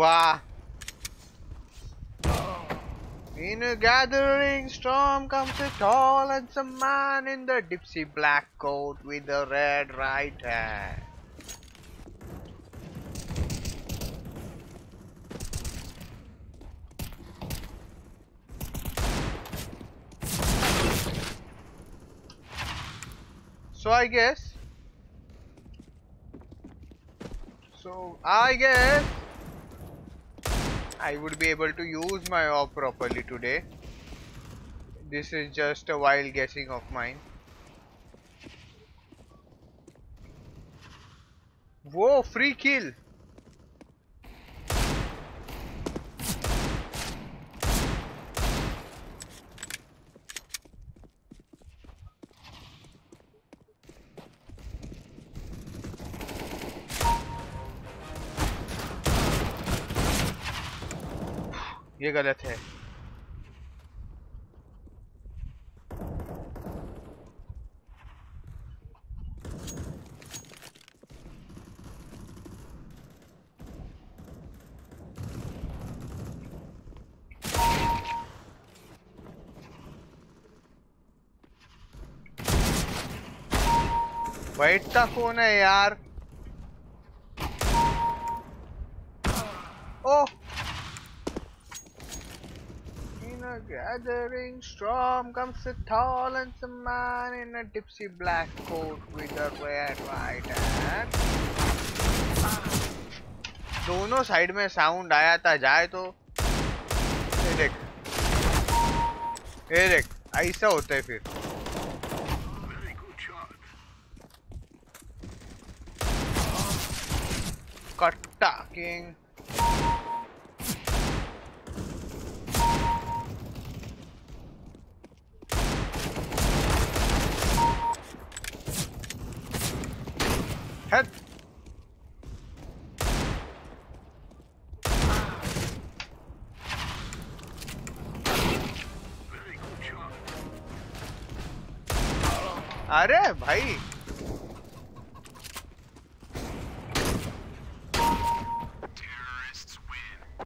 वाह In a gathering storm comes a tall and some man in the dipsy black coat with a red right hand. So I guess. So I guess I would be able to use my op properly today. This is just a wild guessing of mine. Whoa, free kill! ये गलत है। White बैठता कौन है यार ओ In a gathering storm comes a tall and some man in a tipsy black coat with a red right hand. दोनों side में साउंड आया था जाए तो ये देख ये देख ऐसा होता है फिर कट्टा किंग अरे भाई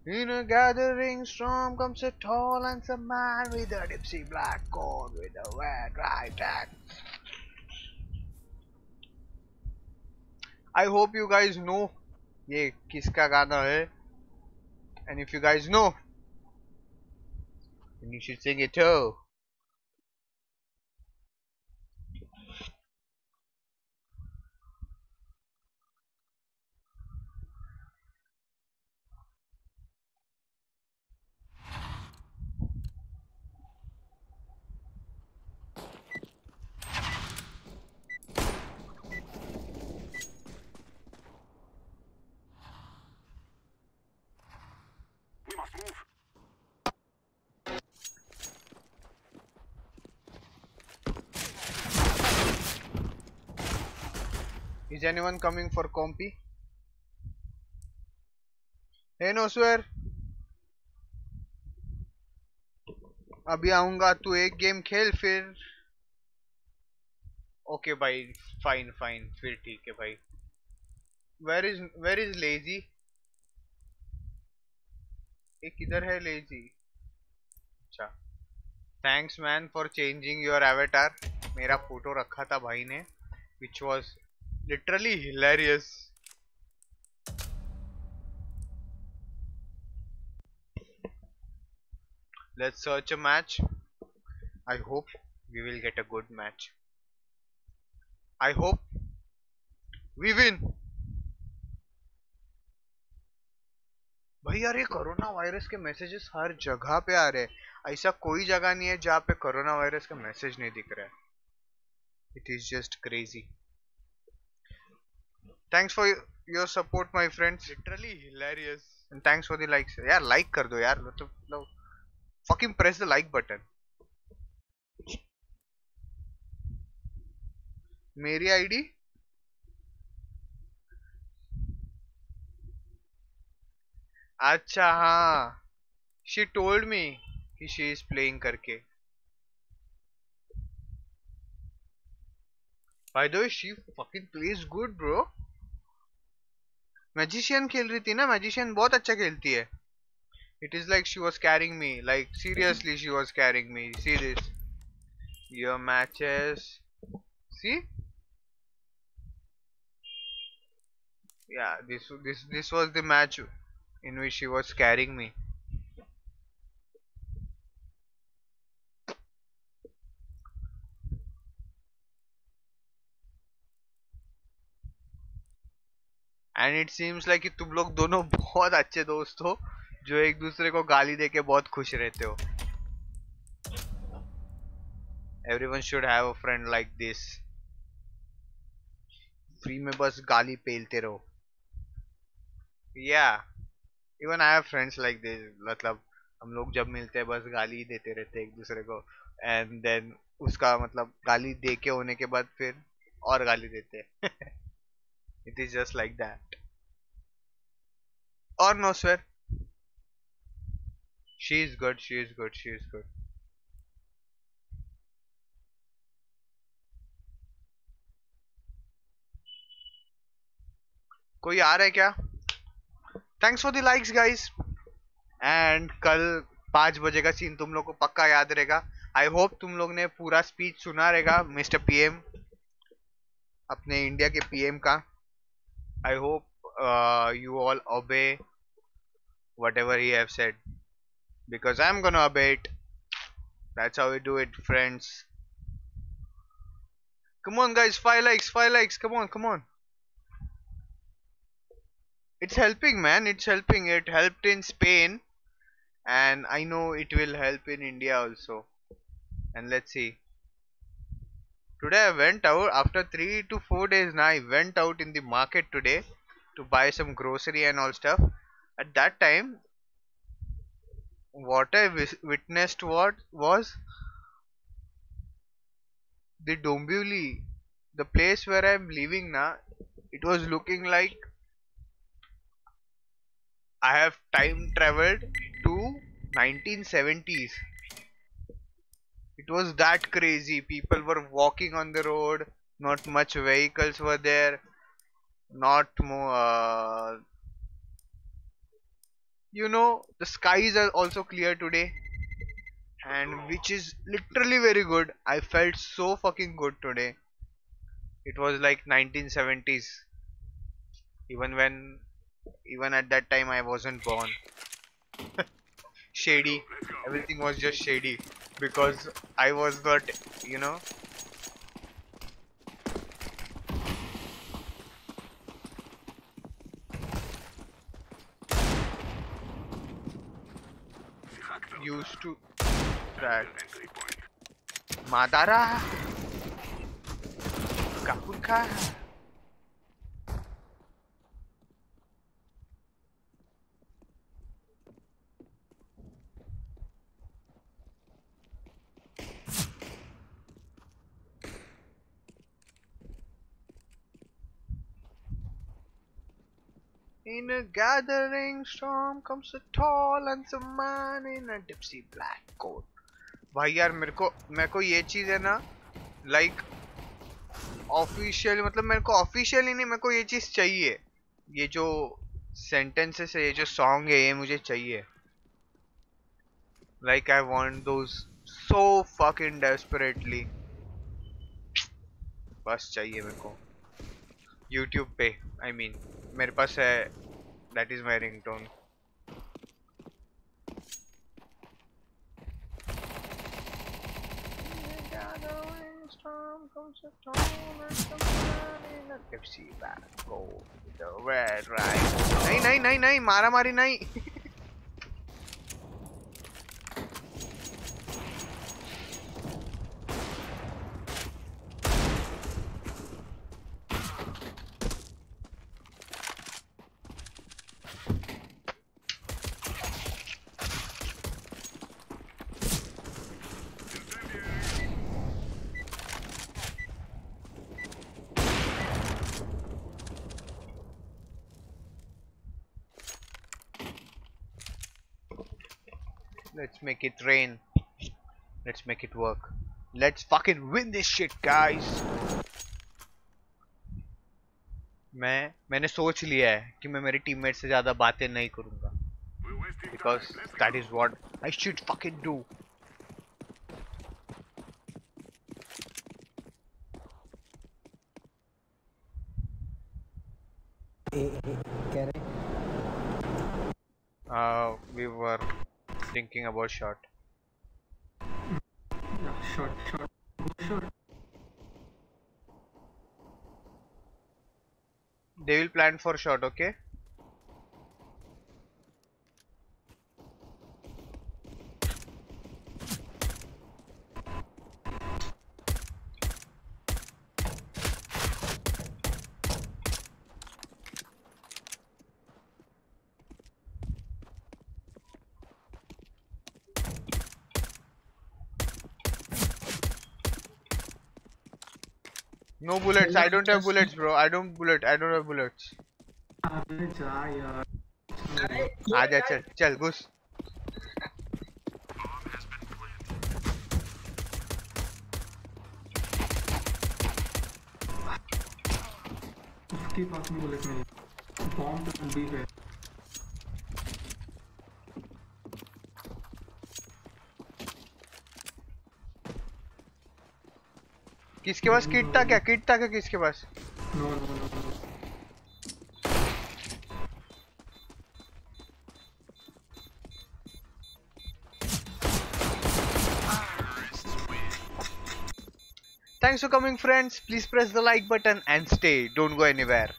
In a gathering storm comes a tall and some man with a dipsy black coat with a red right hand. I hope you guys know ये किसका गाना है and if you guys know then you should sing it too. Is anyone coming for compy? Hey, no swear. अभी आऊँगा, तू एक game खेल फिर। ओके भाई फाइन फाइन फिर ठीक है भाई। Where is where is lazy एक किधर है लेजी अच्छा। Thanks man for changing your avatar मेरा फ़ोटो रखा था भाई ने which was literally hilarious. Let's search a match. I hope we will get a good match. I hope we win. भाई यार, ये कोरोना वायरस के मैसेजेस हर जगह पे आ रहे हैं। ऐसा कोई जगह नहीं है जहाँ पे कोरोना वायरस का मैसेज नहीं दिख रहा है। It is just crazy thanks for your support my friends literally hilarious and thanks for the likes यार लाइक कर दो यार मतलब fucking press the like button मेरी आईडी अच्छा हाँ शी टोल्ड मी कि शी इज प्लेइंग करके by the way she fucking plays good bro Magician खेल रही थी ना मैजिशियन बहुत अच्छा खेलती है। It is like she was carrying me like seriously she was carrying me see this your matches see yeah, this this this was the match in which she was carrying me. And it seems like कि तुम लोग दोनों बहुत अच्छे दोस्त हो, जो एक दूसरे को गाली देके बहुत खुश रहते हो। Everyone should have friend like this free में बस गाली पेलते रहो। या even I have friends like this मतलब हम लोग जब मिलते हैं, बस गाली देते रहते एक दूसरे को। एंड देन उसका मतलब गाली दे के होने के बाद फिर और गाली देते हैं। It is just like that और no sir she is good she is good she is good कोई आ रहा है क्या? Thanks for the likes guys and कल पाँच बजे का सीन तुम लोग को पक्का याद रहेगा। आई होप तुम लोग ने पूरा स्पीच सुना रहेगा मिस्टर पीएम अपने इंडिया के पीएम का। I hope uh, you all obey whatever he have said because I'm gonna obey it. That's how we do it, friends. Come on, guys, five likes, five likes. Come on, come on. It's helping, man. It's helping. It helped in Spain, and I know it will help in India also. And let's see today i went out after three to four days now i went out in the market today to buy some grocery and all stuff at that time what i witnessed what was the dombivli the place where i'm living now it was looking like I have time traveled to 1970s. It was that crazy. People were walking on the road. Not much vehicles were there. Not more. Uh, you know, the skies are also clear today. And which is literally very good. I felt so fucking good today. It was like 1970s. Even when even at that time I wasn't born. shady. Everything was just shady because I was not, you know. Used to that. Madara. Kapurka. In a gathering storm comes a tall and some man in a tipsy black coat. भाई यार मेरे को मेरे को ये चीज़ है ना like official मतलब मेरे को ऑफिशियली नहीं मेरे को ये चीज़ चाहिए। ये जो सेंटेंसेस है ये जो सॉन्ग है ये मुझे चाहिए। Like I want those so fucking desperately बस चाहिए मेरे को। YouTube पे आई I मीन mean, मेरे पास है दैट इज माय रिंगटोन नहीं नहीं नहीं नहीं मारा मारी नहीं it rain. Let's make it work. Let's fucking win this shit, guys. मैं मैंने सोच लिया है कि मैं मेरे टीममेट से ज़्यादा बातें नहीं करूँगा because that is what I should fucking do. Thinking about shot. Yeah, short, short. Go short. They will plan for shot, okay? Bullets. I don't have bullets, bro. I don't bullet. I don't have bullets. आजा चल चल घुस उसके पास में bullet नहीं bomb तो भी है किसके पास किट था क्या किट था क्या किसके पास Thanks for coming friends. Please press the like button and stay. Don't go anywhere.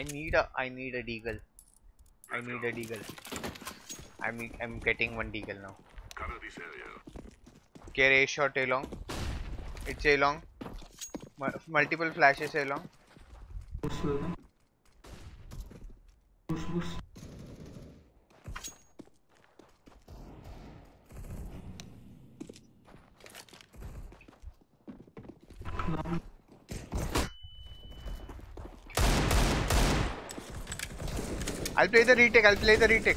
I need a I need a deagle. I need a deagle. I'm I'm getting one deagle now. Cover this a shot along. It's a long. Multiple flashes along. Push I'll play the retake. I'll play the retake.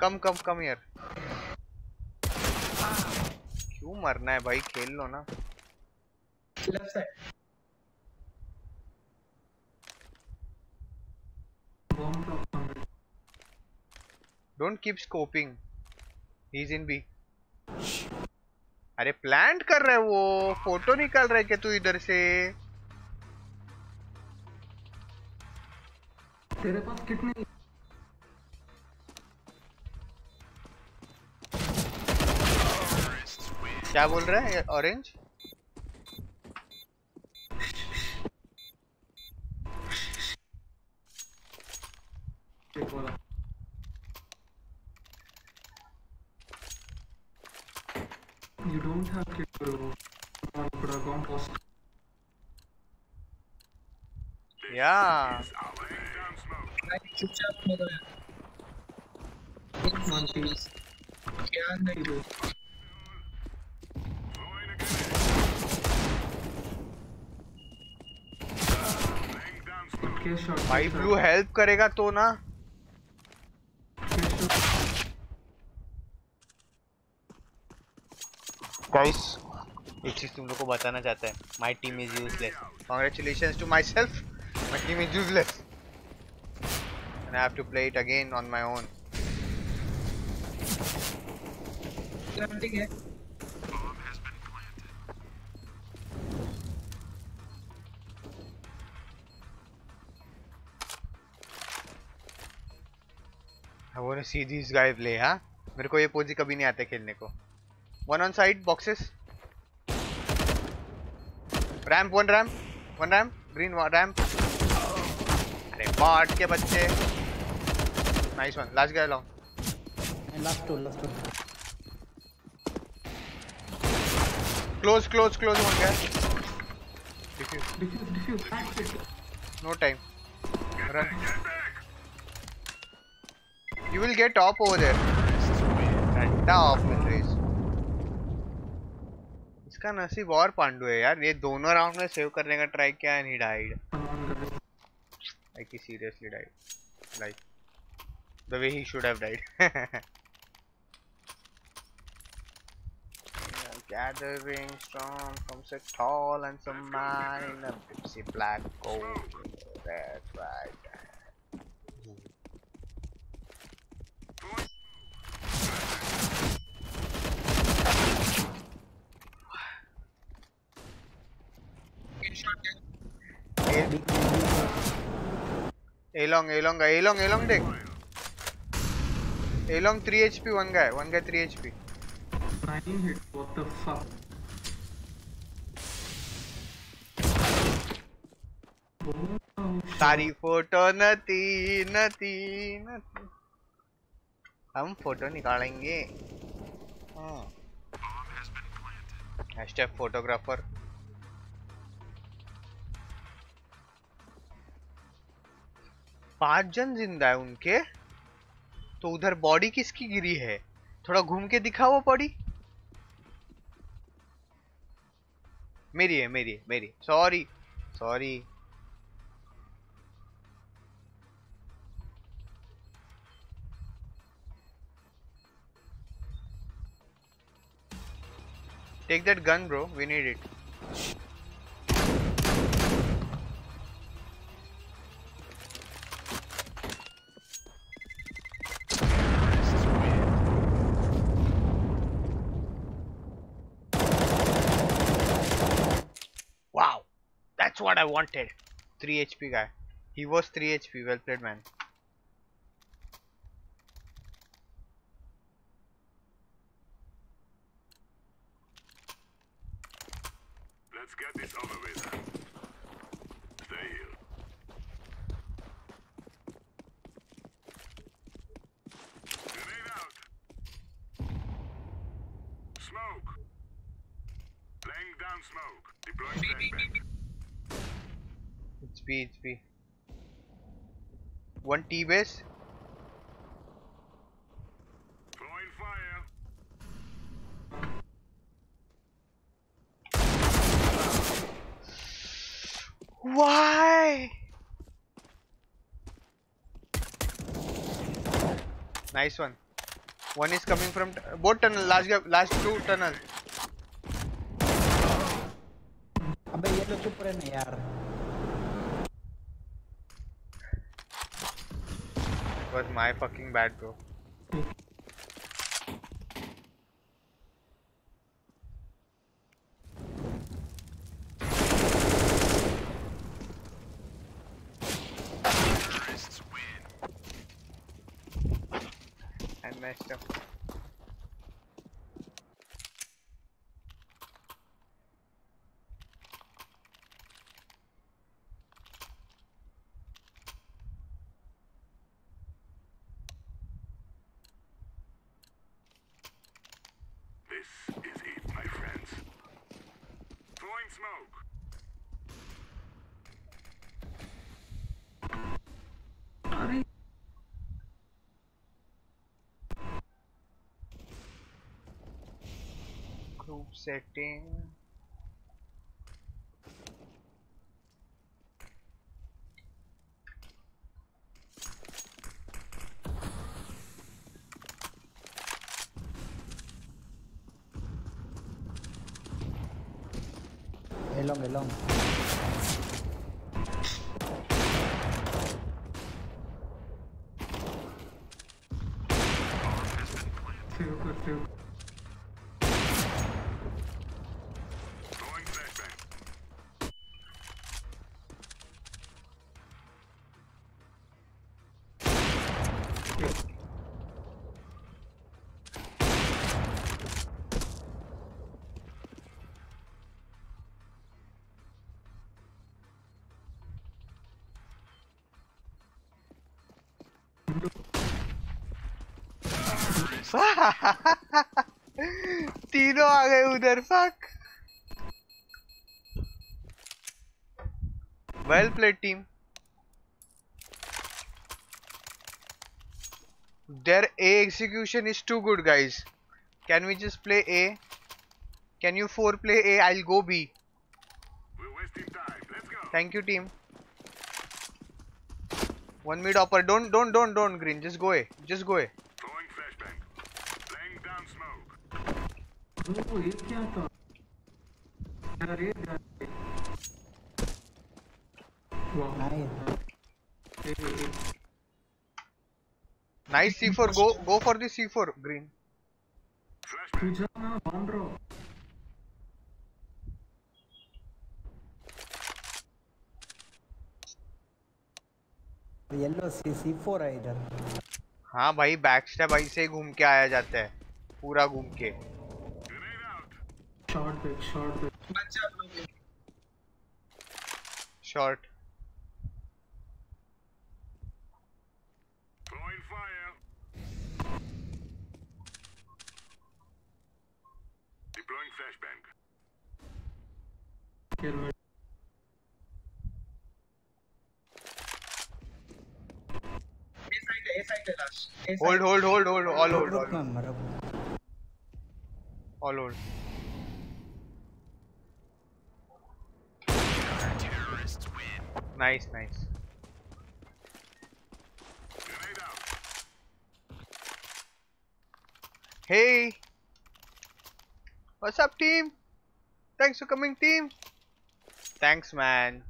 Come come come यार। क्यों मरना है भाई? खेल लो ना। Don't keep scoping he is in B अरे plant कर रहा है वो। फ़ोटो निकाल रहा है क्या तू इधर से? तेरे पास कितने क्या बोल रहा है orange You don't have bro. Go on post. Yeah. One team. क्या नहीं Zero. Throwing a grenade. Laying smoke. भाई ब्लू हेल्प करेगा तो ना? गाइस एक चीज़ तुम लोग को बताना चाहता है my team is useless congratulations to myself my team is useless and I have to play it again on my own. हमें सीजीज गायब ले हाँ? मेरे को ये पोजी कभी नहीं आते खेलने को। One on side boxes ramp one ramp one ramp green ramp अरे बाट के बच्चे। नाइस वन लास्ट गए long last two last two close close close one गया defuse defuse defuse no time run You will get top over there. घंटा of मिल रही इसका नसीब और पांडु है यार ये दोनों राउंड में सेव करने का ट्राई किया and he died Come on, guys. like he seriously died like the way he should have died gathering storm from so tall and some mine a gypsy black gold that's right A long, A long, guy, A long, A long deck. A long 3 HP, one guy, one guy 3 HP. Nine hits. What the fuck? Oh, सारी photo नती नती नती हम photo निकालेंगे hashtag photographer पाँच जन ज़िंदा है उनके तो उधर बॉडी किसकी गिरी है? थोड़ा घूम के दिखा वो बॉडी। मेरी है मेरी है मेरी sorry sorry Take that gun, bro. We need it. What I wanted. 3 HP guy. He was 3 HP. Well played, man. Let's get this over with. Stay here. Grenade out. Smoke. Laying down smoke. Deploying flashbang. It's B, it's B. One T base. Throwing fire. Why? Nice one. One is coming from t- both tunnel. Last guy, last two tunnel. अबे ये लोग चुप रहे ना यार Was my fucking bad, bro. settings तीनों आ गए उधर fuck well played team their A execution is too good guys can we just play A can you four play A I'll go B We're wasting time. Let's go. thank you team one mid upper don't don't don't don't green just go A just go A वो ये क्या था? यार ये क्या वाह। Nice. A A C4 go go for the C4 green. Yellow C C four है। इधर। हाँ भाई बैक स्टेप ऐसे ही घूम के आया जाता है। पूरा घूम के. शॉर्ट बैक शॉर्ट बैक बच्चा आप लोग short Throwing fire. Deploying flashbang. Yellow A side है ए साइड है last A hold hold Grenade nice. Hey! What's up, team? Thanks for coming, team. Thanks, man.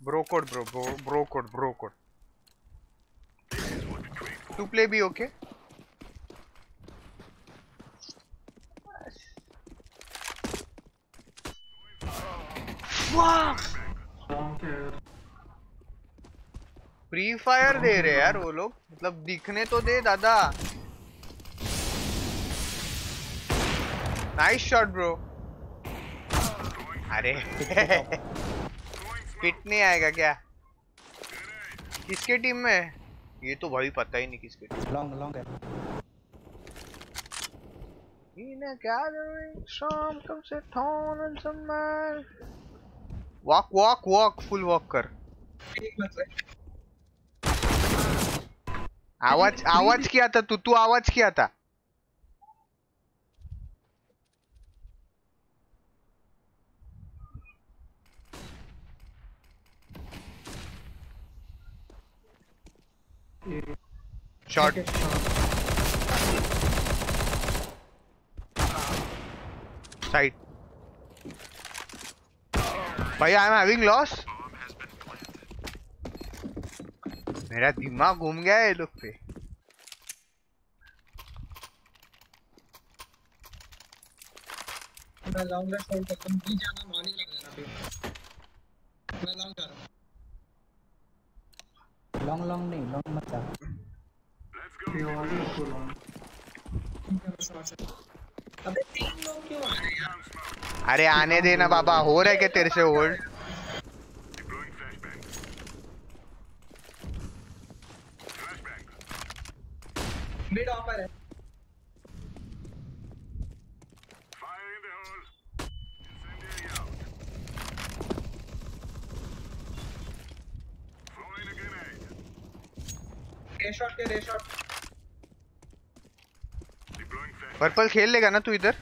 Bro code, bro, bro, bro code, bro code. To play be okay? क्या यार free fire दे रहे यार वो लोग। मतलब दिखने तो दे दादा। नाइस शॉट ब्रो अरे। पिट नहीं आएगा क्या? किसके टीम में? है? ये तो भाई पता ही नहीं किसके टीम लॉन्ग लॉन्ग है। In a gathering, some comes a walk walk walk full walk कर। आवाज़ आवाज़ किया था तू तू आवाज़ किया था। शॉर्ट साइड भाई आई एम हैविंग लॉस मेरा दिमाग घूम गया है लोग पे। मैं लॉन्ग रन होल्ड करता हूँ बी जाना मॉर्निंग लग जाना फिर मैं लॉन्ग जा रहा लॉन्ग लॉन्ग नहीं लॉन्ग मत जा। Let's go. ये ऑलवेज को लॉन्ग मैं शॉर्ट से अबे तीन लोग क्यों. अरे आने देना बाबा, हो रहा है क्या तेरे से hold Deploying flashbang. Flashbang. Mid offer है Fire in the hole. Incendiary out. Throwing a grenade. A shot के A shot Deploying flashbang. Purple खेल लेगा ना तू इधर?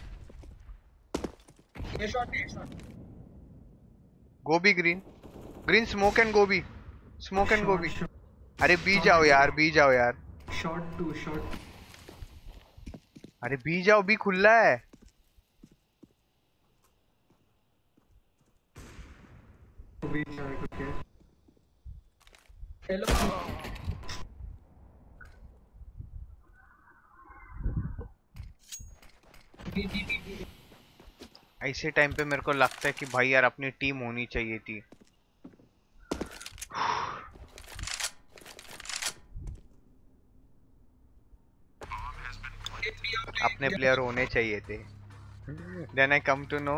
गोभी ग्रीन ग्रीन स्मोक एंड गोभी स्मोक एंड गोभी अरे बी जाओ यार बी जाओ यार. शॉट टू शॉट अरे बी जाओ बी खुला है तो बीच जाएगा क्या? Hello B B B B ऐसे टाइम पे मेरे को लगता है कि भाई यार अपनी टीम होनी चाहिए थी। अपने प्लेयर होने चाहिए थे। Then I come to know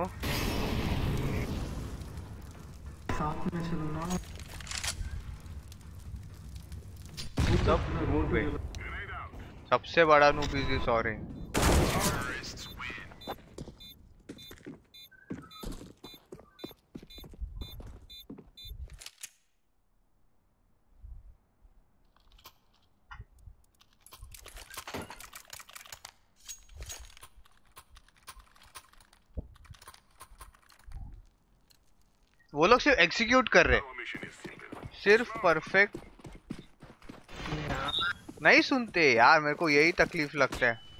साथ में चलो ना सब सबसे बड़ा नूब इज़ ऑरेंज वो लोग सिर्फ़ एग्जीक्यूट कर रहे. सिर्फ़ परफेक्ट नहीं सुनते, यार, मेरे को यही तकलीफ़ लगता है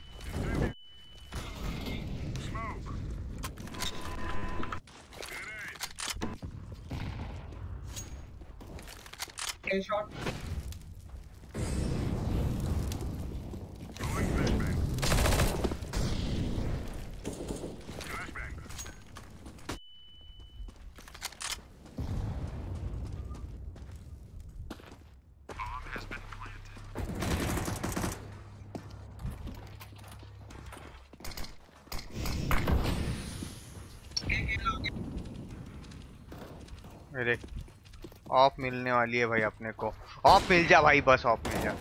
ऑफ़ मिलने वाली है भाई अपने को। ऑफ़ मिल जा भाई बस ऑफ़ मिल जा।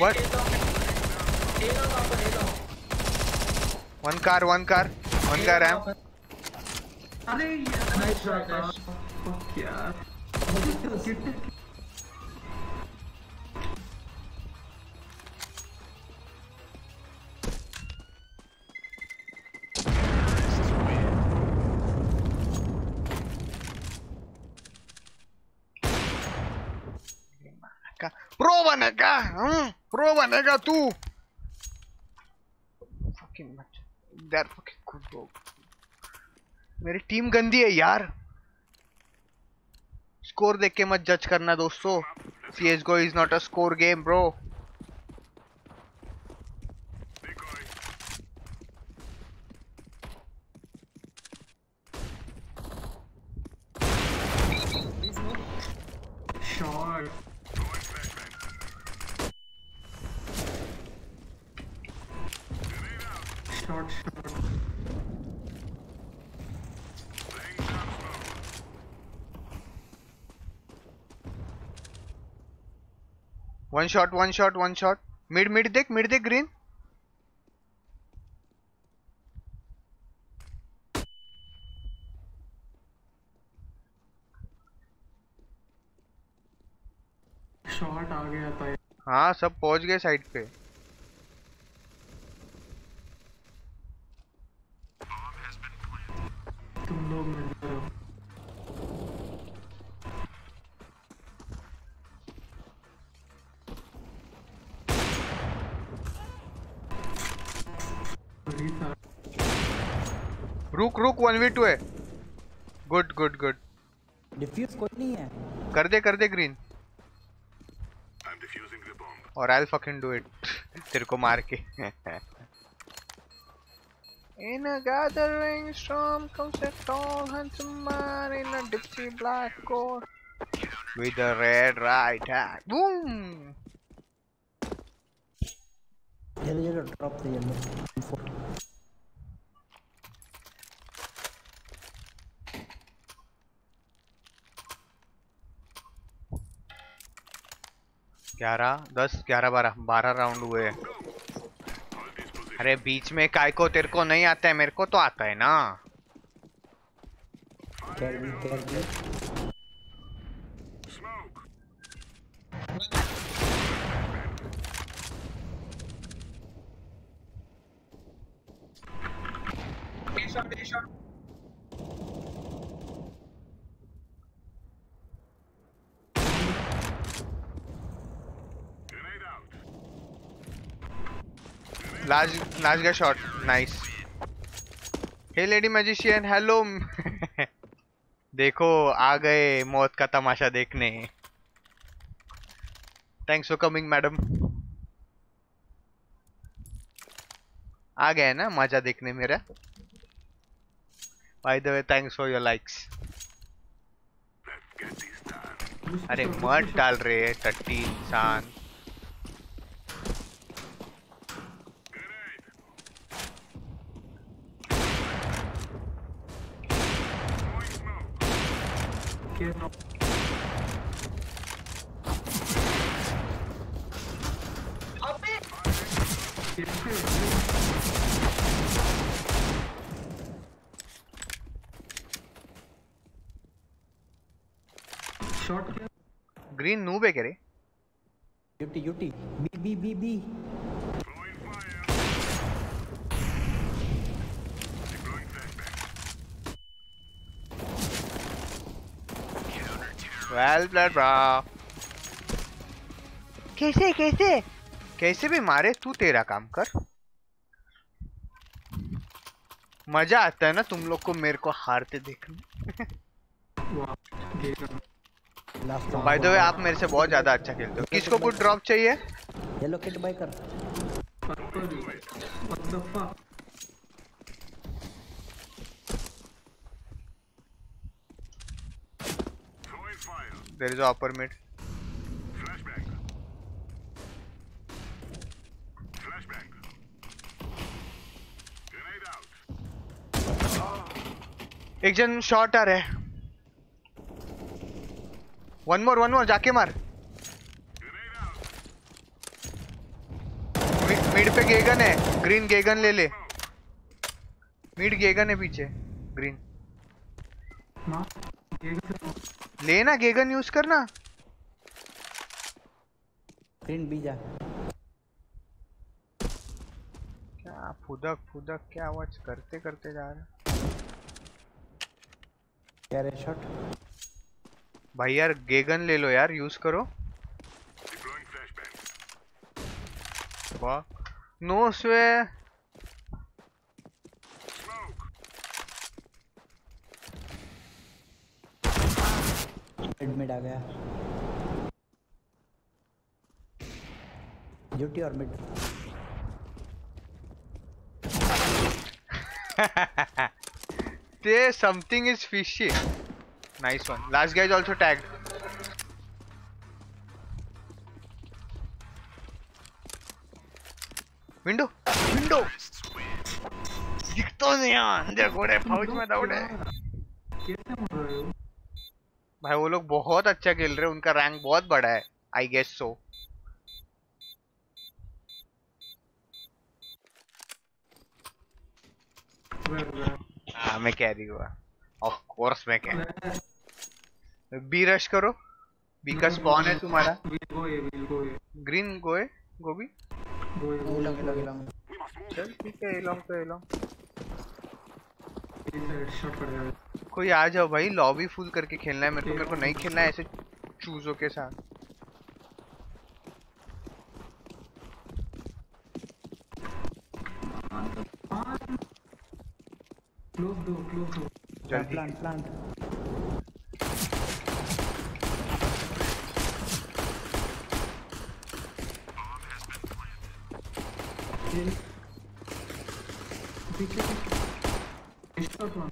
What? One car, one car, one car one car one car one car है अरे यार नाइस शॉट fuck यार कितने बनेगा तू fucking much they're fucking good bro मेरी टीम गंदी है यार स्कोर देख के मत जज करना दोस्तों CS:GO is not a score game bro Decoy. Please no short Throwing flashbang. Grenade out. short short Laying down smoke. One shot one shot one shot mid mid देख मिड देख ग्रीन शॉट आ गया था। हाँ सब पहुँच गए side पे। रुक रुक वन वी टू है गुड गुड गुड डिफ्यूज कोई नहीं है कर दे कर दे green I'm defusing the bomb. और आई फकिंग डू इट तेरे को मार के In a gathering storm comes a tall handsome man in a dipsy black coat with a red right hand. Boom! चलो चलो ड्रॉप द येलो ग्यारह, दस, ग्यारह, बारह बारह राउंड हुए. अरे, बीच में काय को तेरे को नहीं आता है, मेरे को तो आता है ना कर दी, कर Smoke. लास्ट लास्ट का shot nice hey lady magician hello देखो, आ गए मौत का तमाशा देखने। थैंक्स फॉर कमिंग मैडम आ गए ना मज़ा देखने मेरा? By the way thanks for your likes. अरे मत डाल रहे हैं, टट्टी, इंसान। क्या ग्रीन नूब है क्या रे UT UT B B B B Throwing fire. Deploying flashbang. Well played bro कैसे कैसे? कैसे भी मारे तू तेरा काम कर। मज़ा आता है ना तुम लोग को मेरे को हारते देखने। वाह गेगा लास्ट बाय द वे आप मेरे से बहुत ज़्यादा अच्छा खेलते हो। किसको कुछ ड्रॉप चाहिए? येलो किट बाय कर purple what the fuck Throwing mid Flashbang. Flashbang. Grenade out. एक जन शॉट आ रहा वन मोर वन मोर जाके मार मिड पे गेगन है ग्रीन गेगन ले ले मिड गेगन है पीछे ग्रीन लेना गेगन यूज़ करना। ग्रीन बी जा क्या फुदक फुदक क्या आवाज़ करते करते जा रहा क्या रे शॉट भाई यार गेगन ले लो यार यूज़ करो। वाह। नो स्वे मिड आ गया यूटी और mid There something is fishy. Nice one. Last guy is also tagged. Window window दिख तो नहीं यहाँ अंधे घोड़े फौज में दौड़े कैसे मर रहे हो भाई वो लोग बहुत अच्छा खेल रहे हैं उनका रैंक बहुत बड़ा है आई गेस सो हाँ मैं कह रही हुआ। ऑफ़ कोर्स मैं कह बी रश करो। बी का स्पॉन है तुम्हारा। ग्रीन गोए गोभी. चल ठीक है एलोंग तो एलोंग ए साइड शॉट कर दिया कोई आ जाओ भाई लॉबी फुल करके खेलना है। मेरे को मेरे को नहीं खेलना है ऐसे चूजों के साथ। क्लोज दो क्लोज दो जल्दी। प्लांट प्लांट पीछे पीछे shot one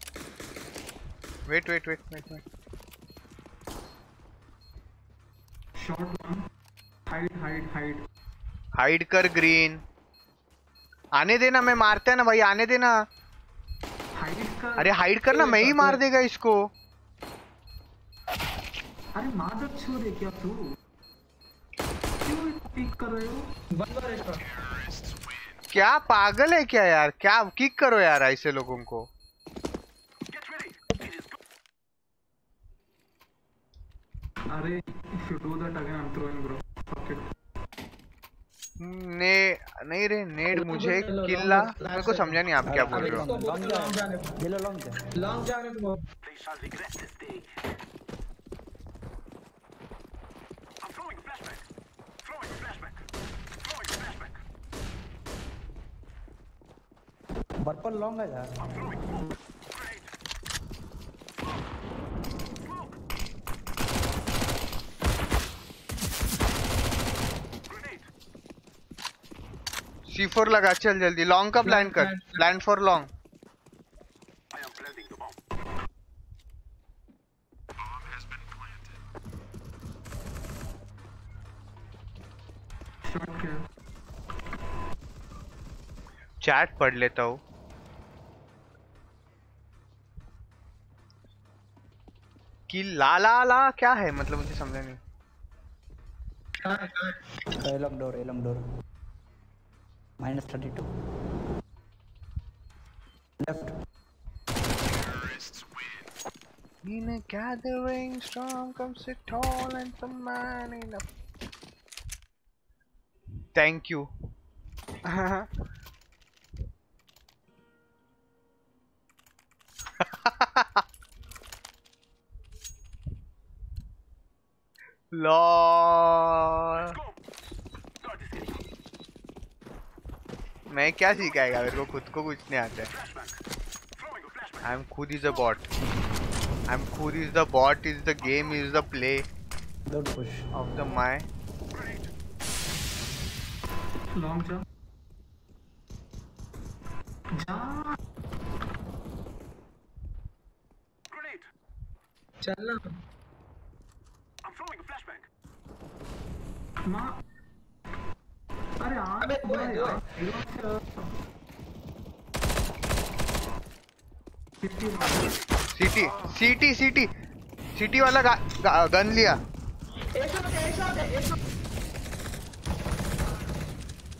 wait wait wait wait shot one hide hide hide hide कर ग्रीन आने देना मैं मारते हैं ना भाई आने देना। हाइड कर। अरे हाइड करना मैं ही मार देगा इसको। अरे मादक छोड़ क्या तू? क्यों पिक कर रहे हो? वन बार क्या पागल है क्या यार? क्या किक करो यार ऐसे लोगों को Get ready. It is go. अरे if you do that again I'm throwing bro. Fuck it. ने नहीं रे नेड मुझे चलो, किल्ला। लॉन्ग मेरे को समझा नहीं आप क्या बोल रहे हो। लॉन्ग लॉन्ग जाने येलो लॉन्ग जा। लॉन्ग जाने shall regret this day. I'm throwing a flashback. Throwing a flashback. Throwing a flashback. Purple long है यार I'm throwing smoke. Grenade. Smoke. Grenade. C4 लगा चल जल्दी लॉन्ग का प्लान कर. Plan for long I am planting the bomb. Shot क्या chat पढ़ लेता हूँ कि ला ला ला क्या है मतलब मुझे समझा नहीं? एलम door alum door minus 32 left. In a gathering storm comes a tall and the man in a thank you. Uh-huh. LOL. मैं क्या सिखाएगा मेरे को खुद को कुछ नहीं आता है. आई एम खुद is a bot I am खुद is the bot is the game is the play don't of the my Grenade. Long जा जा चल ना. माँ अरे अबे है। सिटी सिटी सिटी सिटी वाला गा, गा, गन लिया।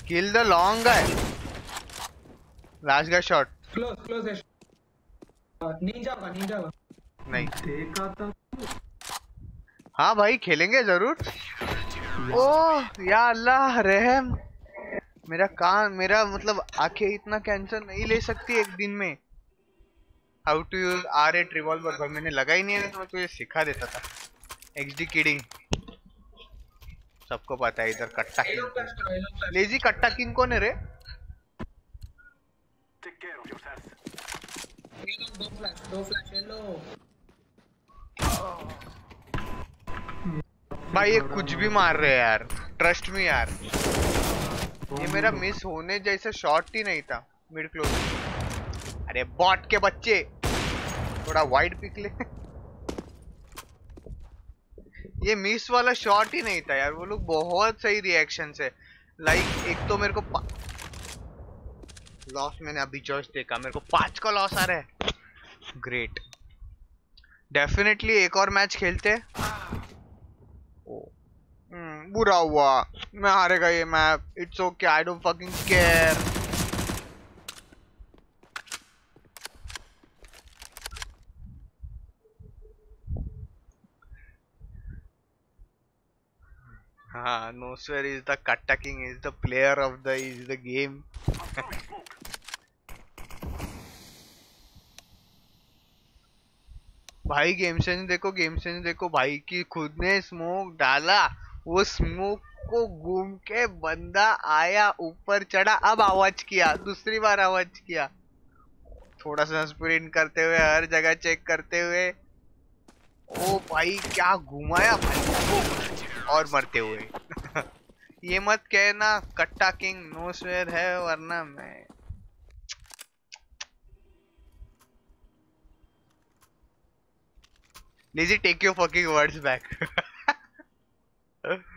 Kill the long guy last का शॉट क्लोज क्लोज निंजा होगा निंजा होगा। नहीं। देखा था। हाँ भाई खेलेंगे ज़रूर। ओह या अल्लाह रहम। मेरा कान मेरा मतलब आँखें इतना कैंसर नहीं ले सकती एक दिन में। How to use R eight revolver भाई मैंने लगा ही नहीं है तो मैं तुझे सिखा देता था। एक्स डी किडिंग सबको पता है इधर कट्टा किंग लेजी कट्टा किंग कौन है रे. दो फ्लैश दो फ्लैश भाई ये कुछ भी मार रहे हैं यार। ट्रस्ट में यार। ये मेरा मिस होने जैसा शॉट ही नहीं था मिड क्लोज अरे बॉट के बच्चे! थोड़ा वाइड पिक ले। ये मिस वाला शॉट ही नहीं था यार वो लोग बहुत सही रिएक्शन से। लाइक एक तो मेरे को लॉस मैंने अभी जस्ट देखा मेरे को पाँच का लॉस आ रहा है। ग्रेट डेफिनेटली एक और मैच खेलते। हैं बुरा हुआ। मैं हारेगा ये map it's okay I don't fucking care हाँ नोस्वेयर is the कटकिंग is the player of the is the game. भाई गेम सेंस देखो गेम सेंस देखो। भाई की खुद ने स्मोक डाला। वो स्मोक को घूम के बंदा आया ऊपर चढ़ा अब आवाज़ किया दूसरी बार आवाज़ किया थोड़ा सा स्प्रिंट करते हुए हर जगह चेक करते हुए ओ भाई क्या घुमाया भाई और मरते हुए ये मत कहना कट्टा किंग नो स्वेयर है वरना मैं Lizzie, take your fucking words back.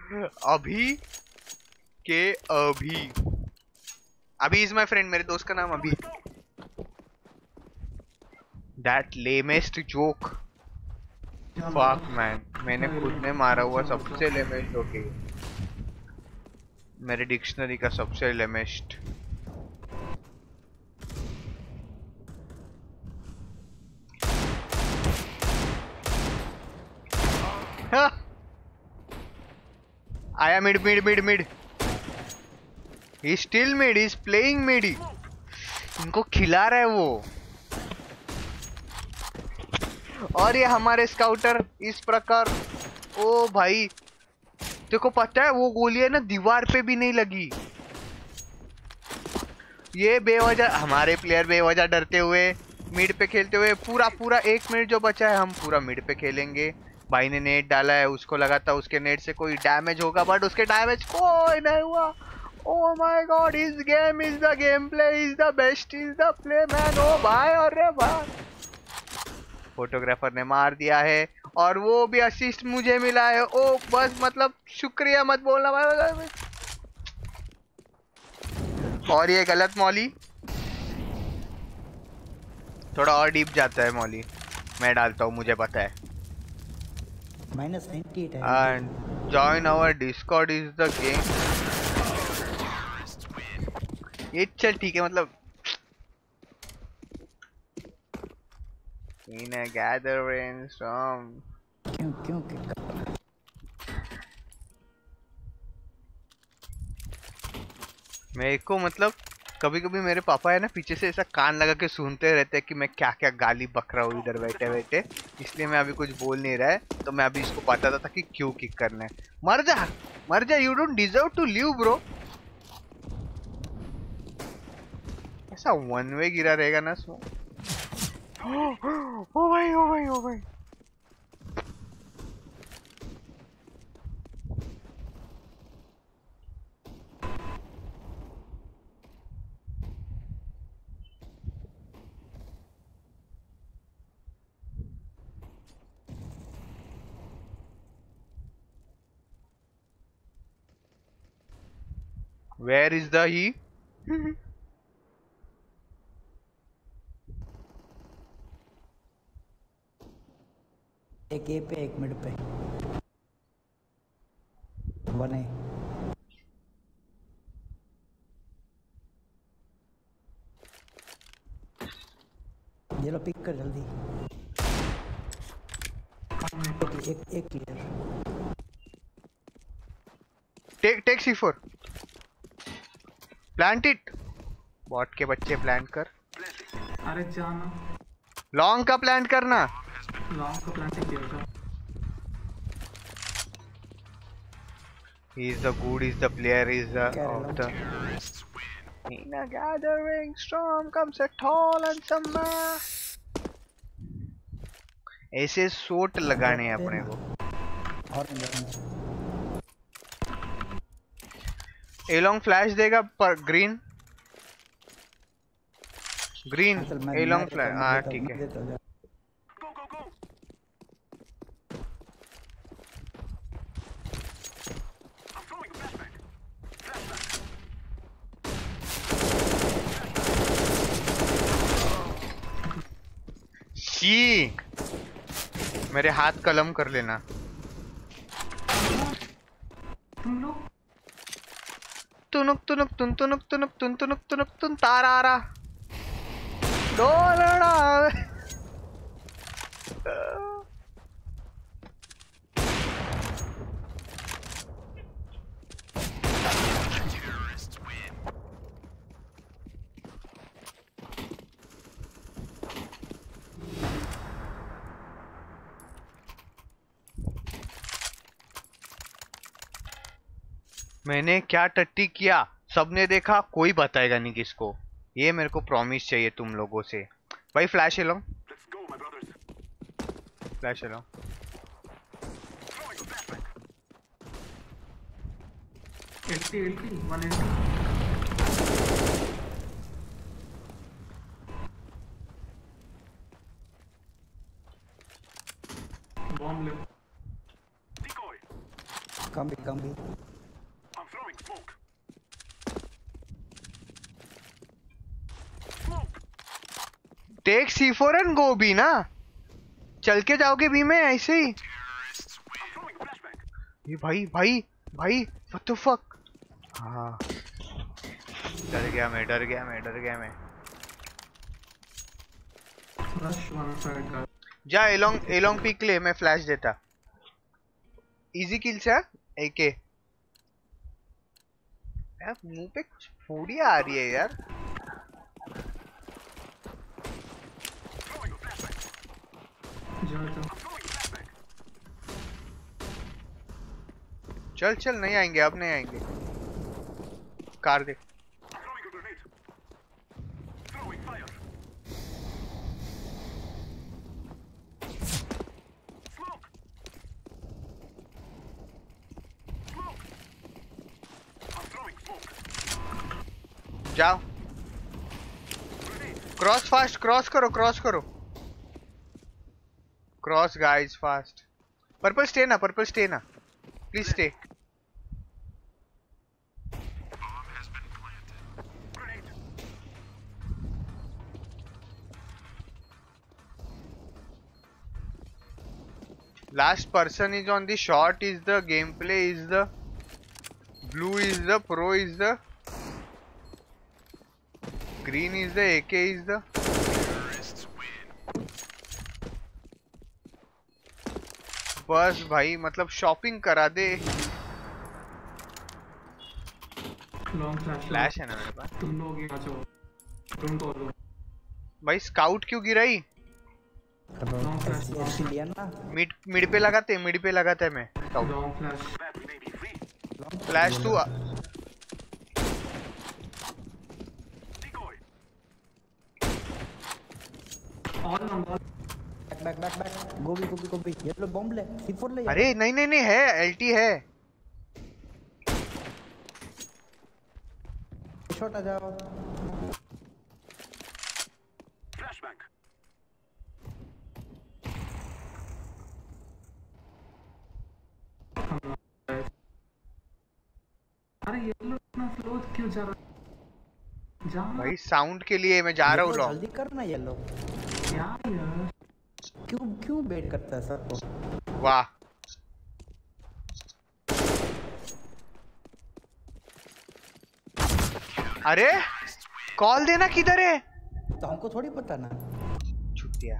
अभी के अभी। अभी इज़ माई फ्रेंड मेरे दोस्त का नाम अभी। That lamest joke fuck man मैंने खुद ने मारा हुआ सबसे लेमेस्ट है मेरे डिक्शनरी का सबसे लेमेस्ट आया mid mid mid mid still mid is playing mid इनको खिला रहा है वो। और ये हमारे स्काउटर इस प्रकार। ओ भाई, देखो पता है वो गोली है ना, दीवार पे भी नहीं लगी। ये बेवजह, हमारे प्लेयर बेवजह डरते हुए मिड पे खेलते हुए, पूरा पूरा एक मिनट जो बचा है, हम पूरा मिड पे खेलेंगे। भाई ने नेट डाला है, उसको लगा था उसके नेट से कोई डैमेज होगा बट उसके डैमेज कोई नहीं हुआ। ओ माय गॉड इस game is the game play is the best is the play man ओ भाई, अरे भाई। फोटोग्राफर ने मार दिया है, और वो भी असिस्ट मुझे मिला है। ओ बस मतलब शुक्रिया मत बोलना भाई और ये गलत मौली। थोड़ा और डीप जाता है मौली। मैं डालता हूँ, मुझे पता है। एट है and join our discord is the game ये चल ठीक है मतलब in a gathering storm क्यों क्यों क्यों मेरे को मतलब कभी कभी मेरे पापा है ना पीछे से ऐसा कान लगा के सुनते रहते हैं कि मैं क्या क्या गाली बक रहा हूँ इधर बैठे बैठे। इसलिए मैं अभी कुछ बोल नहीं रहा है तो मैं अभी इसको बताता था कि क्यों किक करना है। मर जा मर जा you don't deserve to live bro ऐसा वन वे गिरा रहेगा ना सो ओ भाई ओ भाई ओ भाई Where is the he? एक ए पे एक मिड पे। वन ये लो पिक कर जल्दी। एक एक, एक clear take take C four plant it bot के बच्चे प्लांट कर अरे जाना लॉन्ग का प्लांट करना लॉन्ग का प्लांटिंग किया था he is the good is the player is the of the in a gathering storm comes a tall and some ऐसे सोट लगाने हैं अपने को और नहीं एलोंग फ्लैश देगा पर ग्रीन ग्रीन एलोंग फ्लैश हाँ ठीक है. शी मेरे हाथ कलम कर लेना। तुम लोग तुनुक तुनुक तुन तुनुक तुनुक तुन तुनुक तुनुक तुन तारा आ मैंने क्या टट्टी किया? सबने देखा कोई बताएगा नहीं किसको। ये मेरे को प्रॉमिस चाहिए तुम लोगों से। भाई फ्लैश brothers. फ्लैश एलो Throwing a flashbang. Eighty eighty one bomb ले। कम भी कम। भी I'm throwing smoke. Smoke. Take C four and go B ना चल के जाओगे बी में ऐसे ही. ये भाई भाई भाई व्हाट द फक हाँ। डर गया मैं, डर गया मैं, डर गया मैं। जा एलोंग एलोंग पिक ले, मैं फ्लैश देता। इजी किल से एके मुँह पे फूड़िया आ रही है यार Throwing a flashbang. चल चल, नहीं आएँगे, अब नहीं आएँगे। कार देख। जाओ। क्रॉस फास्ट क्रॉस करो क्रॉस करो। Cross guys fast. Purple stay na, purple stay na. Please stay. Last person is on the short is the gameplay is the blue is the pro is the green is the AK is the बस भाई मतलब shopping करा दे। Flash flash है। ना मेरे पास। तुम लोग तुम को लो भाई स्काउट क्यों गिराई लॉन्ग फ्लैश ऐसी लिया ना। मिड मिड पे लगाते मिड पे लगाते मैं स्काउट. फ्लैश तू all number back back back back गोभी गोभी गोभी ये लो बॉम्ब ले C4 ले अरे नहीं नहीं नहीं है एलटी है। शॉट आ जाओ। Flashbang. अरे ये लोग इतना स्लो क्यों जा रहा भाई साउंड के लिए मैं जा रहा हूँ जल्दी करना ये लो क्या यार? क्यों क्यों बेट करता है सर को वाह। अरे कॉल देना किधर है? तो हमको थोड़ी पता ना। छुट्टिया।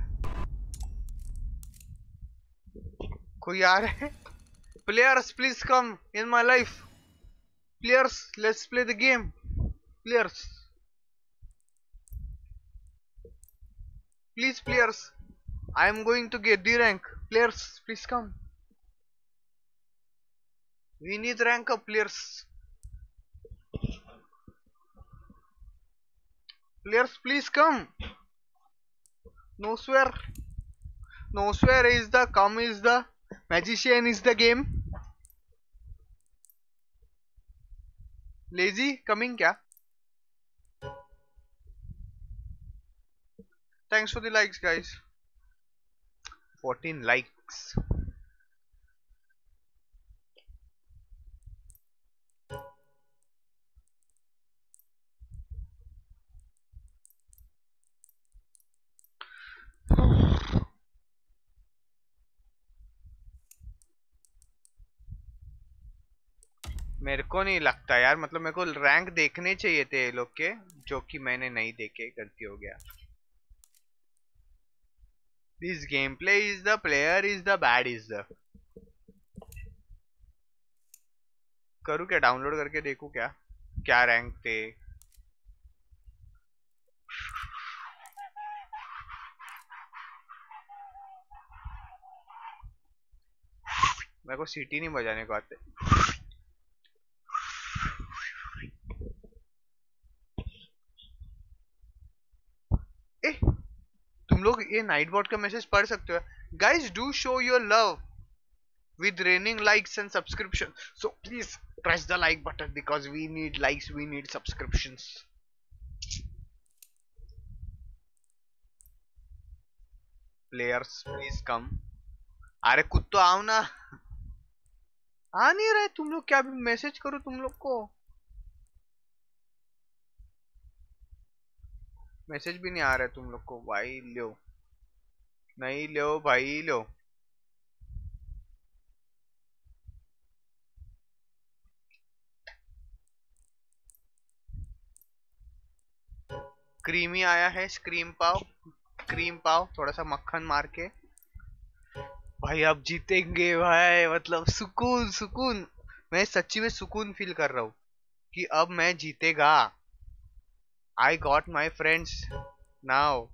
कोई आ रहे हैं? Players please come in my life players let's play the game players please players I am going to get D rank. Players, please come. We need rank up players. Players, please come. No swear. No swear is the come is the magician is the game. Lazy coming kya? Thanks for the likes guys. 14 likes. मेरे को नहीं लगता यार मतलब मेरे को rank देखने चाहिए थे ये लोग के, जो कि मैंने नहीं देखे, गलती हो गया। Game play is the player is the bad is the करूँ क्या? डाउनलोड करके देखूँ क्या? क्या रैंक थे? मेरे को सीटी नहीं बजाने को आते ए तुम लोग ये नाइटबॉट का मैसेज पढ़ सकते हो। Guys do show your love with raining likes and subscription so please press the like button because we need likes we need subscription players please come अरे कुत्तो आओ ना। आ नहीं रहे, तुम लोग क्या मैसेज करो तुम लोग को? मैसेज भी नहीं आ रहे तुम लोग को। भाई लो। नहीं, लो भाई, लो क्रीमी आया है स्क्रीम पाव क्रीम पाव थोड़ा सा मक्खन मार के। भाई अब जीतेंगे भाई मतलब सुकून सुकून। मैं सच्ची में सुकून फील कर रहा हूँ कि अब मैं जीतेगा। I got my friends now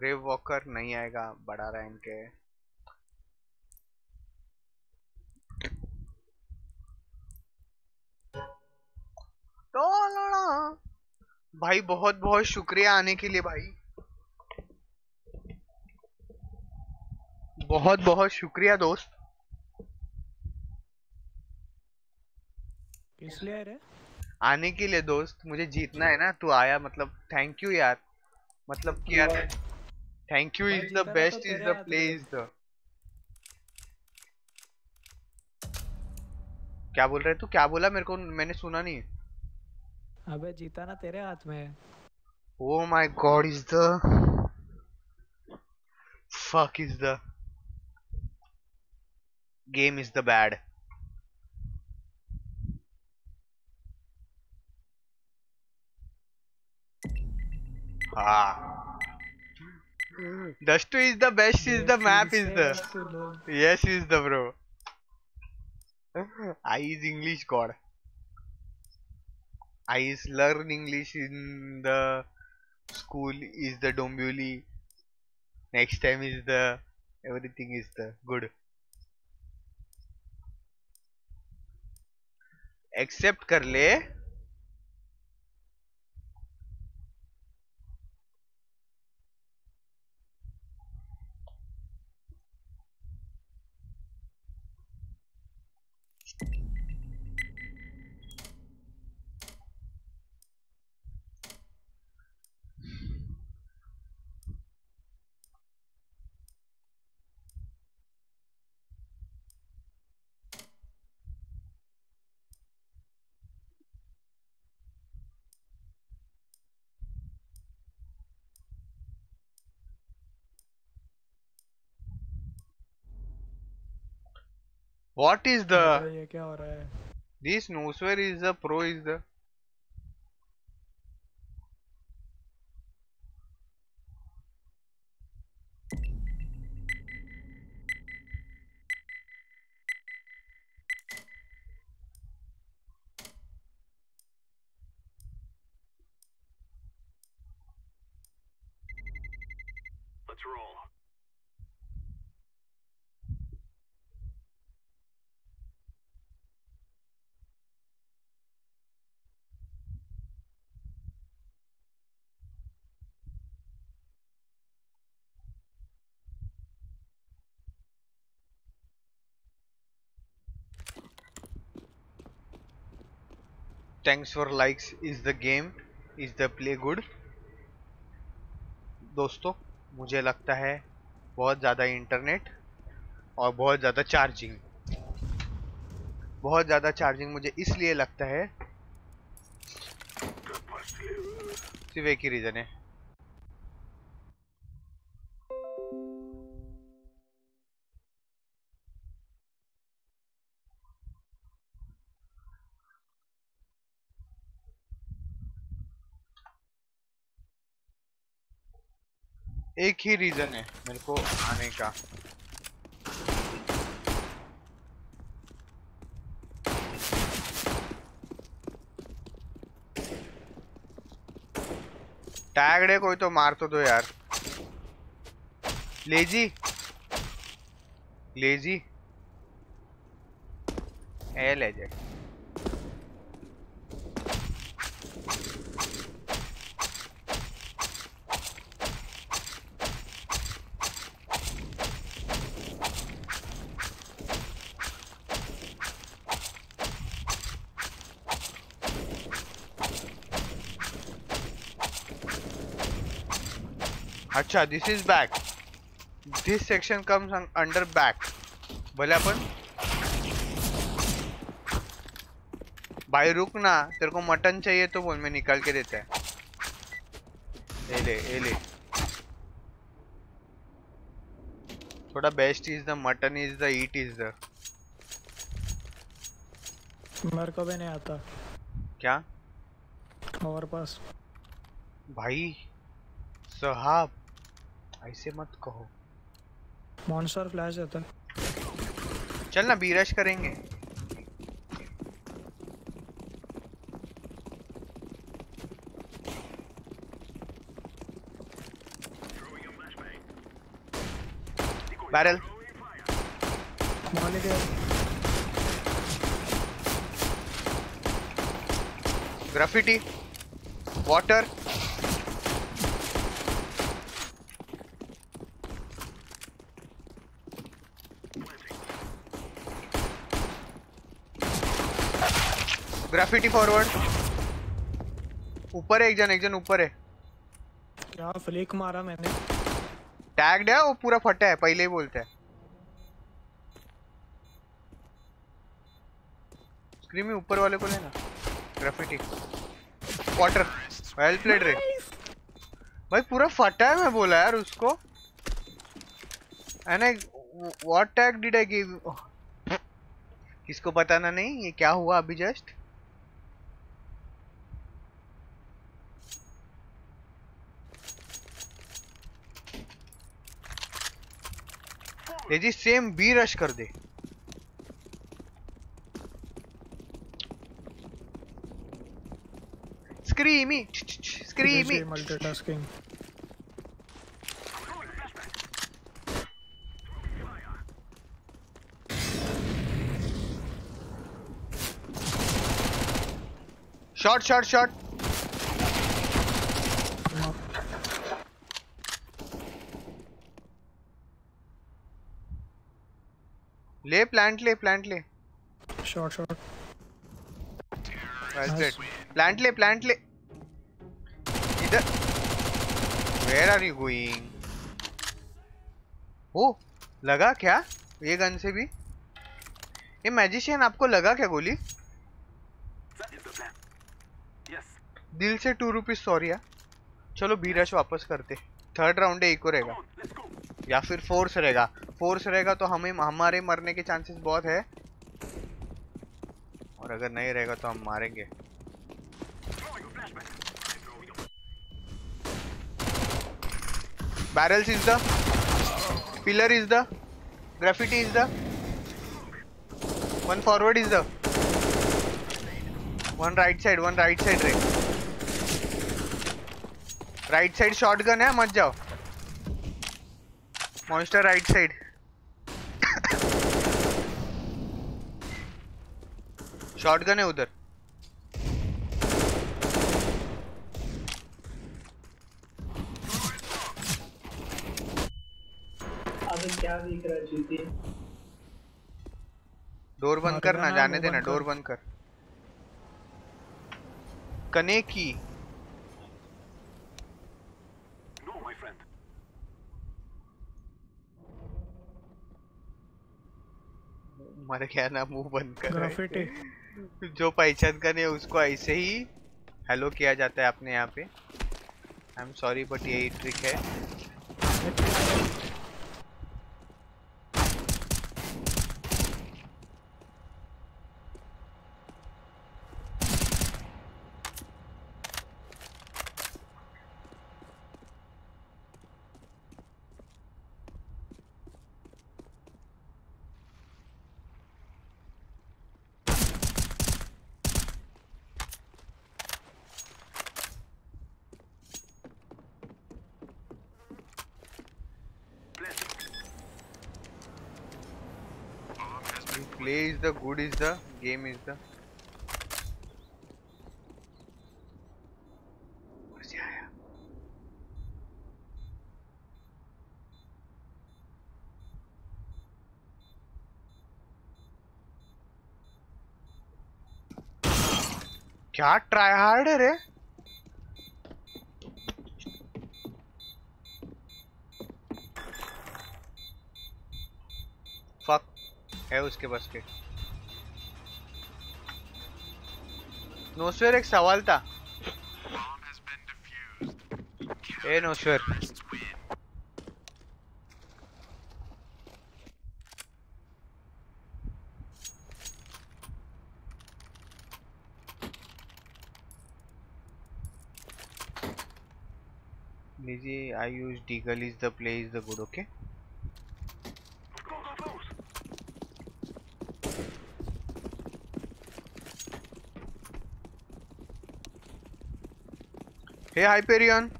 grave walker नहीं आएगा बड़ा रैंक है तो। भाई बहुत बहुत शुक्रिया आने के लिए भाई। बहुत बहुत शुक्रिया दोस्त। किस लिए रे आने के लिए दोस्त मुझे जीतना है ना तू आया मतलब थैंक यू यार। मतलब कि यार thank you is the best is the play is the क्या बोल रहे तू क्या बोला? मेरे को मैंने सुना नहीं अबे जीता ना तेरे हाथ में। है Oh my god, is the fuck is the game is the bad. Ah. Dust is the best is the map is the yes is the bro. I is English god. I is learn English in the school is the Dombuli. Next time is the everything is the good. Accept कर ले What is the? This newswear is the pro is the. Thanks for likes is the game is the play good दोस्तों, मुझे लगता है बहुत ज़्यादा internet और बहुत ज़्यादा चार्जिंग बहुत ज़्यादा चार्जिंग मुझे इसलिए लगता है, सिर्फ़ एक ही रीज़न है। एक ही रीज़न है मेरे को आने का। टैगड कोई तो मार तो दो यार। लेजी लेजी ए, ले अच्छा this is back this section comes under back भले अपन भाई रुक ना तेरे को मटन चाहिए तो बोल मैं निकाल के देता है। ए ले ए ले। थोड़ा best is the mutton is the eat is the मेरे को भी नहीं आता। क्या? हमारे पास भाई साहब। ऐसे मत कहो। मॉन्स्टर फ्लैश आता है। चल ना बी रश करेंगे barrel graffiti water graffiti forward ऊपर है एक जन एक जन ऊपर है। क्या फ्लिक मारा मैंने? टैग्ड है वो पूरा फटा है पहले ही बोलते हैं। स्क्रीन में ऊपर वाले को लेना। ग्राफिटी वाटर वेल प्लेड रे भाई पूरा फटा है मैं बोला यार उसको। And what tag did I give किसको बताना नहीं ये क्या हुआ अभी जस्ट ये जी सेम बी रश कर दे। Screamy screamy multitasking shot shot shot ले प्लांट ले प्लांट ले। Shot shot. Plant ले plant ले। इधर। Where are you going? ओ लगा क्या? ये गन से भी। ये मैजिशियन आपको लगा क्या गोली. दिल से टू रुपीज़ सॉरी यार चलो बी रश वापस करते। थर्ड राउंड एक इको रहेगा. या फिर फोर्स रहेगा। फोर्स रहेगा तो हमें, हमारे मरने के चांसेस बहुत है। और अगर नहीं रहेगा तो हम मारेंगे। Barrels is the pillar is the graffiti is the one forward is the one right side one right side रे। राइट साइड शॉर्ट गन है, मत जाओ। मॉन्स्टर राइट साइड शॉटगन है उधर। अबे क्या दिख रहा है चीती डोर बंद कर ना जाने देना डोर बंद कर। कने की। No, my friend. मर गया ना मुँह बंद कर। ग्राफिटी जो पहचान का नहीं उसको ऐसे ही हेलो किया जाता है अपने यहाँ पे। आई एम सॉरी बट यही ट्रिक है। The good is the game is the क्या ट्राई हार्ड है रे? फक है उसके बस के। No Swear estaba alta. Eh, No Swear. Lizzie, I use Deagle is the play is the good, okay? Hey, Hyperion.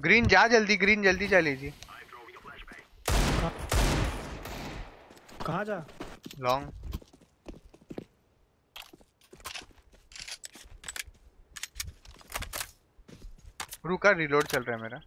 Green जा जल्दी green जल्दी जा लीजिए कहाँ जा? लॉन्ग रुका रिलोड चल रहा है मेरा।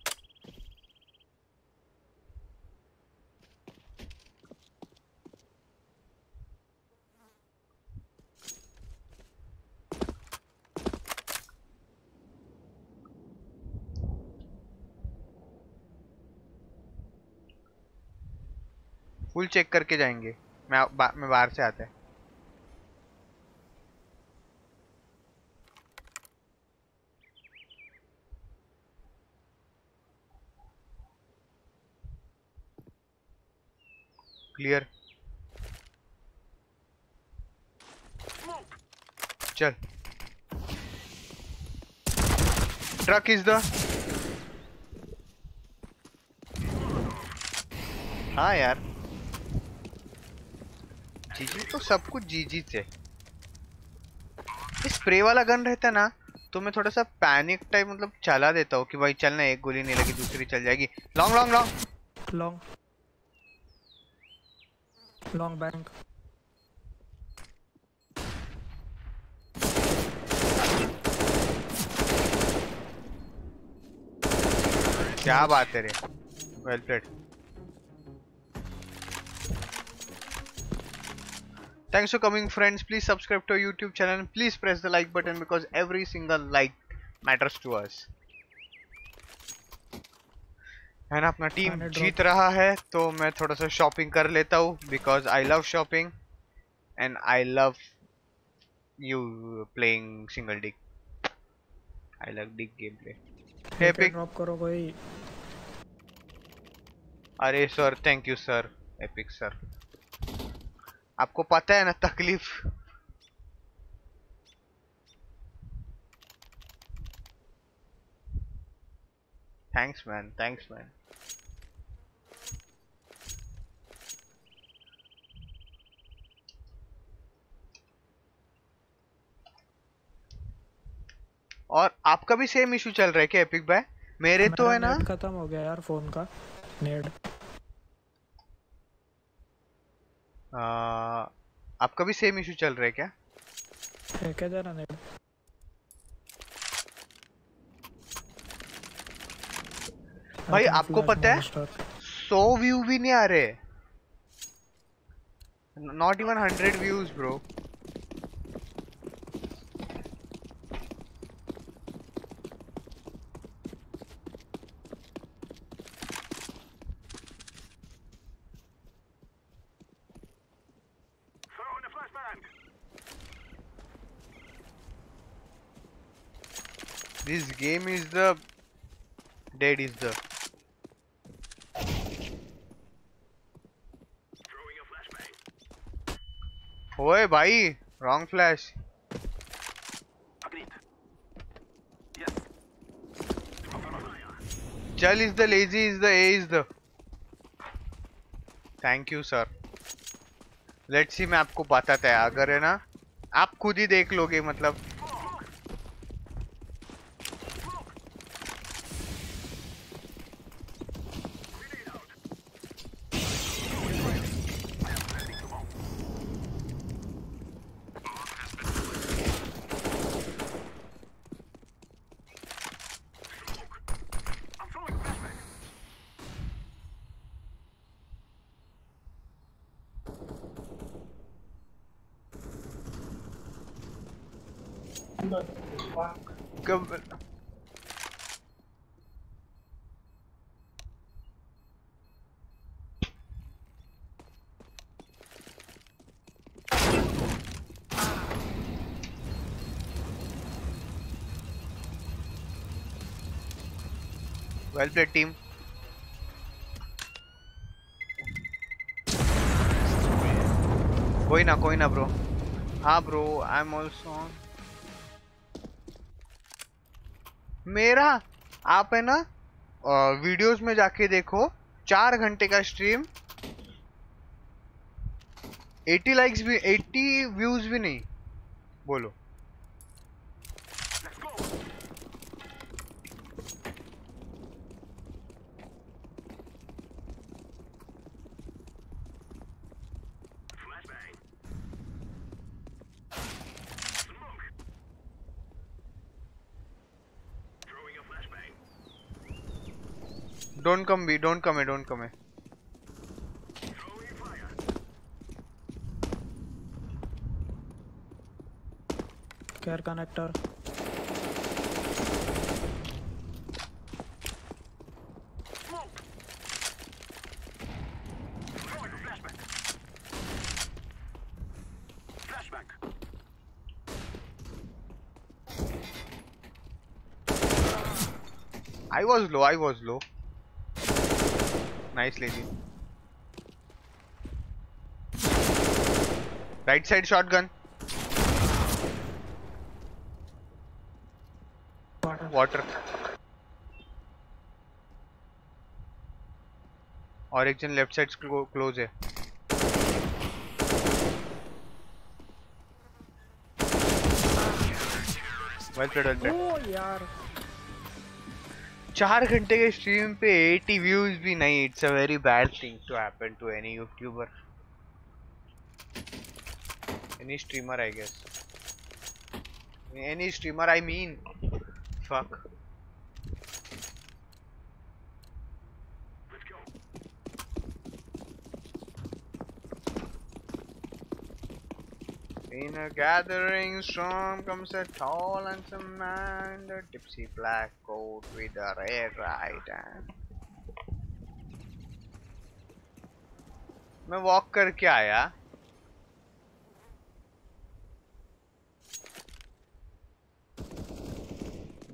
फुल चेक करके जाएँगे। मैं बा, मैं बाहर से आता है। क्लियर। चल। Truck is the. हाँ यार। जीजी तो सब कुछ जीजी से। स्प्रे वाला गन रहता ना तो मैं थोड़ा सा पैनिक टाइप मतलब चला देता हूँ कि भाई चलना एक गोली नहीं लगी, दूसरी चल जाएगी। Long long long. Long. Long bank क्या बात है रे? Well played thanks for coming friends please subscribe to YouTube channel please press the like button because every single like matters to us है ना अपना टीम जीत रहा है तो मैं थोड़ा सा शॉपिंग कर लेता हूँ because I love shopping and I love you playing single dick I love dick game play epic drop करो कोई। अरे sir thank you sir epic sir आपको पता है ना तकलीफ़? थैंक्स मैन थैंक्स मैन और आपका भी सेम इशू चल रहा है क्या एपिक भाई? मेरे तो है ना? खत्म हो गया यार फ़ोन का नेट आ, आपका भी सेम इशू चल रहा है क्या? है क्या जरा नेट भाई, आपको पता है? सौ व्यू भी नहीं आ रहे। Not even hundred views bro Throw in a flashbang. this game is the, dead is the. ओए भाई रॉन्ग फ्लैश. चल is the lazy is the A is the thank you sir let's see मैं आपको बताता है, अगर है ना, आप खुद ही देख लोगे मतलब वेल प्लेड टीम। कोई ना कोई ना, ब्रो। हाँ ब्रो आई एम ऑल्सो मेरा, आप है ना वीडियोस में जाके देखो, चार घंटे का स्ट्रीम 80 लाइक्स भी 80 व्यूज़ भी नहीं। बोलो। Don't come B, don't come A, don't come A. Care connector. I was low, I was low. Nice lady. Right side shotgun. Water. और एक जन लेफ़्ट साइड क्लोज है वेल प्लेड वेल प्लेड ओ यार चार घंटे के स्ट्रीम पे 80 views भी नहीं it's a very bad thing to happen to any YouTuber any streamer I guess any streamer I mean fuck a gathering storm comes a tall and some man, the tipsy black coat with a red right hand. मैं walk करके आया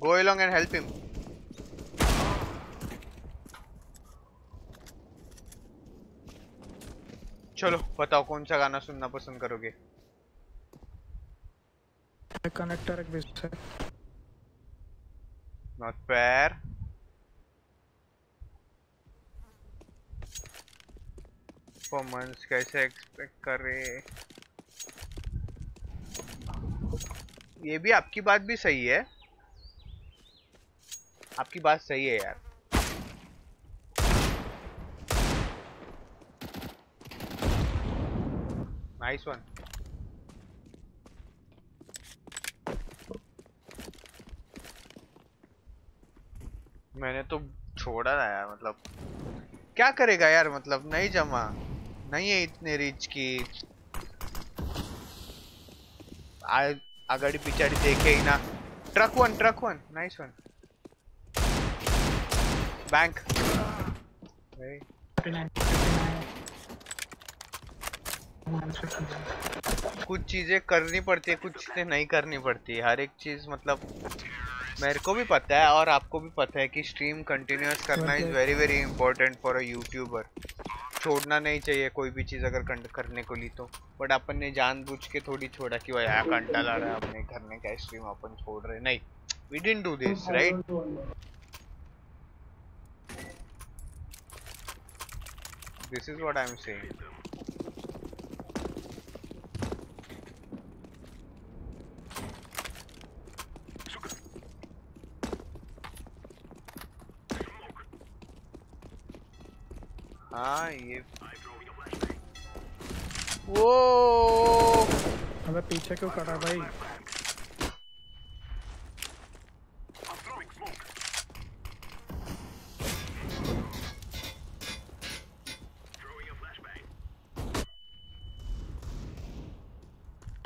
Go along and help him. चलो बताओ कौन सा गाना सुनना पसंद करोगे एक कनेक्टर एक बिस्ट है। Not fair. परफॉर्मेंस कैसे एक्सपेक्ट कर रहे ये भी आपकी बात भी सही है। आपकी बात सही है यार। नाइस वन मैंने तो छोड़ा था यार मतलब। क्या करेगा यार मतलब नहीं जमा। नहीं है इतने रिच की। आगाड़ी पिछाड़ी देखे ही ना। Truck one truck one nice one bank कुछ चीज़ें करनी पड़ती है, कुछ चीज़ें नहीं करनी पड़ती हर एक चीज़ मतलब मेरे को भी पता है और आपको भी पता है कि स्ट्रीम कंटिन्यूअस करना is very very important for a YouTuber छोड़ना नहीं चाहिए कोई भी चीज़ अगर करने को ली तो। बट अपन ने जानबूझ के थोड़ी छोड़ा कि भाई यार कंटा ला रहा है अपने करने का स्ट्रीम अपन छोड़ रहे नहीं we didn't do this right this is what I am saying हाँ ये वो अबे पीछे क्यों खड़ा भाई.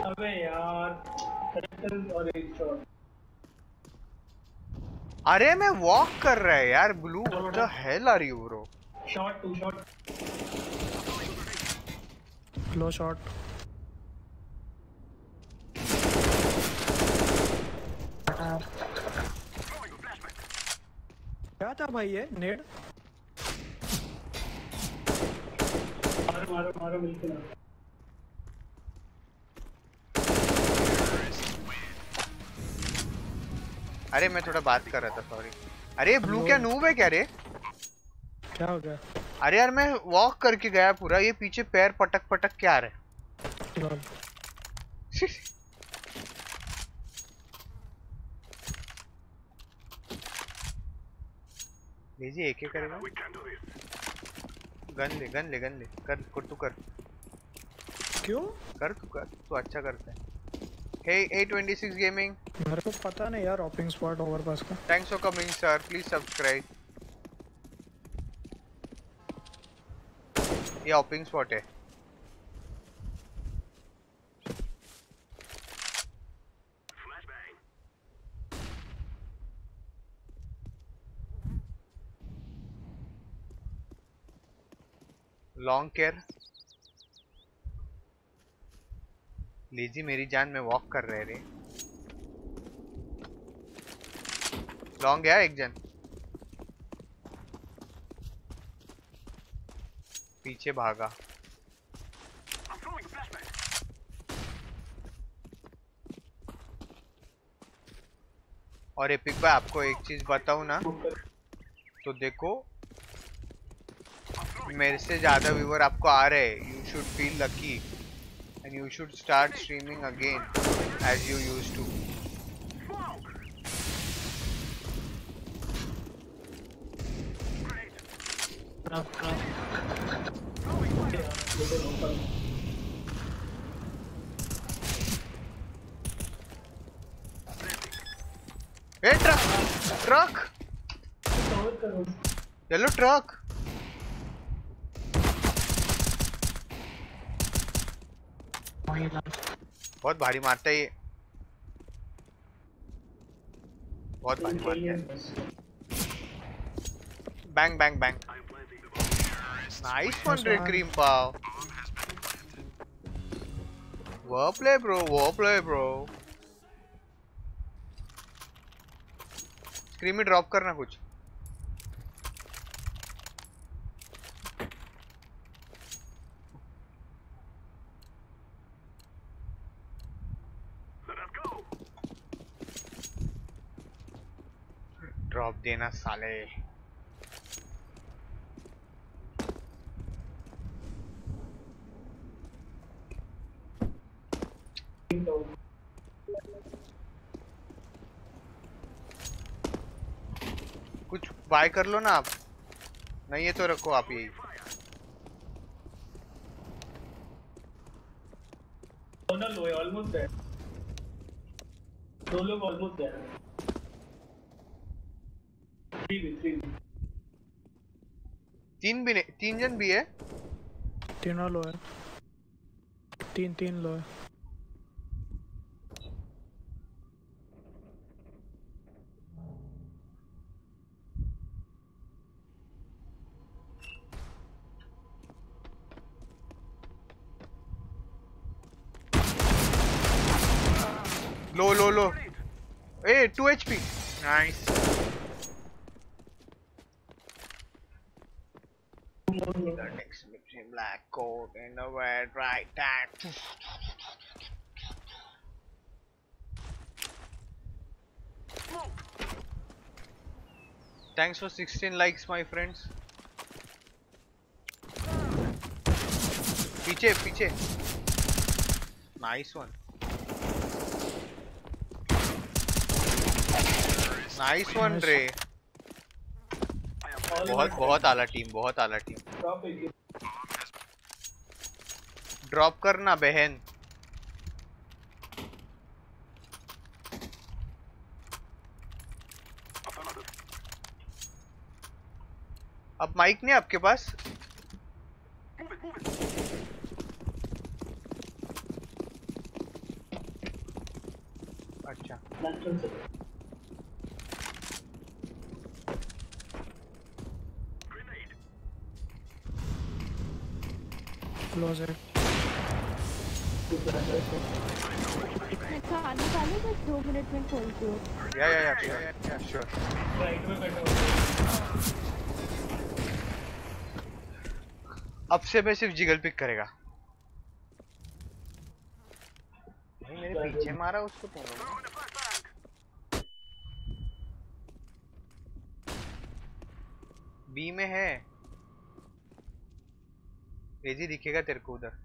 अबे यार और एक शॉट अरे मैं वॉक कर रहा है यार blue what the hell are you bro shot two shot low shot. क्या था भाई ये? नेड मारो मारो मारो मिलके मारो अरे मैं थोड़ा बात कर रहा था सॉरी अरे ब्लू क्या नूब है क्या रे? क्या हो गया? अरे यार मैं वॉक करके गया पूरा। ये पीछे पैर पटक पटक क्या रहे भेजी एक एक करेगा. गन ले गन ले गन ले। कर कर तू कर। क्यों? कर तू कर। तू अच्छा करता है। हे A26 गेमिंग मेरे को पता नहीं यार ऑपिंग स्पॉट ओवर पास का। Thanks for coming sir please subscribe ये ऑपिंग स्पॉट है। लॉन्ग केयर लीजी मेरी जान, में वॉक कर रहे रे। लॉन्ग गया एक जन। पीछे भागा. और एपिक भाई, आपको एक चीज़ बताऊँ ना तो देखो, मेरे से ज़्यादा व्यूवर आपको आ रहे हैं you should feel lucky and you should start streaming again as you used to. A, truck truck. Yellow truck. बहुत भारी मारता है ये। बहुत भारी मारता है। Bang bang bang. Nice one रे क्रीम पाव। वो प्ले ब्रो वो प्ले ब्रो स्क्रीम में ड्रॉप करना कुछ। Let us go. ड्रॉप देना साले कुछ बाय कर लो ना आप। नहीं है तो रखो आप यही। दो लोग ऑलमोस्ट तीन भी नहीं तीन जन भी है? तीनों लो है तीन तीन लो है A two H P nice The next between black coat and the red right hand. Thanks for 16 likes, my friends. पीछे पीछे नाइस वन नाइस वन रे बहुत बहुत आला टीम बहुत आला टीम ड्रॉप करना बहन. अब माइक नहीं आपके पास. अच्छा नेशनल से Grenade. क्लोज है मैं खाने वाली बस दो मिनट में खोलती हूँ या या या या या श्योर राइट में बैठा हुआ से मैं सिर्फ़ जिगल पिक करेगा भाई मेरे पीछे मारा उसको तुम लोगों flashbang. बी में है रेजी दिखेगा तेरे को उधर.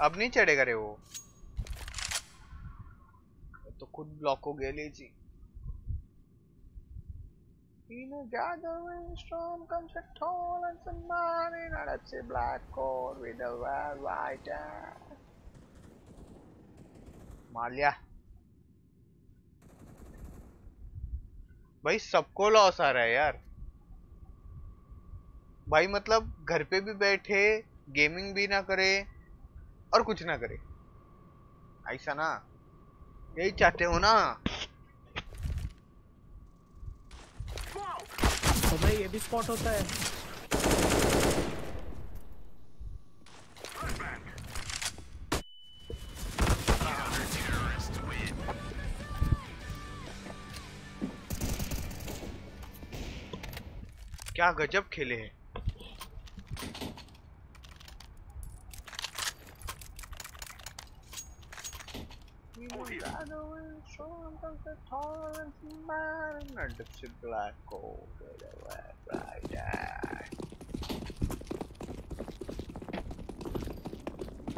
अब नहीं चढ़ेगा रे वो तो खुद ब्लॉक हो गया लीजी In a gathering storm comes a tall and some man in a dirty black coat with a red white. मार लिया भाई सबको लॉस आ रहा है यार भाई मतलब घर पे भी बैठे गेमिंग भी ना करे और कुछ ना करे ऐसा ना यही चाहते हो ना? तो भाई ये भी स्पॉट होता है। क्या गजब खेले हैं।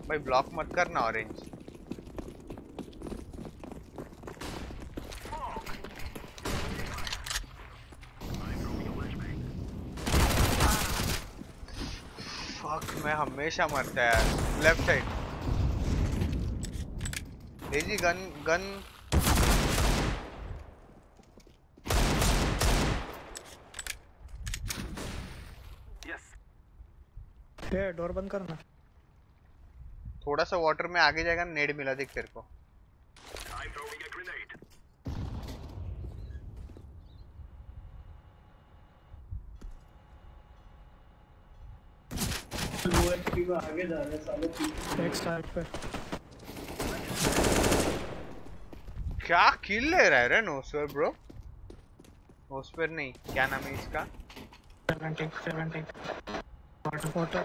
भाई ब्लॉक मत करना ऑरेंज मैं हमेशा मरता है लेफ़्ट साइड जी गन गन. डोर बंद करना। थोड़ा सा वाटर में आगे जाएगा नेड मिला देख तेरे को। आगे जा रहे हैं साले पे। क्या किल ले रहा है रे नोस्फेयर ब्रो नोस्फेयर नहीं क्या नाम है इसका? 70 70 वाटर वाटर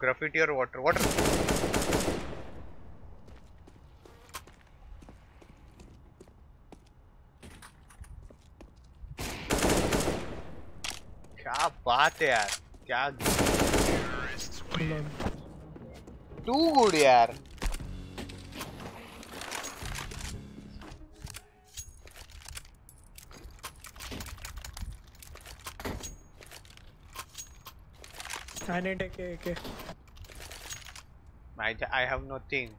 ग्राफिटी और वाटर वाटर क्या बात है यार क्या टू गुड यार। I need a K, AK. I, I have nothing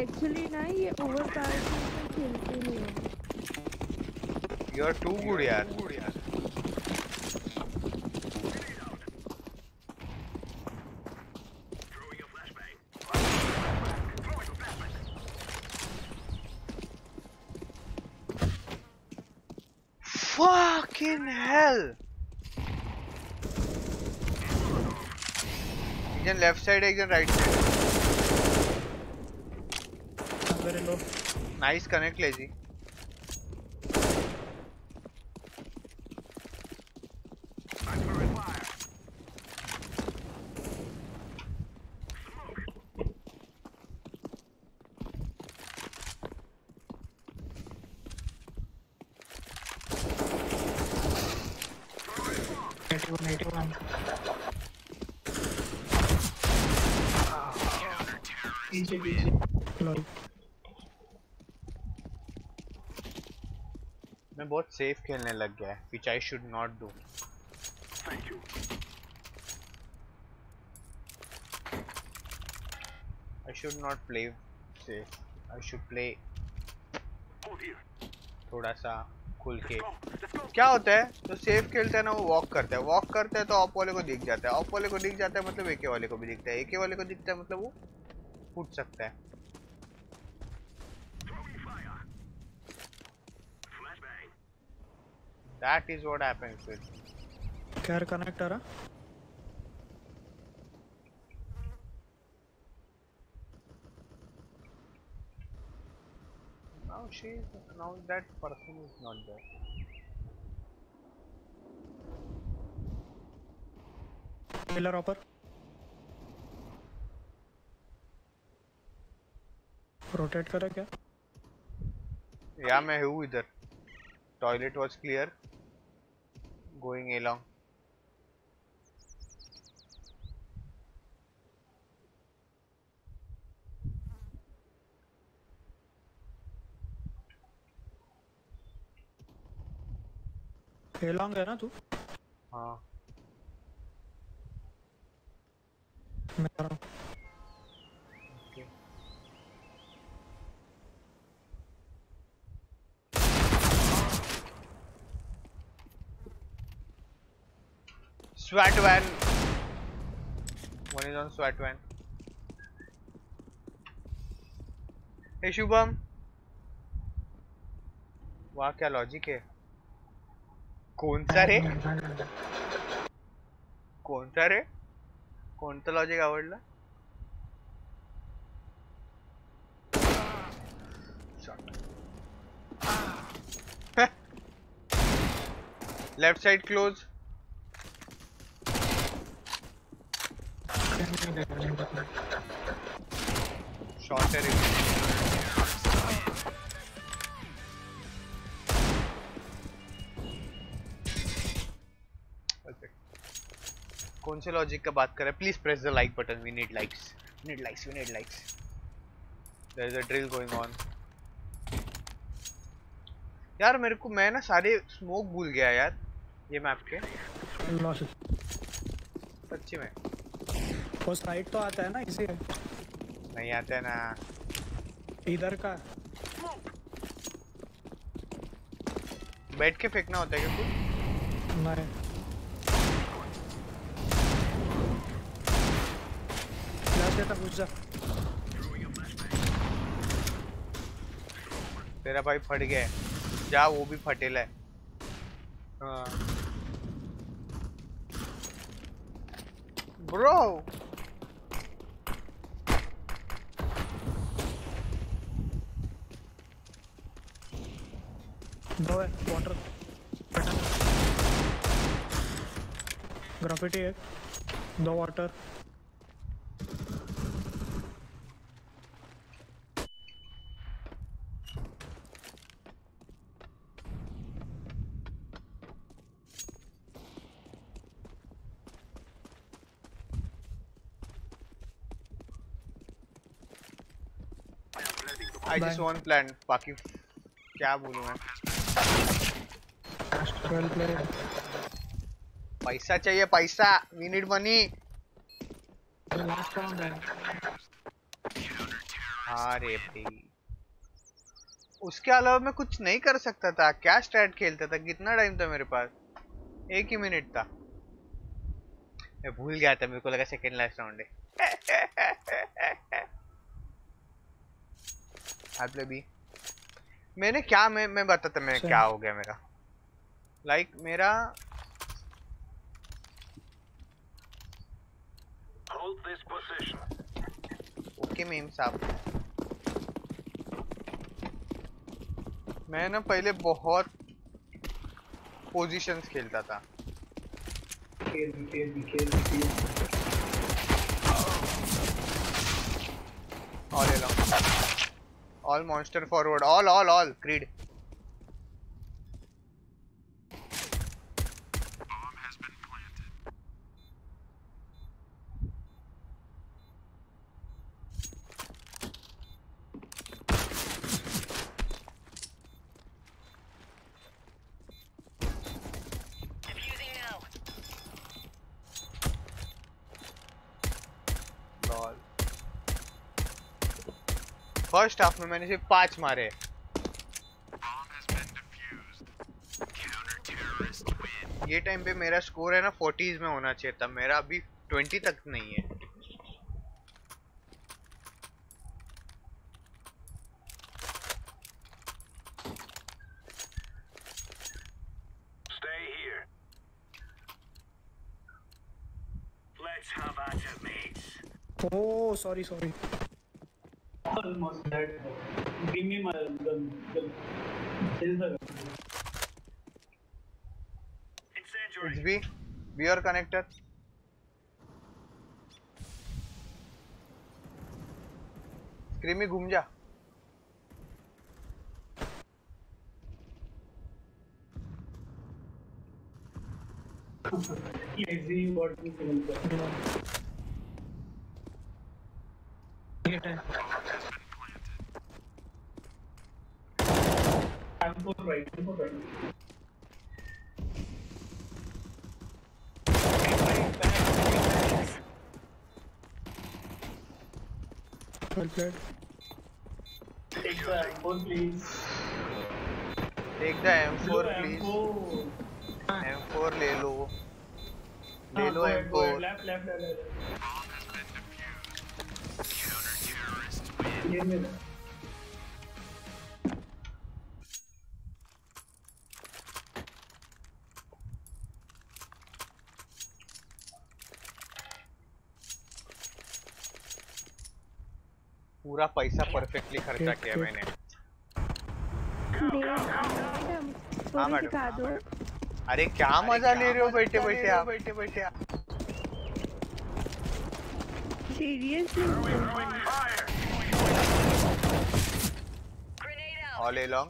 actually ना ये ओवर पावर खेलते नहीं है you are too good यार जन लेफ़्ट साइड एक जन राइट साइड। अंदर लो नाइस कनेक्ट ले जी। Thank you. पीछे पीछे मैं बहुत सेफ़ खेलने लग गया है should not do. Thank you. I should not play safe. I should play Hold here. थोड़ा सा खुल के. क्या होता है? जो सेफ़ खेलता है ना वो वॉक करता है. वॉक करता है तो ऑप वाले को दिख जाता है. ऑप वाले को दिख जाता है मतलब एके वाले को भी दिखता है. एके वाले को दिखता है मतलब वो फूट सकता है fire. Flashbang. That is what Care connect आ रहा? now she is now that person is not there Pillar hopper. Rotate करा क्या? या मैं हूँ इधर। Toilet was clear going along. Long है ना तू? हाँ। मैं आ रहा हूँ okay. SWAT van. One is on SWAT van. Hey, Shubham. वाह, क्या लॉजिक है कौन सा रे कोणता रे कोणतं लॉजिक आवडलं लेफ़्ट साइड क्लोज शॉर्ट है कौन से लॉजिक का बात कर? रहे हैं please press the like button we need likes need likes we need likes there is a drill going on यार मेरे को मैं ना सारे स्मोक भूल गया यार. ये मैप के. सच्ची में. वो साइड तो आता है ना इसे। नहीं आता ना। इधर का। बैठ के फेंकना होता है क्या कुछ? नहीं। देता घुस जा। तेरा भाई फट गया जा वो भी फटेला है। हाँ। ब्रो! दो है वाटर ग्राफिटी है दो water I just one plan बाकी क्या बोलूँ मैं? पैसा चाहिए, पैसा। वी नीड मनी हाँ भाई। उसके अलावा मैं कुछ नहीं कर सकता था। क्या स्टैट खेलता था? कितना टाइम था मेरे पास? एक ही मिनट था। मैं भूल गया था, मेरे को लगा सेकंड लास्ट राउंड है। आप लोग भी मैंने क्या, मैं मैं बताता, मैं। क्या हो गया मेरा। लाइक like, मेरा. ओके मेम साहब। मैं ना पहले बहुत पोजीशंस खेलता था। खेल खेल खेल खेल all along all monster forward all all all creed lol first half में मैंने सिर्फ़ पाँच मारे। ये टाइम पे मेरा स्कोर है ना फोर्टीज में होना चाहिए था मेरा अभी ट्वेंटी तक नहीं है। Stay here. Let's have at it, mates. Oh sorry sorry almost dead. Give me my gun. gun. Kill the gun. Incendiary. It's B B और क्रीमी घूम जा गेट है I'm for right. I'm for right. Well played Take the M4, please. Take the M4 Look, please M4. M4 ले लो ले लो M4 left left left ये मेरा पूरा पैसा परफेक्टली खर्चा किया मैंने। हाँ, मैडम। अरे क्या मज़ा ले रहे हो बैठे बैठे आप। बैठे बैठे आप। Seriously all along?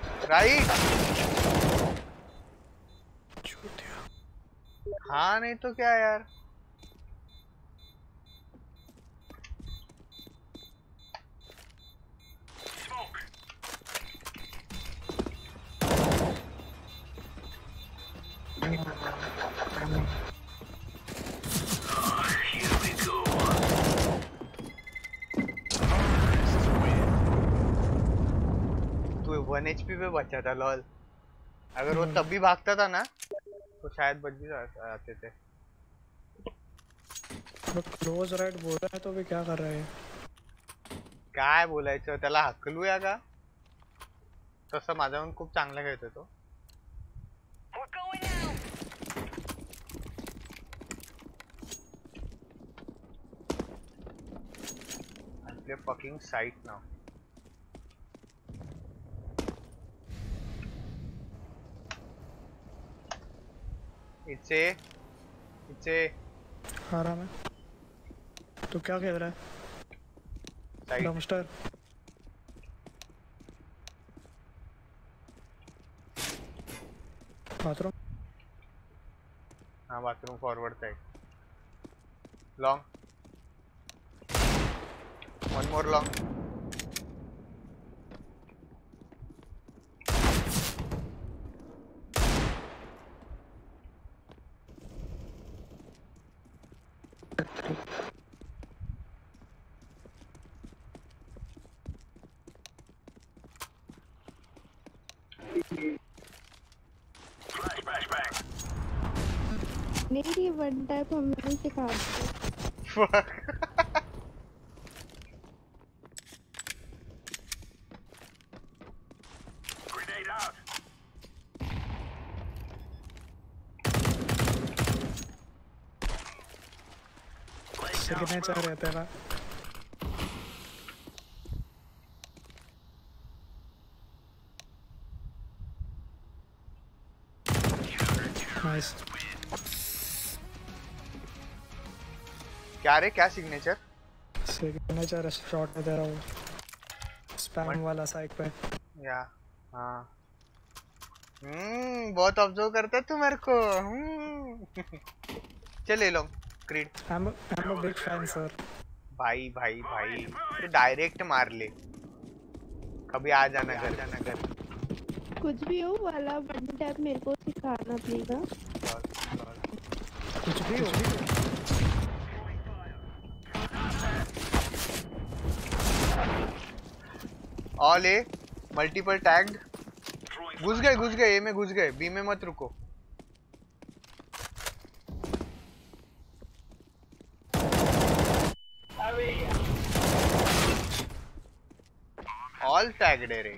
चूतिया हाँ नहीं तो क्या यार। पे बचा था लॉल अगर वो तब भी भागता था ना तो शायद बच भी जाते थे। क्लोज राइट बोल रहा है तो भी क्या कर रहा है काय बोलायचं त्याला हकलूया का? तसं माझ्याहून खूप चांगला खेळतो तो. आपले फकिंग साईट नाव इट्स ए आ रहा मैं। तू क्या खेल रहा है? साईट डमस्टर बाथरूम हाँ bathroom forward side long one more long ये वन टाइप हमें सिखा दो Grenade out. सिग्नेचर है तेरा नाइस क्या रे क्या सिग्नेचर सिग्नेचर शॉट है तेरा वो स्पैम वाला साइड पे। या हाँ। हम्म बहुत ऑब्ज़र्व करता है तू मेरे को। हम्म। चल ले लो creed I am I am a big fan sir भाई भाई भाई तू डायरेक्ट मार ले। कभी आ जाना घर। जाना घर कुछ भी हो वाला वन टाइप मेरे को सिखाना प्लीज़ हाँ। कुछ भी हो ऑल ए मल्टीपल टैग्ड घुस गए घुस गए ए में घुस गए बी में मत रुको। ऑल टैग्ड है रे।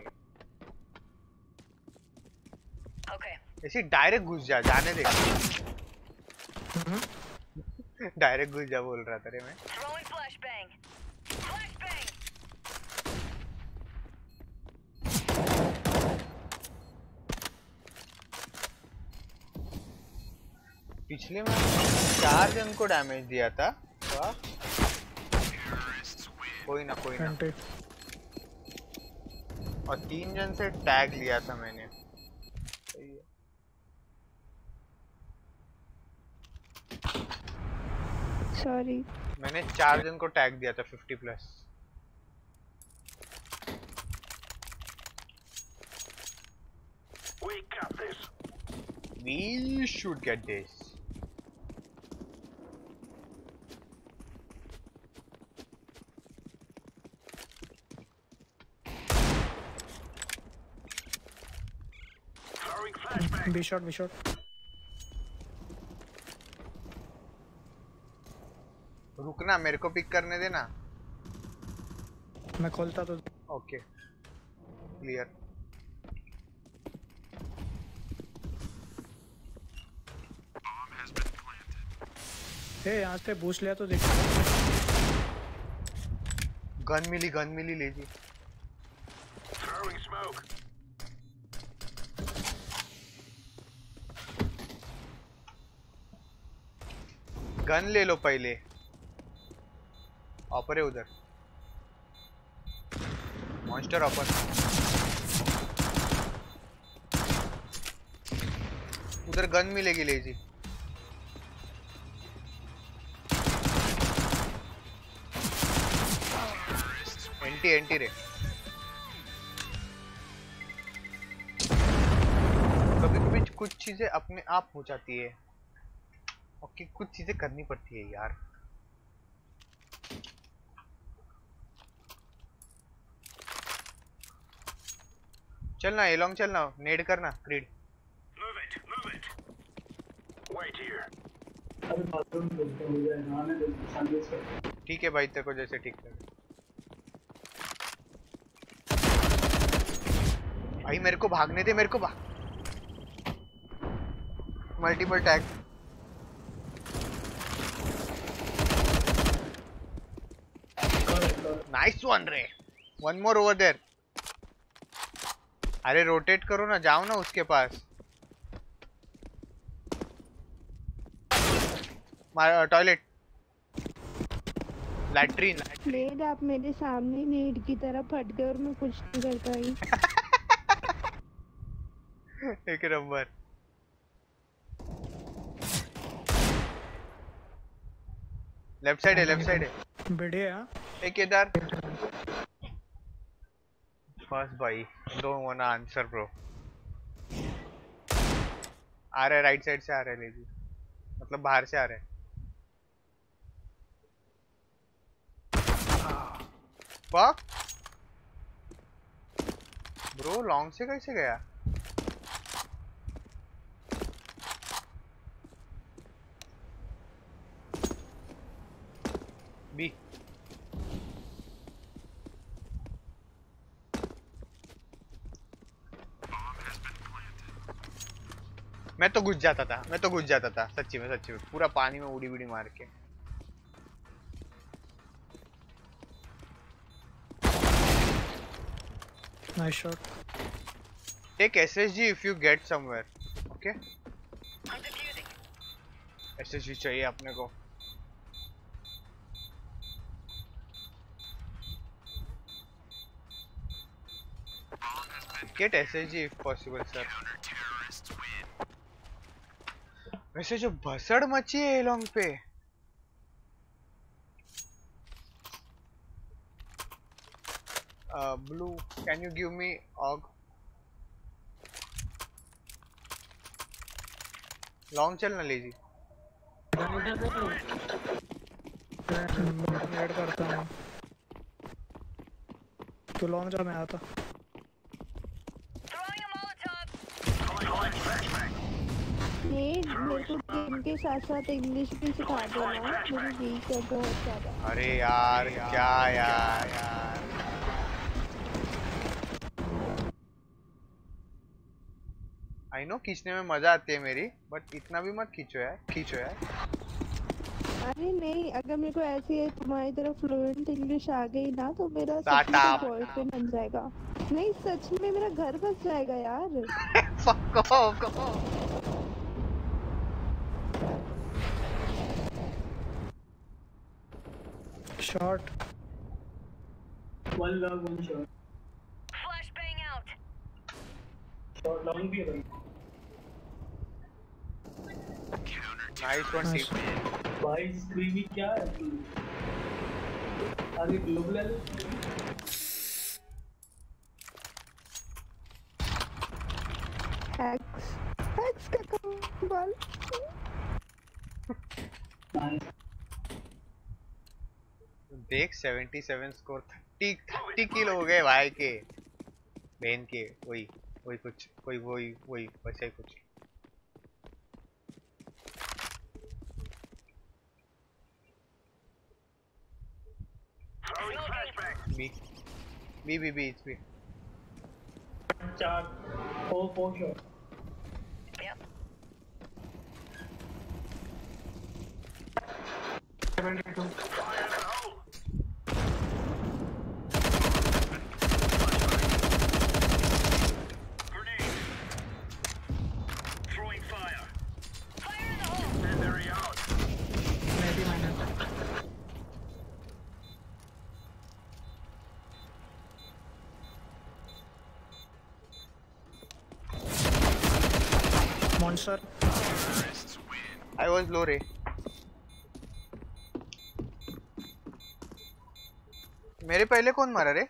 ऐसे डायरेक्ट घुस जा जाने दे। डायरेक्ट घुस जा बोल रहा था रे मैं। पिछले में चार जन को डैमेज दिया था। कोई ना कोई ना। और तीन जन से टैग लिया था मैंने। सॉरी मैंने चार जन को टैग दिया था fifty plus We got this. We should get this. Throwing flashbang. B short रुकना मेरे को पिक करने देना। मैं खोलता तो ओके क्लियर हे यहाँ से बूस्ट लिया तो देख। गन मिली गन मिली ले जी। गन ले लो पहले। ऑपर है उधर। Monster upper. उधर गन मिलेगी, ले जी। Anti anti ray. कभी कभी कुछ चीज़ें अपने आप हो जाती है। ओके कुछ चीज़ें करनी पड़ती है यार। चलना एलोंग चलना नेड करना creed Move it. Move it. Wait here. कर। ठीक है भाई तेरे को जैसे ठीक लगे। भाई मेरे को भागने दे मेरे को भाग। मल्टीपल टैग नाइस वन रे वन मोर ओवर देयर अरे रोटेट करो ना जाओ ना उसके पास। टॉयलेट लैट्रीन नेड आप मेरे सामने नेड की तरह फट गए और मैं कुछ नहीं कर पाई। एक नंबर। लेफ़्ट साइड है लेफ़्ट साइड है। बढ़िया। एक इधर। बस भाई डोंट वांट आंसर ब्रो आ रहा राइट साइड से आ रहा है लेजी मतलब बाहर से आ रहा. है ब्रो लॉन्ग से कैसे गया? बी मैं तो घुस जाता था मैं तो घुस जाता था सच्ची में सच्ची में। पूरा पानी में उड़ी उड़ी मार के। Nice shot take SSG if you get somewhere okay SSG चाहिए अपने को। Get SSG if possible sir. वैसे जो भसड़ मची है एलोंग पे। blue, can you give me og? Long चल ना लीजिए करता हूँ। तू लॉन्ग जा मैं आता। नेड मेरे को गेम के साथ साथ इंग्लिश भी सिखा दो मेरी वीक है बहुत ज़्यादा। अरे यार क्या यार? आई नो खींचने में मज़ा आती है मेरी बट इतना भी मत खींचो यार खींचो यार। अरे नहीं अगर मेरे को ऐसी है तुम्हारी तरफ़ फ्लुएंट इंग्लिश आ गई ना तो मेरा सच में बॉयफ्रेंड बन जाएगा। नहीं सच में मेरा घर बस जाएगा यार। Short one long one short Flashbang out. Short long भी है भाई नाइस वन Nice. टीम भाई स्क्रीमी क्या है तू अरे ग्लोबल है हैक्स हैक्स का कमाल नाइस देख 77 स्कोर 30 30 किल हो गए भाई के। बहन के वही वही कुछ कोई वही वही वैसे ही कुछ। B B B B it's B चार four four shot Yep. Fire in the hole. Grenade. Throwing fire. Fire in the hole. Incendiary out. मैं भी minus monster I was low ray. मेरे पहले कौन मारा रे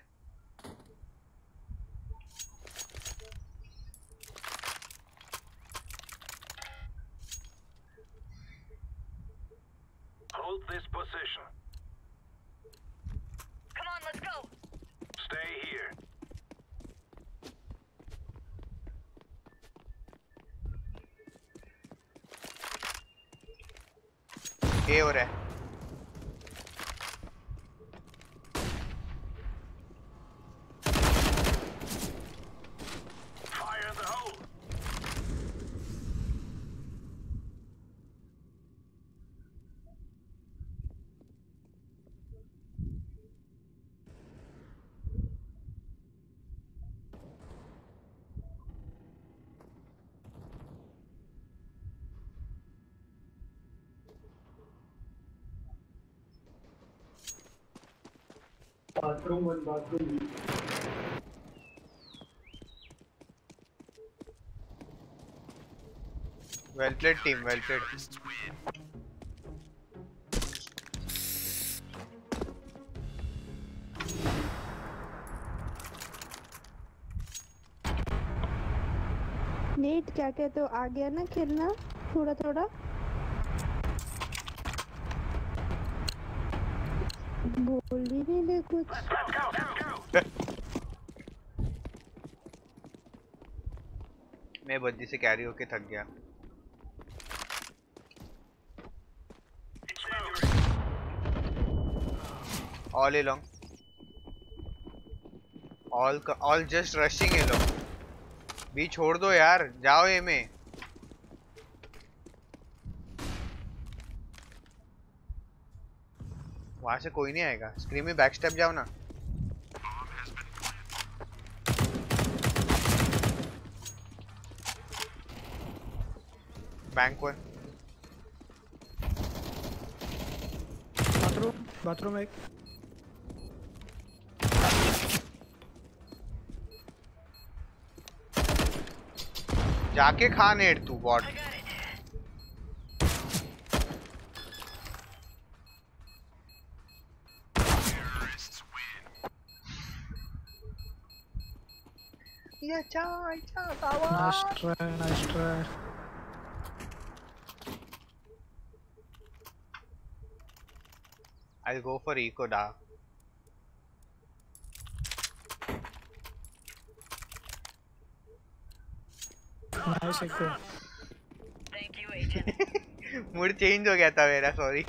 Hold this position. Come on, let's go. Stay here. ए हो रहा है Fire in the hole. One bathroom well played team well played net क्या कहते हो आ गया ना खेलना? थोड़ा थोड़ा बोल ही नहीं दे कुछ Let's go. Let's go. मैं बद्दी से कैरी होके थक गया। All along. All all just rushing along लोग। बी छोड़ दो यार, जाओ ए में। वहाँ से कोई नहीं आएगा। स्क्रीन में बैक स्टेप जाओ ना। बैंक वन बाथरूम बाथरूम एक। जाके खा नेट तू बॉट. ये चाय चाय nice try nice try I'll go for eco da. Nice एक तो Thank you, agent. Mood change हो गया था मेरा सॉरी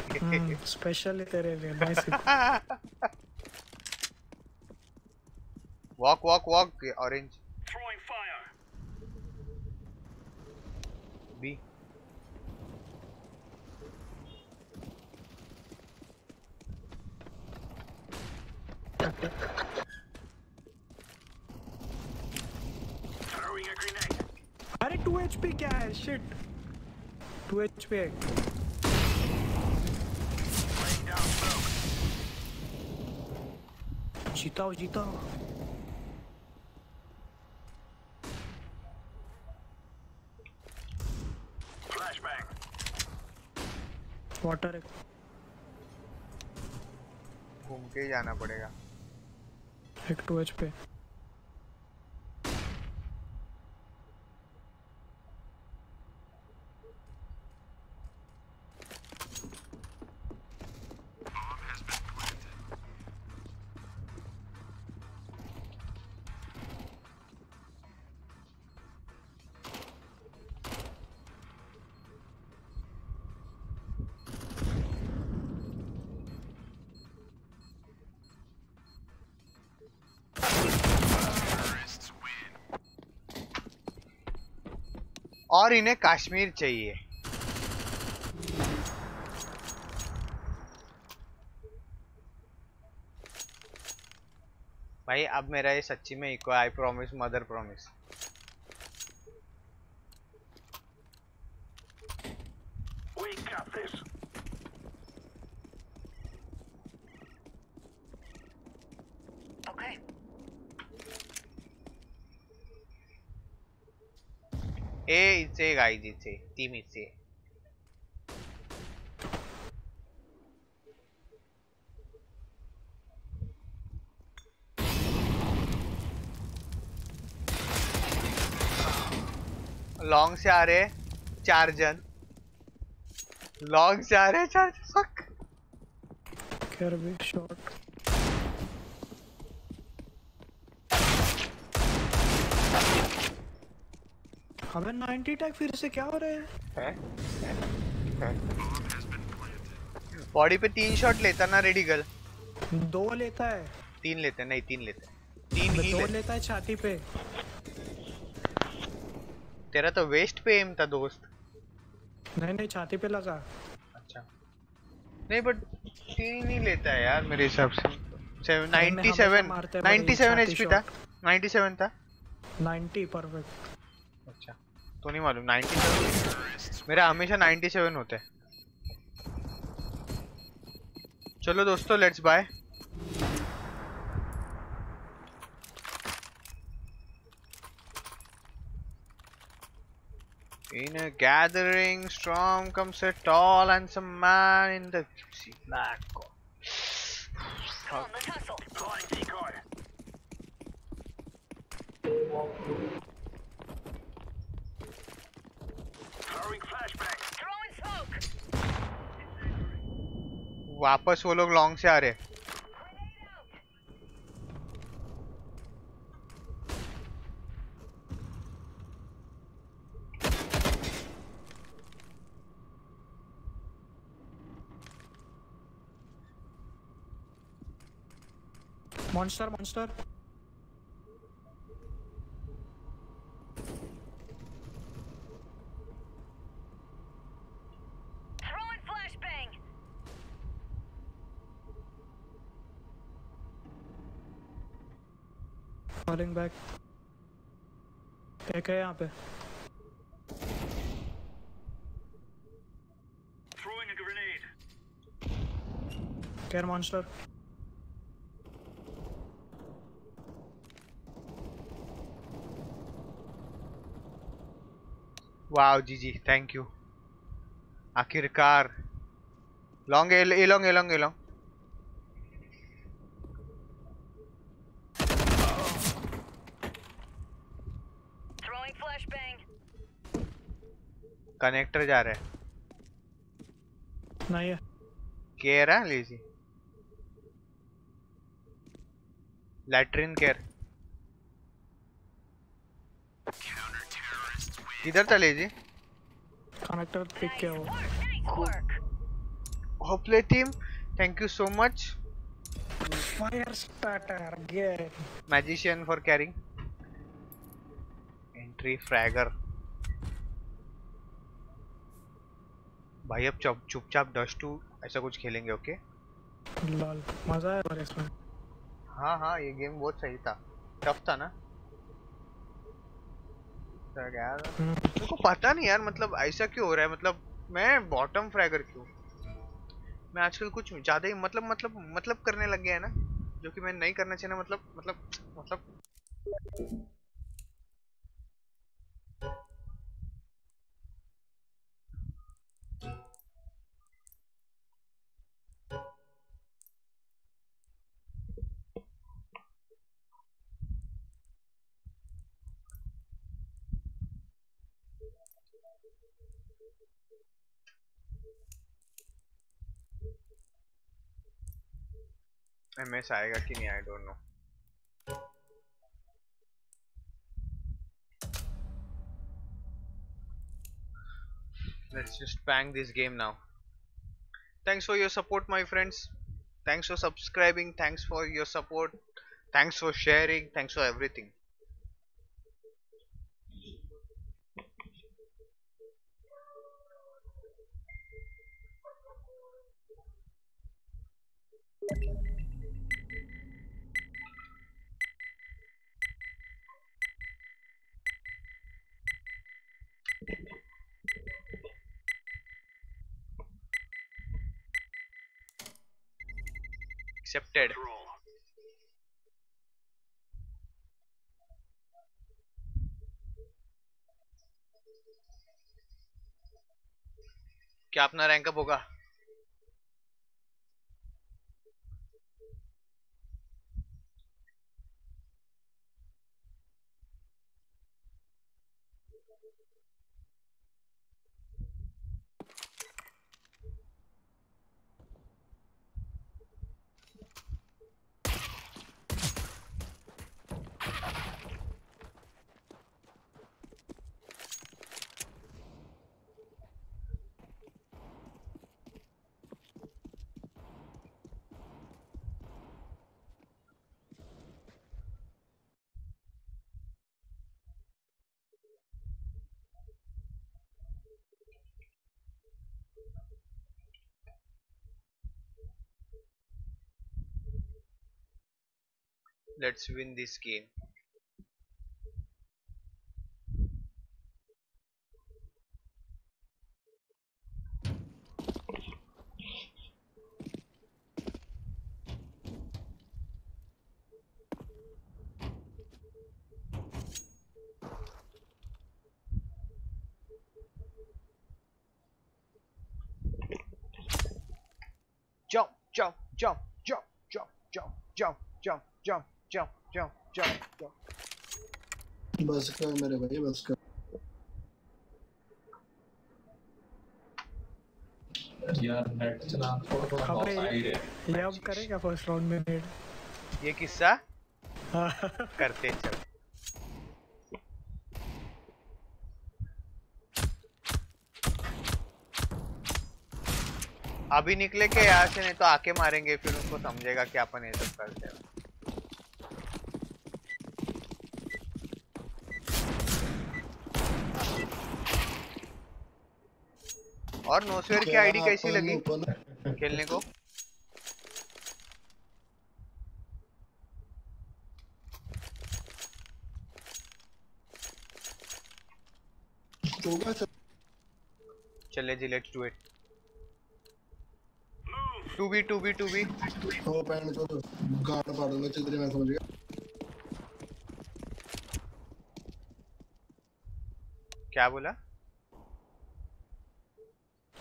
स्पेशली तेरे लिए nice walk walk walk orange B Throwing a grenade. अरे 2 शिट 2 एचपी है Laying down smoke. जीताओ जीताओ वाटर घूम के ही जाना पड़ेगा। एक टू एच पे और इन्हें कश्मीर चाहिए। भाई, अब मेरा ये सच्ची में eco I promise mother promise We got this. Okay. ए इथे गाईज इथे टीम इथे लॉन्ग से आ रहे चार जन। लॉन्ग से आ रहे चार फक केयर बी शॉट हमें 90 टैग फिर से क्या हो रहा है? बॉडी पे तीन शॉट लेता ना रेडिगल दो लेता है। तीन लेते हैं नहीं तीन लेते तीन ही दो लेते लेता है छाती पे। तेरा तो वेस्ट पे एम था दोस्त। नहीं नहीं छाती पे लगा। अच्छा। नहीं बट तीन ही लेता है यार मेरे हिसाब से। सेवन- अरे मैं 97 हमेशा मारते हैं भाई, 97 एचपी था। 97 था? 90 परफेक्ट अच्छा तो नहीं मालूम 97 मेरा हमेशा 97 होता है चलो दोस्तों let's bye In a gathering storm comes a tall handsome man in the gypsy black coat. Come on, let's hustle. Deploying decoy. Throwing flashbang. Throwing smoke. वापस वो लोग लॉन्ग से आ रहे monster monster Throwing flashbang. Falling back एक है यहाँ पे Throwing care monster wow G G thank you आखिरकार long A long A long A long Throwing flashbang. Connector जा रहा है। नहीं है। केयर है लेजी लैट्रिन केयर किधर था लेजी कनेक्टर पिक किया वो. होपले team thank you so much fire starter gate magician for carrying entry fragger भाई अब चुप चुपचाप डस्ट टू ऐसा कुछ खेलेंगे ओके लाल मज़ा आया पर इसमें। हाँ हाँ ये गेम बहुत सही था। टफ था ना? तो यार हम्म, मेरे को पता नहीं यार मतलब ऐसा क्यों हो रहा है? मतलब मैं बॉटम फ्रैगर क्यों? मैं आजकल कुछ ज़्यादा ही मतलब मतलब मतलब करने लग गया है ना? जो कि मैं नहीं करना चाहिए ना मतलब मतलब मतलब एमएस आएगा कि नहीं I don't know let's just bang this game now thanks for your support my friends thanks for subscribing thanks for your support thanks for sharing thanks for everything Accepted. क्या अपना रैंकअप होगा? let's win this game jump, jump, jump, jump, jump, jump, jump, jump. Jump jump jump jump. बस का मेरे भाई बस का यार नेट चला थोड़ा थोड़ा साइड है ये अब करेगा फ़र्स्ट राउंड में नेड ये किस्सा? करते चल। अभी निकले के यहाँ से नहीं तो आके मारेंगे फिर उनको समझेगा कि अपन ये सब करते हैं। और नोसवेयर की आईडी कैसी लगी? खेलने को? चल जी let's do it two B two B two B. वो पैन को तो गाड़ पा दूँगा चित्र मैं समझ गया। क्या बोला?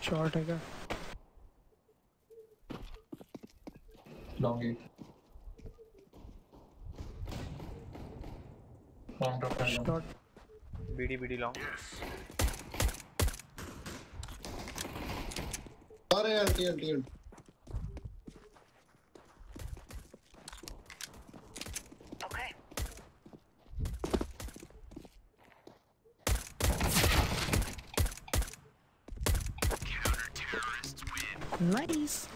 शॉर्ट है क्या? लॉन्ग लॉन्ग ड्रॉप कर लो बीडी बीडी लॉन्ग अरे यार TL Nice.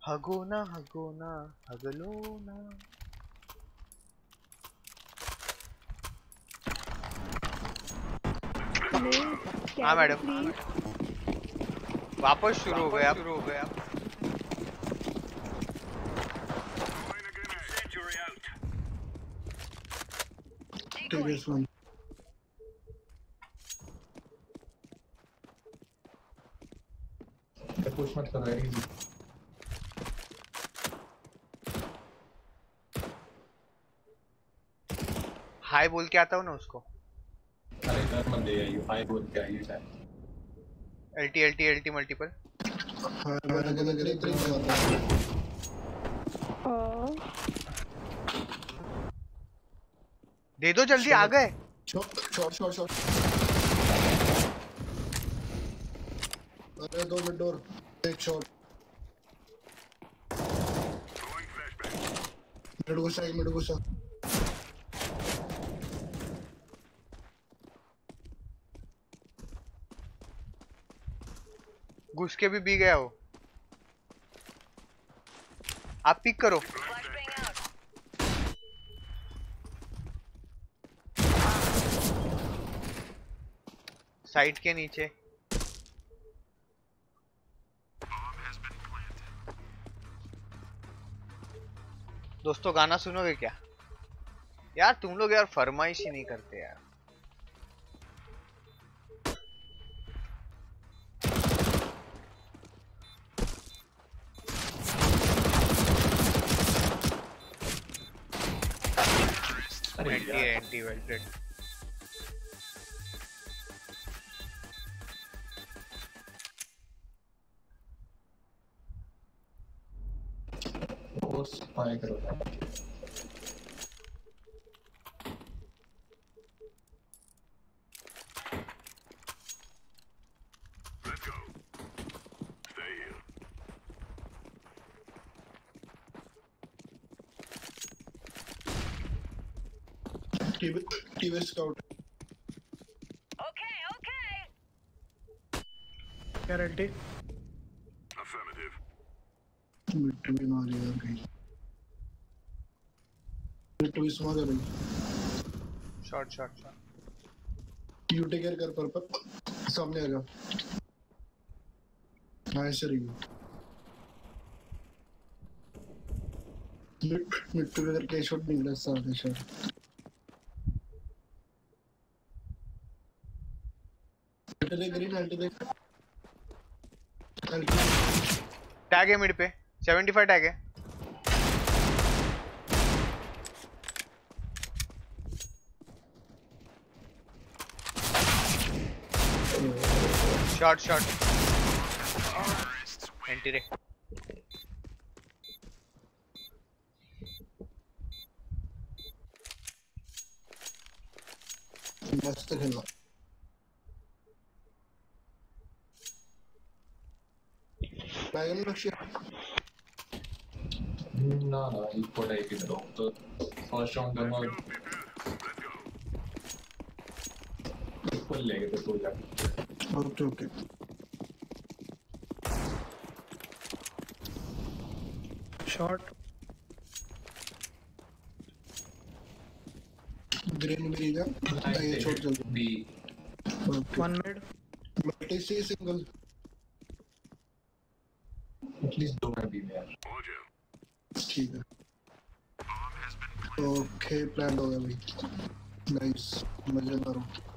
Hagona, Hagona, Hagalona. Ah, madam. Ah, madam. वापस शुरू हो गया शुरू हो गया previous one. हाय बोल के आता हूँ ना उसको अरे डर मत दे यू हाय बोल के आइए शायद एलटी एलटी एलटी मल्टीपल हाँ मैंने गलत गलत तरीके से आता है दे दो जल्दी आ गए। शॉट शॉट शॉट शॉट अरे दो मिड डोर एक शॉट मिड घुसा एक मिड घुसा। घुस के भी बी गया हो आप पिक करो। साइड के नीचे। दोस्तों गाना सुनोगे क्या? यार तुम लोग यार फरमाइश ही नहीं करते यार। एंटी एंटी वेल्टेड वो स्पाई करो Let's go. Stay here. TV TV scout Okay, okay. यार एल टी Affirmative. मिड भी मार यार कहीं मिड भी स्मॉल है भाई shot shot shot you take care कर पर्पल सामने आ जा नाइस रही मिड मिड टू करके शॉट निकला सारे शॉट अल्टे ग्रीन अल्टे देख टैग है मिड पे। 75 टैग है। शॉट शॉट एंटी रे मस्त खेलना बैगन लक्ष्य ना ना इक्वल टाइप की तरह तो फ़र्स्ट राउंड दोनों इक्वल लेंगे तो तो जाके ओके ओके शॉट ग्रीन भी जा ये छोड़ जल्दी one mid multi C single at least दो में बी में यार ठीक है। ओके प्लान हो गया भाई। नाइस मज़ेदार हो।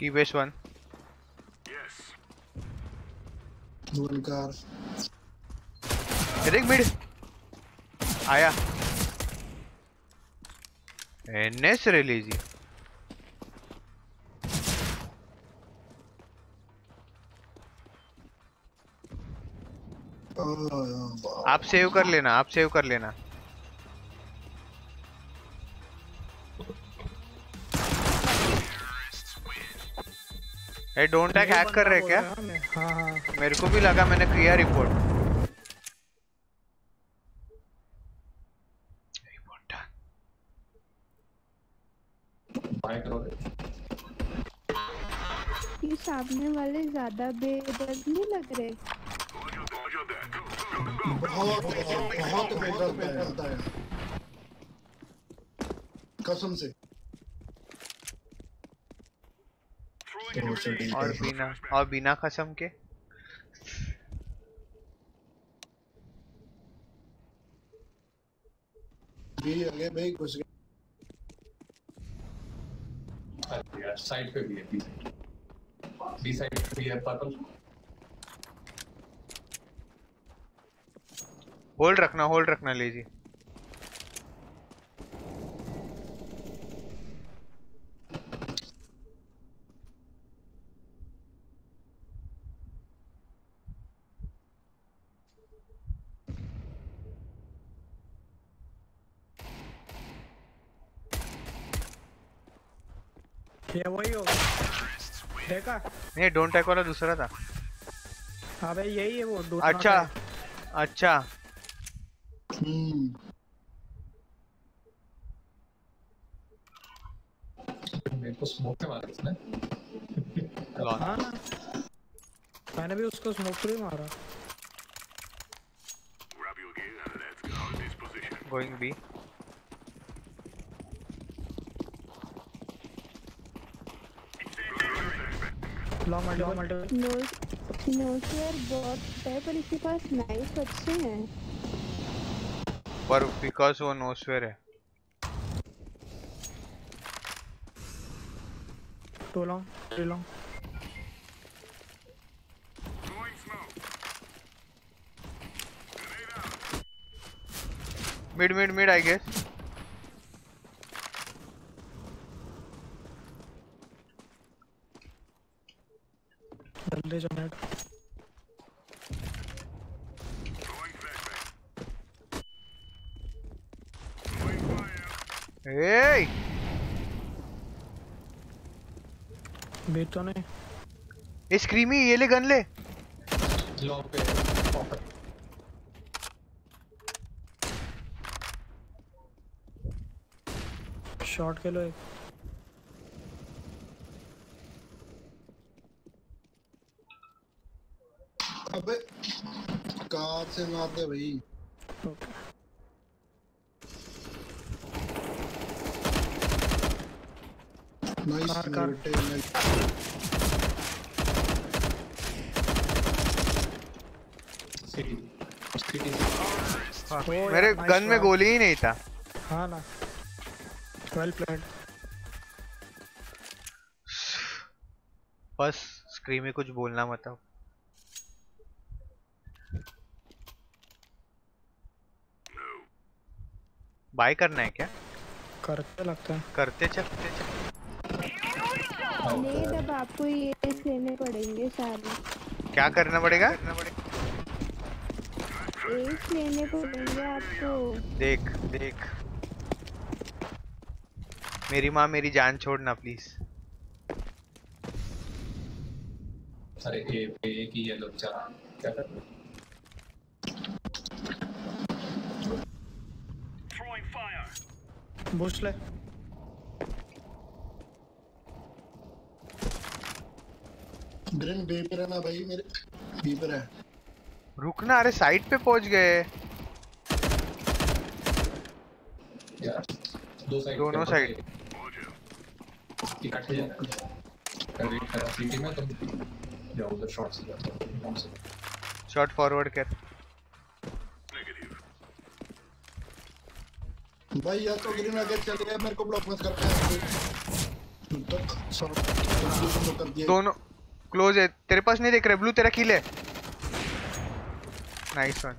T base one Yes. One car एक मिड आया एनएस रिलीजी आप सेव कर लेना आप सेव कर लेना. ए डोंट टैग हैक कर रहे क्या? हाँ हाँ मेरे को भी लगा मैंने किया रिपोर्ट रिपोर्ट बाय करोगे ये सामने वाले ज़्यादा बेदर्द नहीं लग रहे. बहुत बहुत बेदर्द करता है। कसम से। और बिना और बिना कसम के। भी अगे भाई घुस गया साइड पे भी है बी बी साइड पे भी है पर्पल होल्ड रखना होल्ड रखना लीजिए नहीं डोंट टैक वाला दूसरा था। हाँ भाई यही है वो दूसरा अच्छा। अच्छा। मेरे को स्मोक मारा इसने। हाँ मैंने भी उसको स्मोक थ्रू मारा। Grab your gear and let's go this position. Going B law multiple multiple no नोसवेयर बहुत है पर इसके पास नाइफ अच्छे हैं। पर बिकॉज़ वो नोस्फेयर है। Two long three long. Mid mid mid I guess flashbang. Throwing fire. ए बीट तो नहीं ये स्क्रीमी ये ले गन ले लॉ पे शॉट के लो एक अबे कार से मार दे भाई। Nice car. मेरे नाइस गन में गोली ही नहीं था। हाँ ना। वेल बस स्क्रीमी कुछ बोलना मत अब। बाय करना है क्या? करते लगता है। करते चलते चल। नहीं तब आपको ये लेने पड़ेंगे सारे। क्या करना पड़ेगा? एक लेने पड़ेंगे आपको। देख देख। मेरी माँ मेरी जान छोड़ना प्लीज़ अरे ए पे एक ही है लोग चला क्या कर Throwing fire. बूस्ट ले ग्रीन बी पे रहना भाई मेरे बी पे रह रुकना अरे साइड पे पहुँच गए। यार दो साइड दोनों side. इकट्ठे जाना कर सिटी में तुम जाओ उधर शॉट से जाओ। से शॉट फॉरवर्ड कर। भाई या तो ग्रीन आगे चल गया मेरे को ब्लॉक मत कर पाया तो दिया। दोनों क्लोज है। तेरे पास नहीं देख रहे ब्लू तेरा किल है। Nice one.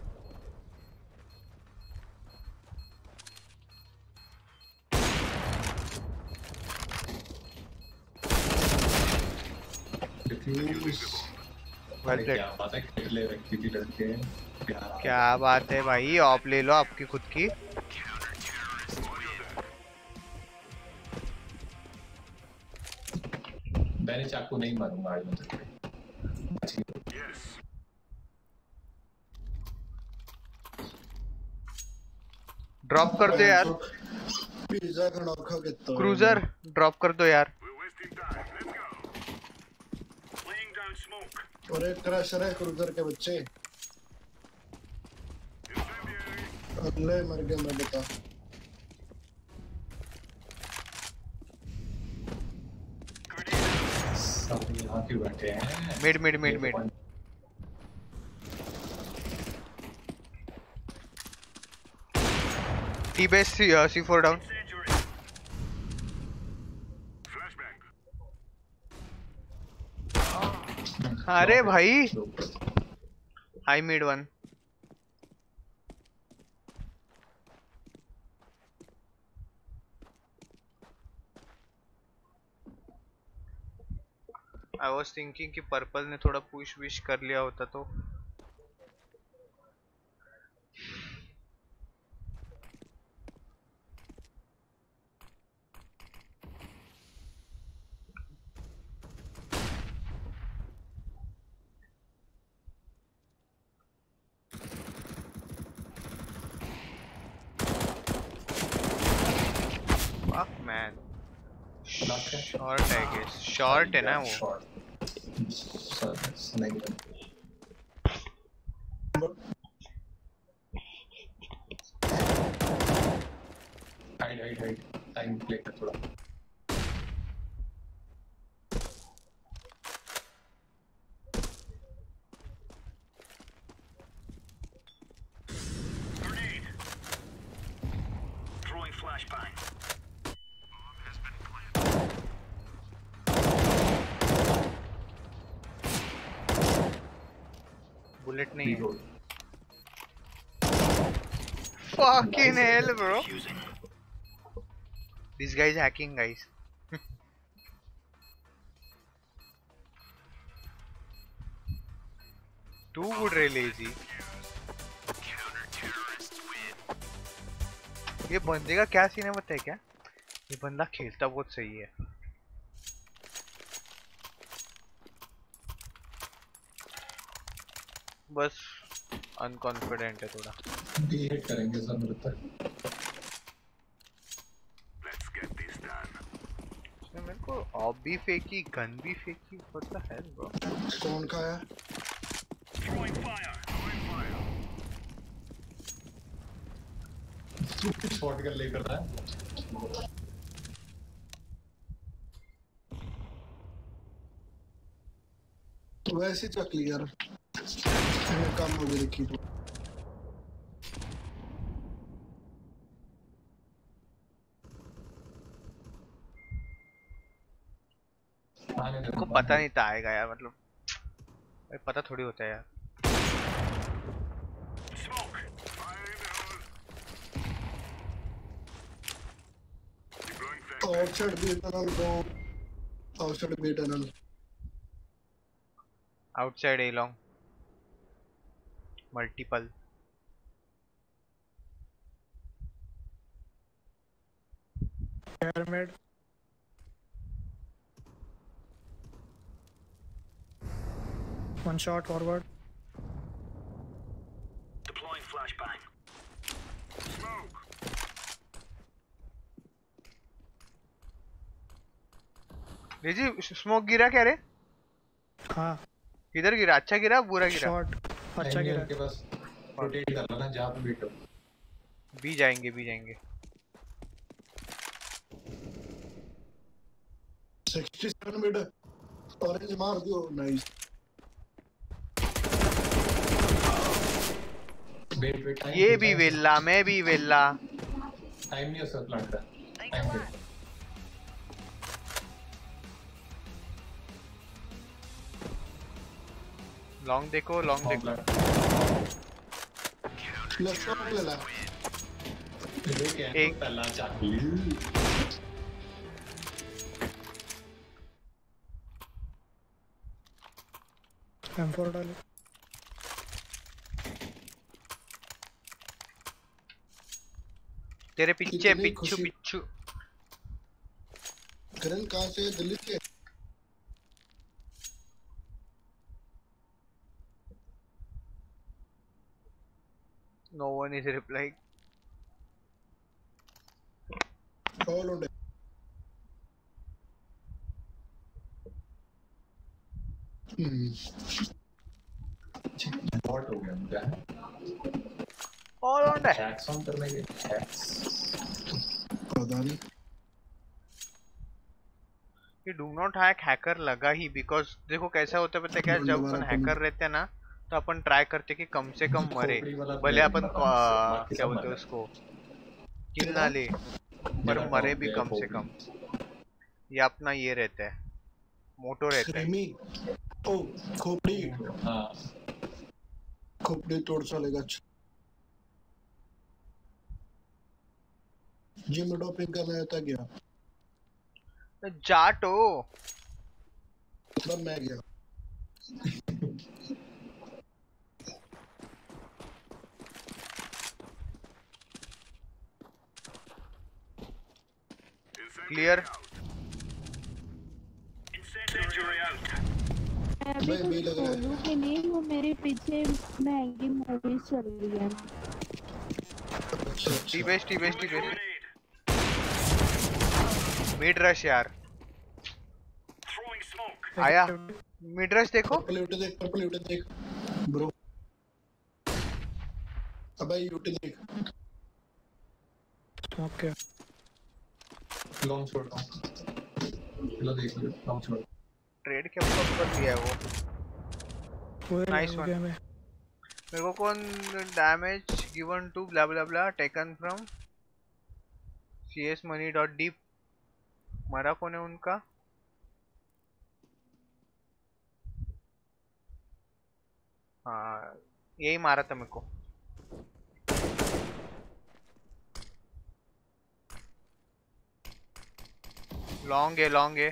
क्या बात है भाई ऑफ़ ले लो आपकी खुद की। चाकू नहीं मारूँगा आज मैं तुझे ड्रॉप कर दो यार। पिज्जा खड़ा खा के तो क्रूजर ड्रॉप कर दो यार. और एक क्रशर है क्रूजर के बच्चे। अगले मर गए मैं बता सब यहाँ क्यों बैठे हैं? Mid mid mid mid. T base C four down अरे भाई। High mid one I was thinking कि पर्पल ने थोड़ा पुश विश कर लिया होता तो Fuck man. Short I guess. Short है ना वो. शॉर्ट नहीं hide hide hide time play कर थोड़ा Grenade. Throwing flashbang. बुलेट नहीं है. Reload. Fucking hell, bro. This guy is hacking, guys. Too good, रे lazy. ये बंदे का क्या सीन है पता है क्या ये बंदा खेलता बहुत सही है बस अनकॉन्फिडेंट है थोड़ा बी हिट करेंगे तक। This done. उसने मेरे को ऑफ़ भी फेंकी गन भी फेंकी व्हाट द हेल ब्रो कौन का है। Fire. शॉट कर ले करता है। वैसे ही चक लिया। यार काम हो गई देखी तो आने दे को पता नहीं था आएगा यार मतलब। भाई पता थोड़ी होता है यार. आउटसाइड बी टनल दो outside B tunnel outside A long multiple pyramid one shot forward. Deploying flashbang. Smoke. जी स्मोक गिरा क्या रे? हाँ। किधर गिरा अच्छा गिरा बुरा गिरा? शॉट अच्छा गिरा। के पास रोटेट कर लेना जहाँ पे हो बी जाएँगे बी जाएँगे। 67 मिड ऑरेंज मार दियो नाइस वेट वेट ये भी वेल्ला मैं भी वेल्ला। टाइम नहीं उसका प्लांट का। टाइम वेट लॉन्ग देखो लॉन्ग देखो। शॉट ले ला एक एक- पहला चाकली M4 डाले। तेरे पीछे पिच्छू पिच्छू। करण कहाँ से दिल्ली से? No one is replying all on bot हो गया मुझे। ऑल ऑन है हैक्स ऑन करने के पता नहीं ये डू नॉट हैक हैकर लगा ही बिकॉज़ देखो कैसा होता है पता क्या? जब अपन हैकर रहते हैं ना तो अपन ट्राई करते कि कम से कम मरे। भले अपन क्या बोलते हैं उसको? किल ना ले पर मरे भी कम से कम। ये अपना ये रहता है मोटो रहता है। ओ खोपड़ी। हाँ। खोपड़ी तोड़ चलेगा जिम डोपिंग करना था गया जाटो। मतलब मैं गया। क्लियर रहा है। कि नहीं वो मेरे पीछे महँगी मूवीज़ चल रही है। अच्छा टी अच्छा। T base T base mid rush यार। आया। मिड रश देखो। पर्पल यूटी देख पर्पल यूटी देख। ब्रो अबे यूटी देख। ओके लॉन्ग छोड़ रहा हूँ चलो देख लो लॉन्ग छोड़ ट्रेड क्या कब कर दिया है वो। वो Nice one. गया मैं। मेरे को कौन damage given to blah blah blah taken from Deep मरा कौन है उनका? हाँ यही मारा था मेरे को। लॉन्ग है लॉन्ग है।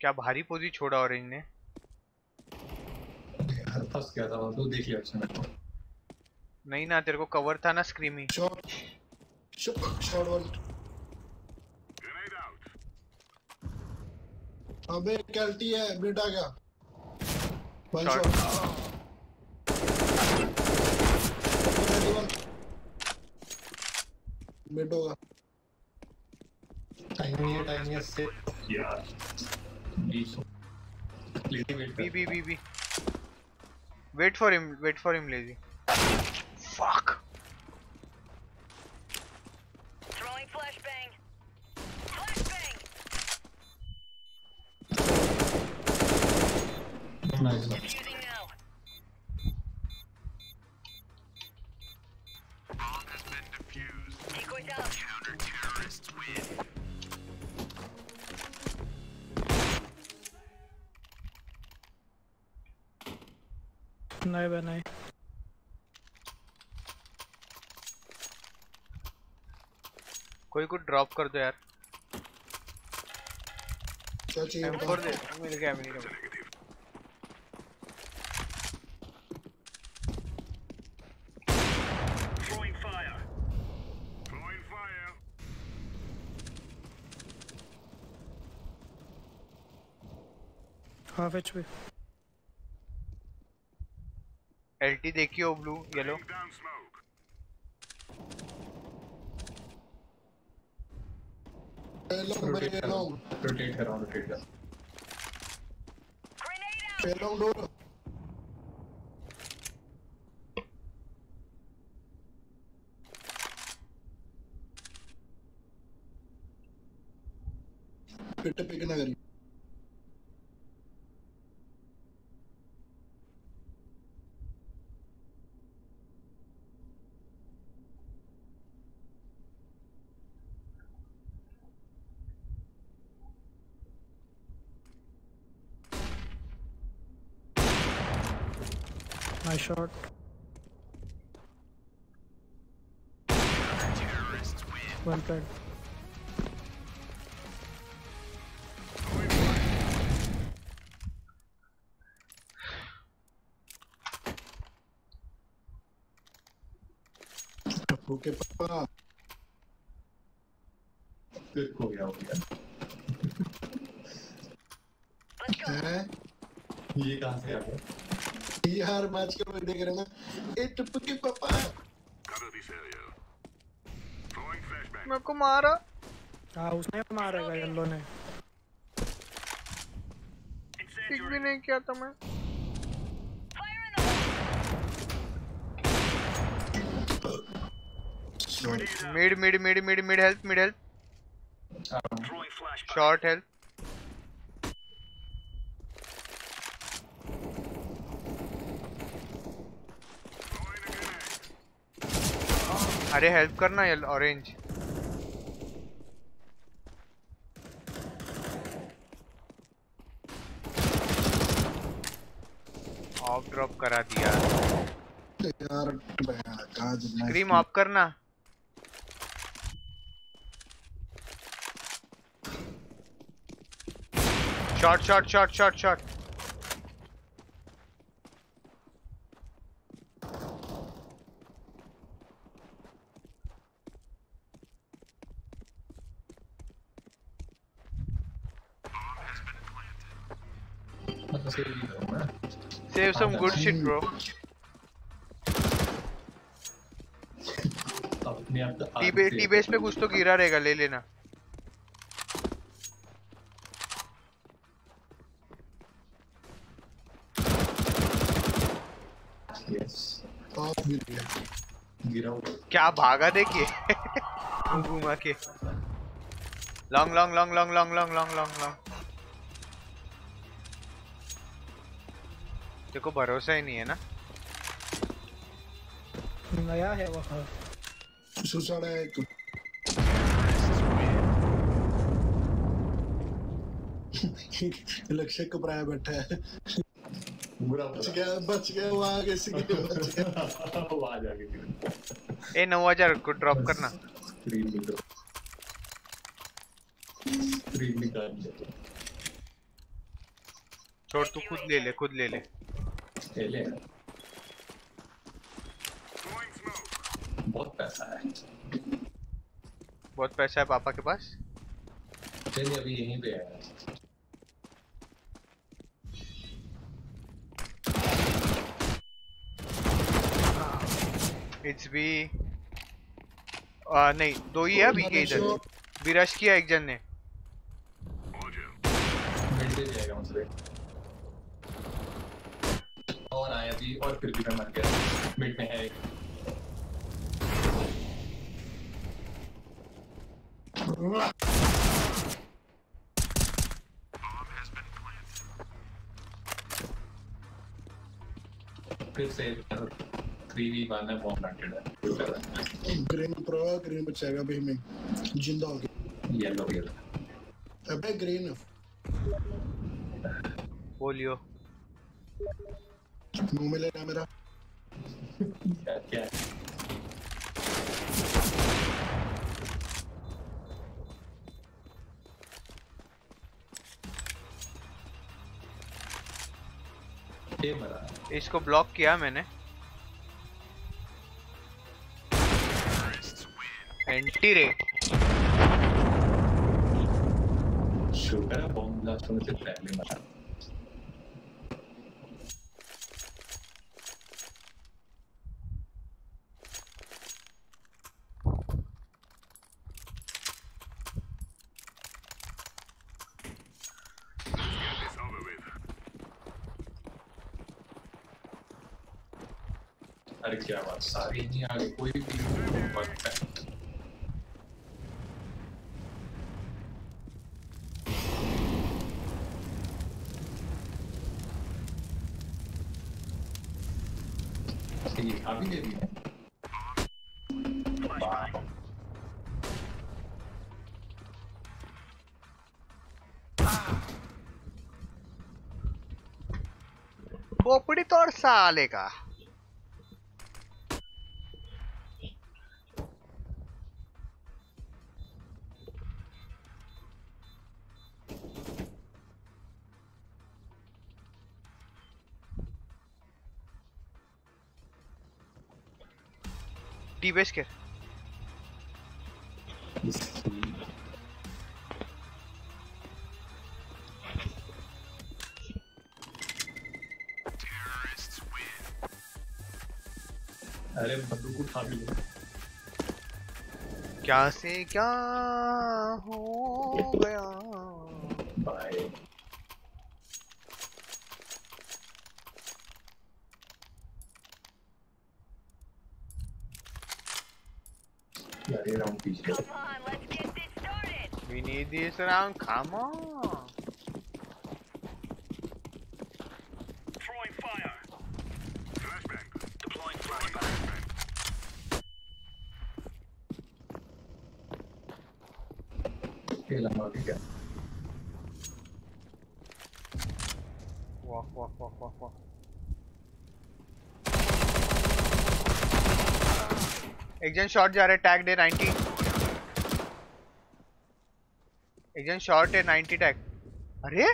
क्या भारी पोजी छोड़ा ऑरेंज ने? फंस गया था वहाँ तो देख लिया उसने मेरे को। नहीं ना तेरे को कवर था ना स्क्रीमी शॉट शॉट वन अबे कैल्टी है मिड आ गया। वन शॉट मिड होगा। टाइम नहीं है टाइम नहीं है से यार B B B B wait for him wait for him lazy कुछ ड्रॉप कर दो यार। क्या चाहिए M4 दे। मिल गया मिल गया। Throwing fire. Throwing fire. Half H P LT देखियो blue yellow Laying down smoke. Long भाई रोटेट कर लॉन्ग रोटेट कर रहा हूँ रोटेट कर Grenade out. Long door pit pick ना करी शॉट वन प्लेट टप्पू के पापा फिर हो गया हो गया Let's go. ये कहाँ से आ गया यार मैच के मैं देख रहा हूँ ए टप्पू के पापा. मेरे को मारा हाँ उसने मारेगा येलो ने पिक भी. नहीं किया था मैं. Mid mid mid mid mid help mid help. Short help अरे हेल्प करना ये ऑरेंज ऑफ़ ड्रॉप करा दिया. यार स्क्रीम ऑफ़ करना. Shot shot shot shot shot save some good shit bro अपने आप तो टी बेस पे कुछ तो गिरा रहेगा ले लेना। क्या भागा देखिए। घुमा के। Long long long long long long long long देखो भरोसा ही नहीं है ना? नया है वह। सुसाड़ा है एक। लक्ष्य कपराया बैठा है। बच गया बच गया वो आगे से गया बच गया। वो आ जाएगी। ए नौ हज़ार को ड्रॉप करना। स्क्रीन निकाल स्क्रीन निकाल ले छोड़ तू खुद ले ले खुद ले ले। ले ले बहुत पैसा है। बहुत पैसा है पापा के पास? चलिए अभी यहीं पे है। इट्स बी आ, नहीं दो ही है अभी के इधर। विरश किया एक जन ने। मुझसे और भी फिर भी मैं मर गया। मिड में है एक। फिर से है बॉम्ब प्लांटेड है। ग्रीन प्रो ग्रीन बचाएगा अभी में ज़िंदा हो गया। येलो येलो अबे ग्रीन बोलियो मुँह में लेना मेरा। क्या क्या ये मरा। इसको ब्लॉक किया मैंने। एंटी रे शुगर है बॉम्ब ब्लास्ट होने से पहले मरा। अरे क्या बात, सारी नहीं आ गई कोई भी अभी दे दिया पोपड़ी तोड़ साले का। टी बेस के। अरे बंदूक उठा भी ले। क्या से क्या हो गया? Bye We need this round. Come on. Throwing fire. Flashbang. Deploying flashbang. ये लंबा भी क्या Walk, walk, walk, walk, walk. एक जन शॉट जा रहे टैग दे 90 इंजन शॉर्ट है 90 टैक अरे?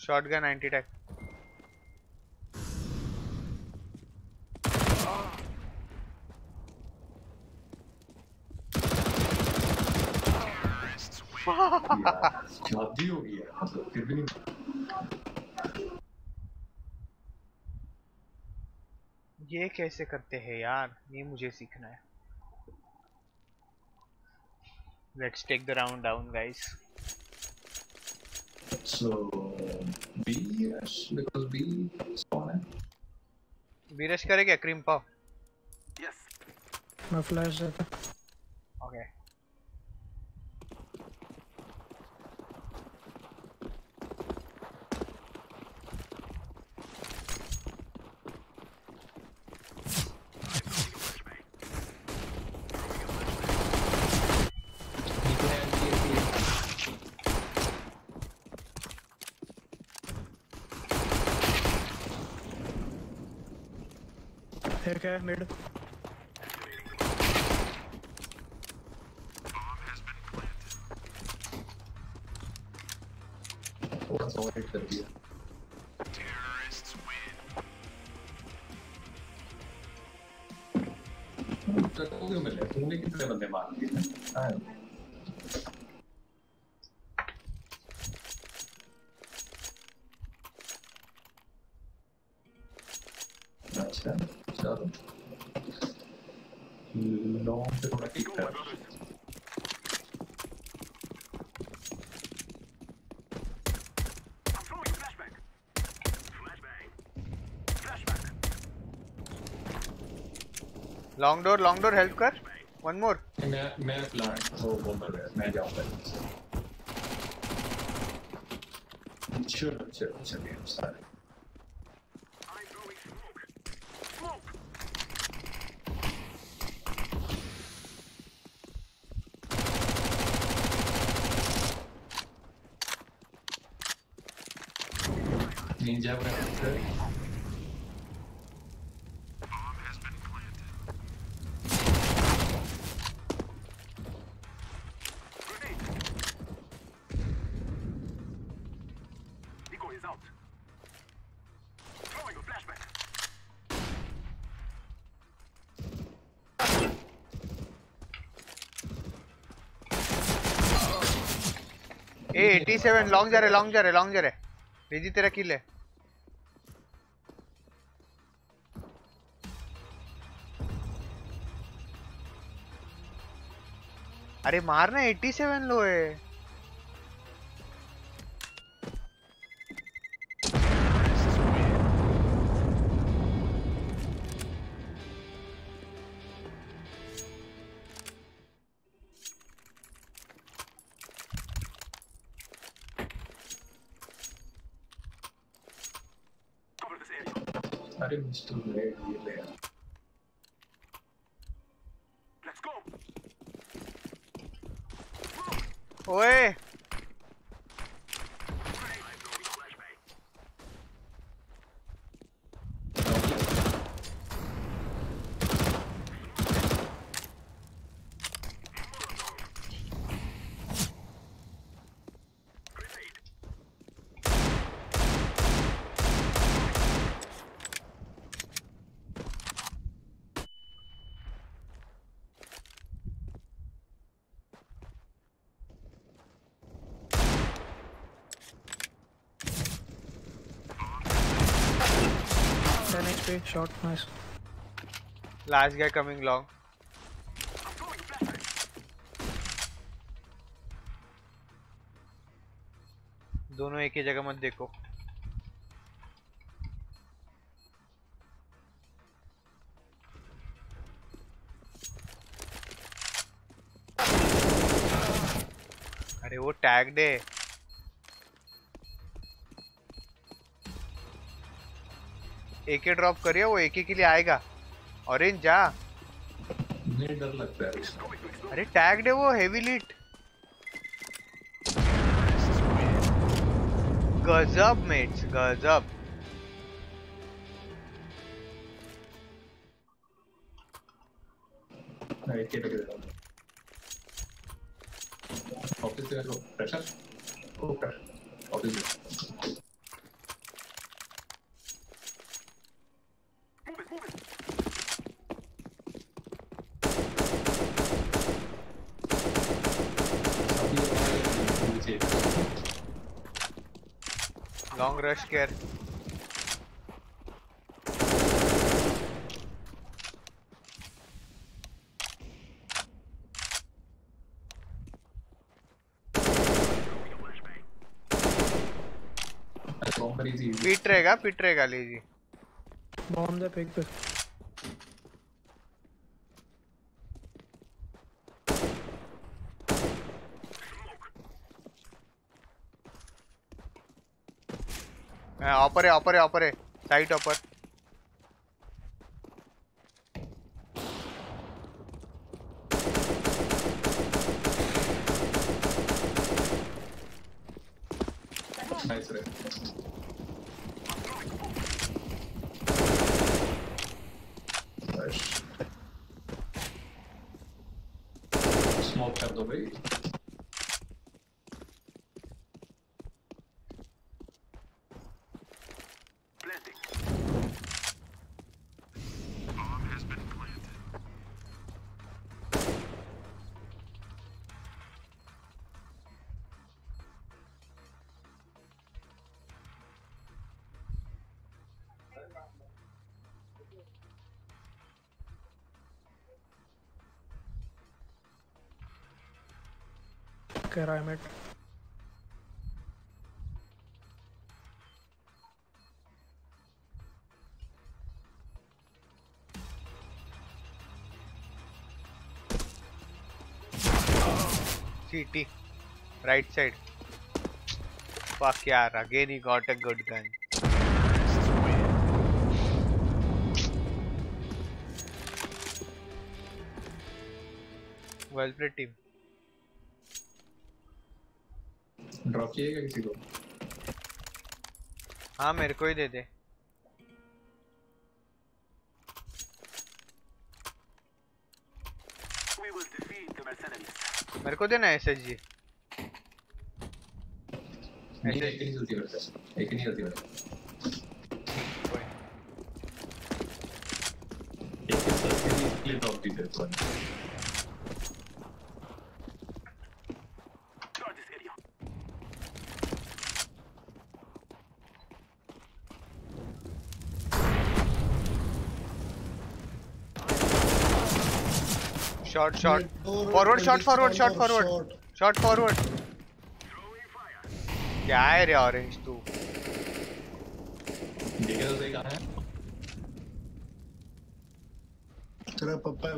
शॉट गया नाइनटी टैक हो गई कैसे करते हैं यार? ये मुझे सीखना है। Let's take the round down guys So B yes because B spawn है बीरश करेगा क्रीम पाव Yes. मैं फ्लैश देता ओके एक mid long door long door help कर वन मोर मैं मैं प्लान वो वो कर रहा मैं जाऊँगा चलो चलो चलिए सारे ए 87 लॉन्ग जा रहे लॉन्ग जा रहे लॉन्ग जा रहे रिजी तेरा किल है। अरे, मारना 87 लो है। Area. अरे मिस्टर ले ये ले Let's go. ओए HP shot nice last guy coming long. दोनों एक ही जगह मत देखो। अरे वो टैग है। एके ड्रॉप करिए वो एके के लिए आएगा। ऑरेंज जा। नहीं डर लगता है अरे टैग्ड है वो हेवी लीट गजब मेट्स गजब। ऑफ़िस से pressure okay office long rush care Bomber पीट रहेगा पीट रहेगा लीजिए बॉम्ब दे पिक पे ऑपर है अपर है अपर है site upper where I'm at. CT, right side. Fuck yeah, again he got a good gun. Well played team. Drop किएगा किसी को हाँ मेरे को ही दे दे. मेरे को देना एस एच जी एक नहीं चलती मेरे एक नहीं चलती मेरे एक ड्रॉप दी तेरे को shot shot forward shot forward shot forward shot forward क्या है रे ऑरेंज तू? तो है। तेरा पप्पा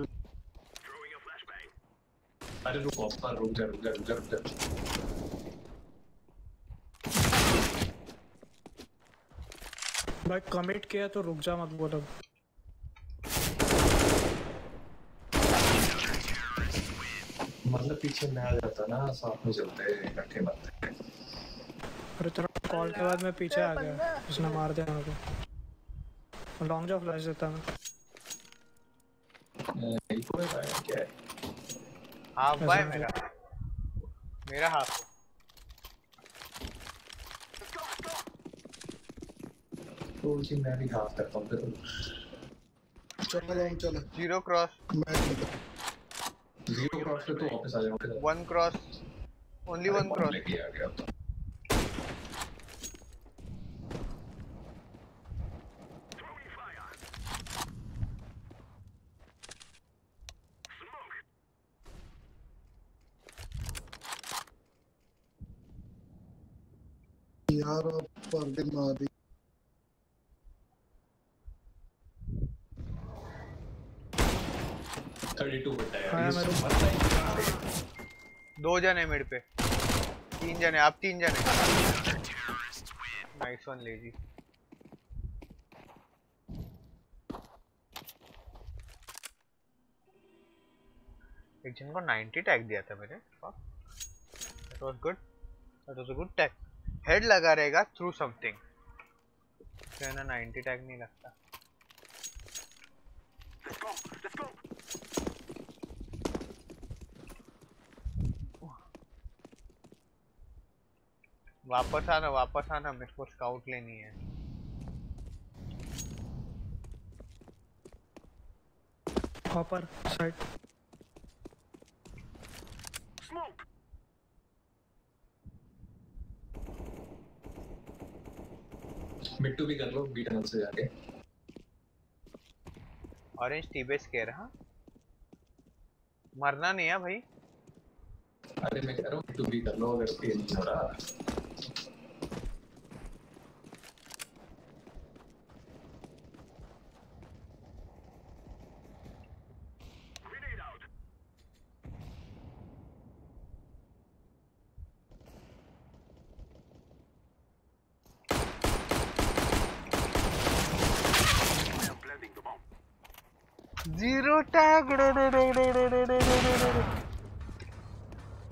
अरे रुको अपना रुक जा रुक जा रुक जा रुक। जा भाई कमिट किया तो रुक जा मत बोलो मतलब पीछे मैं आ जाता ना साथ में चलते इकट्ठे मरते अरे तेरा कॉल के बाद मैं पीछे आ गया उसने मार दिया मेरे को। लॉन्ग जॉब फ्लैश देता मैं यही कोई भाई क्या है? हाफ़ बाय मेरा। मेरा हाफ़। तो उसी मैं भी हाफ़ करता हूँ चलो चलो। ज़ीरो क्रॉस मैं ज़ीरो क्रॉस पे तो वापस आ जाओगे one cross only one cross लेके आ गया तो यार पर दिन मार दी थर्टी टू यार मैं मरता ही। दो जने मिड पे। तीन जने आप तीन जने नाइस वन लेजी एक जन को 90 टैग दिया था मेरे that was good that was a good tag head लगा रहेगा थ्रू समथिंग तो ना 90 टैग नहीं लगता Let's go. Let's go. वापस आना वापस आना मेरे को स्काउट लेनी है। Hopper side Smoke. Mid too भी कर लो बी टनल से जाके। ऑरेंज टीबेस कह रहा मरना नहीं है भाई। अरे मैं कह रहा हूँ मिड टू भी कर लो अगर स्केल नहीं हो रहा।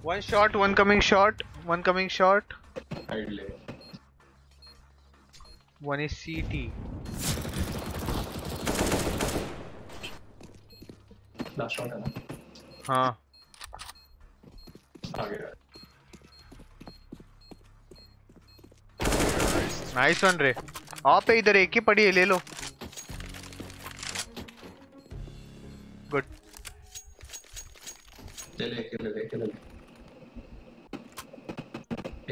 One shot, one coming shot, one coming shot. Side ले One is CT. Last short है ना हाँ आ गया नाइस वन रे आप पे इधर एक ही पड़ी है ले लो ले ले एक ले ले एक ले। ले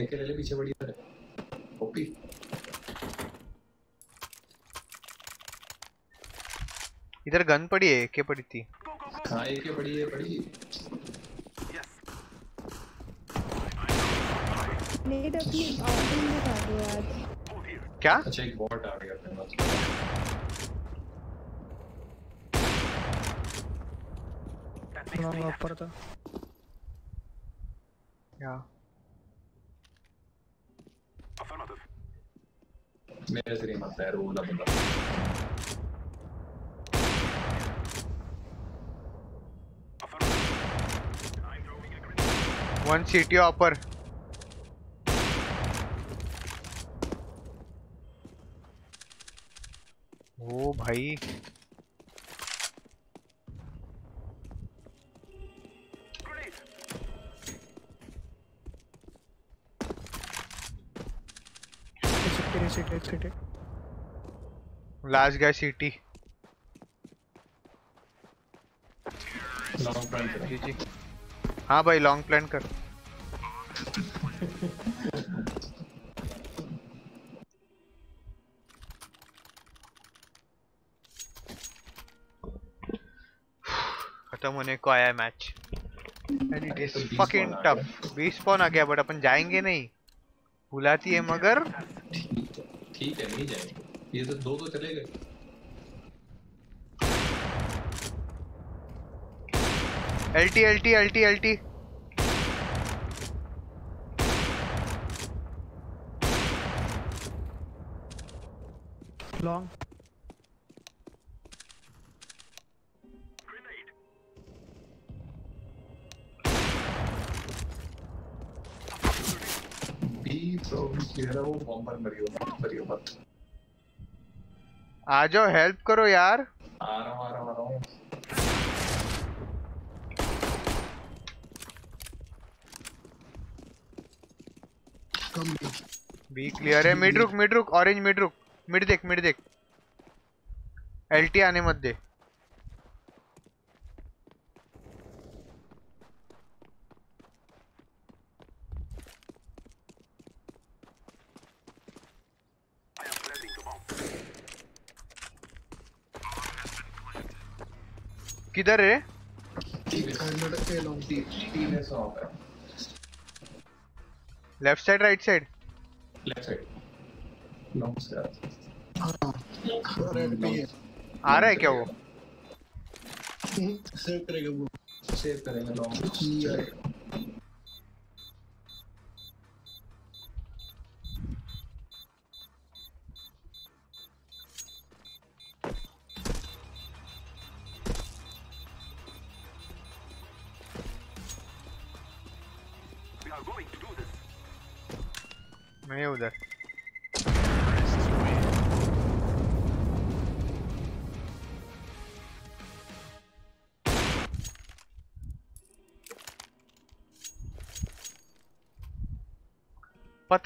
एक ले ले पीछे पड़ी है। ओपी इधर गन पड़ी है के पड़ी थी। हाँ एक ही पड़ी है पड़ी। नेट अपनी आउटिंग में खा दो यार क्या? अच्छा एक बॉट आ गया अपने पास। लॉन्ग ऊपर था। या Affirmative. मेरे से नहीं मरता है वाला बंदा। वन सीटी ऑपर ओ भाई। लॉन्ग फ्रंट करो। जी जी हाँ भाई लॉन्ग प्लान कर। खत्म होने को आया मैच एंड इट इज़ बीस फकिंग आ टफ बीस स्पॉन आ गया बट अपन जाएँगे नहीं। बुलाती है मगर ठीक है नहीं जाएँगे। ये तो दो तो चले गए। LT LT LT LT long है वो बॉम्बर मरियो मरियो मत। आ जाओ हेल्प करो यार। आ रहा हूँ आ रहा हूँ आ रहा हूँ। बी क्लियर है मिड रुक मिड रुक ऑरेंज मिड रुक मिड देख मिड देख। एलटी आने मत दे I am planting the bomb. किधर है? Left side right side left side long से आता रेड भी आ रहा है क्या वो? सेव करेगा वो। सेव करेगा लॉन्ग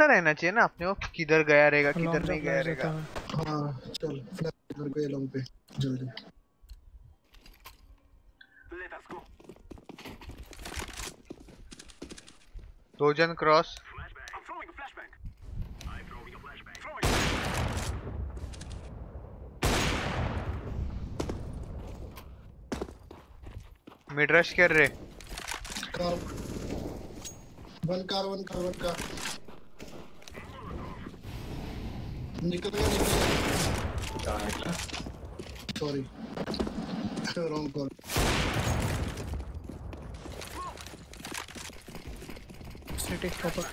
पता रहना चाहिए ना अपने किधर गया रहेगा किधर नहीं गया रहेगा। दो जन क्रॉस मिड रश कर रहे। Car one car one car one car निकल गया निकल गया कहाँ निकला सॉरी रॉन्ग कॉल सिटी ऊपर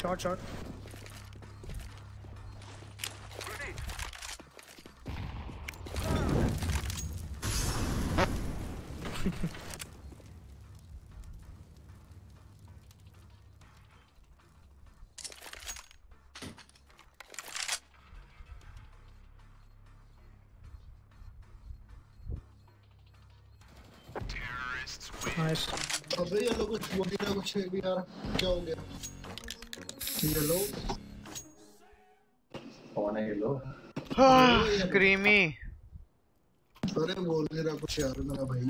शॉट शॉट नाइस अबे ये लोग कुछ बोल रहा कुछ भी यार क्या हो गया ये लो कौन है ये लोग क्रीमी अरे बोल नहीं रहा कुछ यार मेरा भाई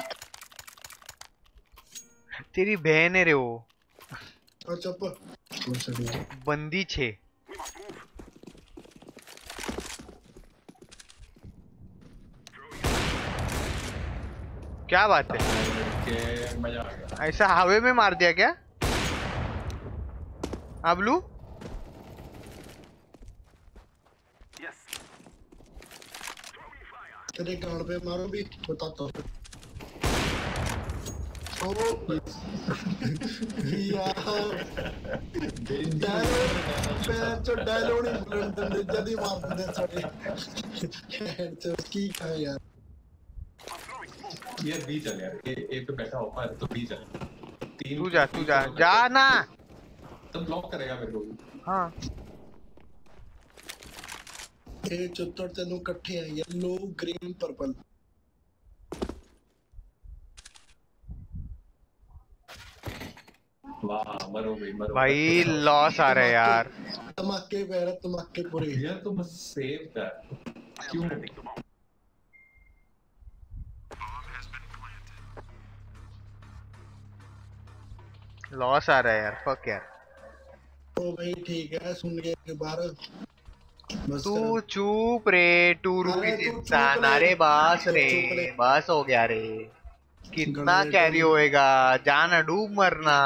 तेरी बहन है रे वो। अच्छा भी बंदी छे क्या बात है? के मज़ा आ गया। ऐसा हवे में मार दिया क्या? अबलू तेरे गांड पे मारो भी बताता हूँ। यार ये बी चल यार ए ए पे बैठा होगा है तो बी चल तीन तू जा तू जा जा ना तो ब्लॉक करेगा मेरे को हाँ ਇਹ ਚੁੱਤਰ ਤੈਨੂੰ ਇਕੱਠੇ ਆ yellow green purple वाह मरो भाई मरो भाई लॉस आ रहा है यार ਧਮਾਕੇ ਪੈਰ ਧਮਾਕੇ ਪੂਰੇ यार तुम सेव कर क्यों लॉस आ रहा है यार फक यार। ओ भाई ठीक है सुन के बाहर बस तू चुप रे टू रुपीज़ तू इंसान अरे बस रे बस हो गया रे। कितना कैरी तो- होएगा जाना डूब मरना।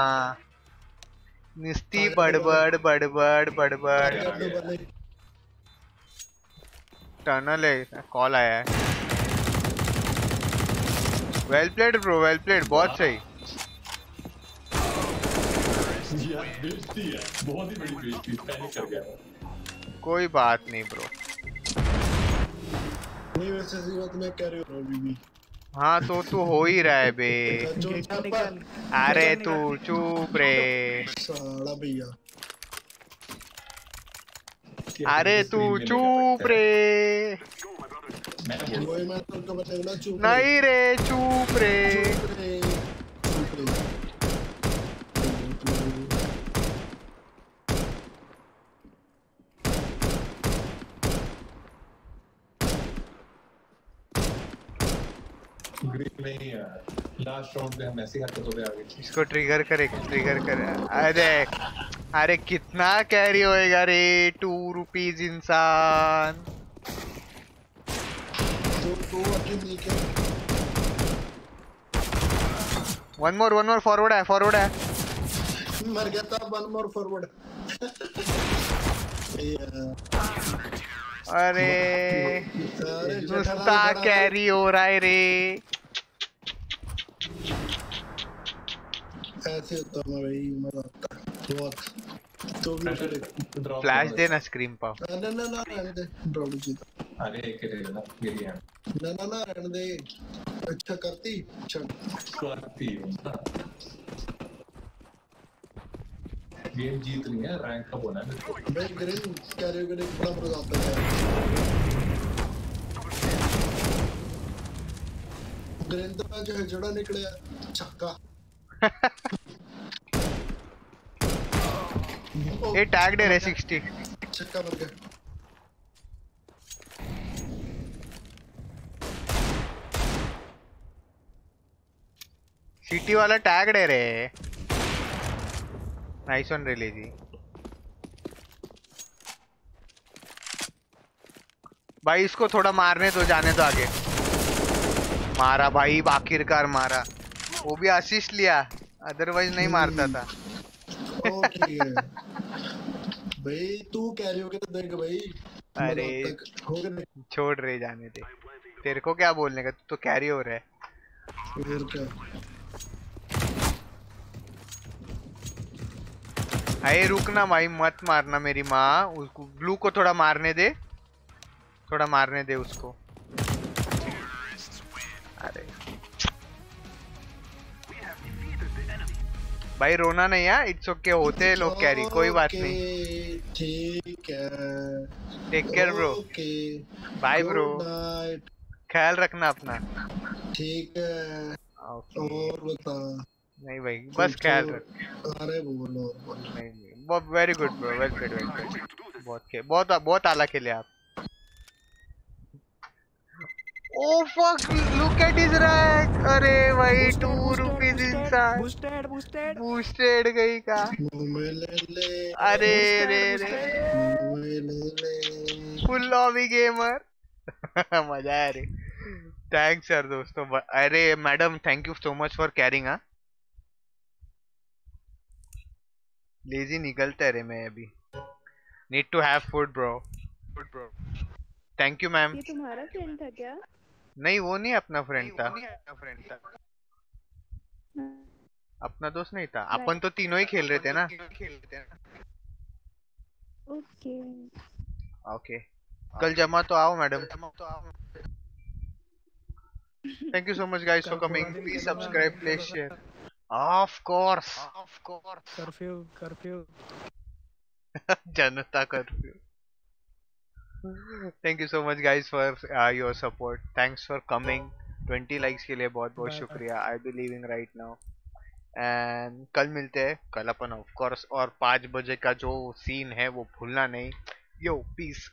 निस्ती बड़बड़ बड़बड़ बड़बड़। दो बल्ले। टनल है कॉल आया है। Well played bro well played बहुत सही। यार बेइज्जती है बहुत ही बड़ी बेइज्जती पैनिक कर गया कोई बात नहीं ब्रो नहीं वैसे सी बात मैं कह रही हूँ अभी भी हाँ तो तू हो ही रहा है बे. अरे तू चुप रे. साला भैया अरे तू चुप रे. नहीं रे चुप रे चुप रे चुप रे ग्रीन नहीं यार लास्ट राउंड में हम ऐसी हरकतों पे आ गए इसको ट्रिगर करे ट्रिगर करे। अरे अरे कितना कैरी होएगा रे टू रुपीज़ इंसान। One more one more forward है फॉरवर्ड है। मर गया था वन मोर फॉरवर्ड अरे अरे नुस्ता कैरी हो रहा है रे। ऐसे होता भाई मज़ा आता बहुत तो भी फ्लैश दे ना स्क्रीन पर ना ना ना रहने दे ड्रॉप जीता अरे एक ही दे ना मेरी है ना ना ना रहने दे अच्छा करती अच्छा करती हूँ गेम जीत रही है रैंक कब होना है को? भाई ग्रीन कैरी करने बड़ा मज़ा आता है? ग्रीन तो जो है जड़ा निकले छक्का. ये टैग दे रे 60 छक्का बन गया सिटी वाला टैग दे रे नाइस वन रिले जी। भाई इसको थोड़ा मारने दो जाने दो आगे। मारा भाई आखिरकार मारा। वो भी आशीष लिया अदरवाइज़ नहीं मारता था। ओके भाई तू कैरी हो के तो देख भाई अरे हो छोड़ रहे जाने दे। तेरे को क्या बोलने का? तू तो कैरी हो रहा है। फिर क्या? अरे रुकना भाई मत मारना मेरी माँ। उसको ब्लू को थोड़ा मारने दे। थोड़ा मारने दे उसको। अरे। भाई रोना नहीं है इट्स ओके होते हैं लोग कैरी कोई बात नहीं। ठीक है। Take care bro bye bro ख्याल रखना अपना। ठीक है। और बता। नहीं भाई बस ख्याल रख। अरे बोलो नहीं नहीं very good bro well played well played बहुत खे बहुत बहुत आला खेले आप। ओ fuck look at his rank अरे भाई टू रुपीज़ इंसान बूस्टेड बूस्टेड बूस्टेड गई का। अरे रे रे। फुल लॉबी गेमर मज़ा आया रे। थैंक्स यार दोस्तों अरे madam thank you so much for carrying हाँ? लेजी निकलते रे मैं अभी। Need to have food bro food bro thank you ma'am ये तुम्हारा फ्रेंड था क्या? नहीं वो नहीं अपना फ्रेंड था। अपना दोस्त नहीं था। अपन तो तीनों ही खेल रहे थे ना। ओके। ओके। कल जमा तो आओ madam. Thank you so much guys for coming please subscribe please share of course of course curfew curfew Janata curfew thank you so much guys for your support thanks for coming 20 likes के लिए बहुत बहुत. शुक्रिया. I be leaving right now and कल मिलते हैं. कल अपन of course और पाँच बजे का जो सीन है वो भूलना नहीं. यो पीस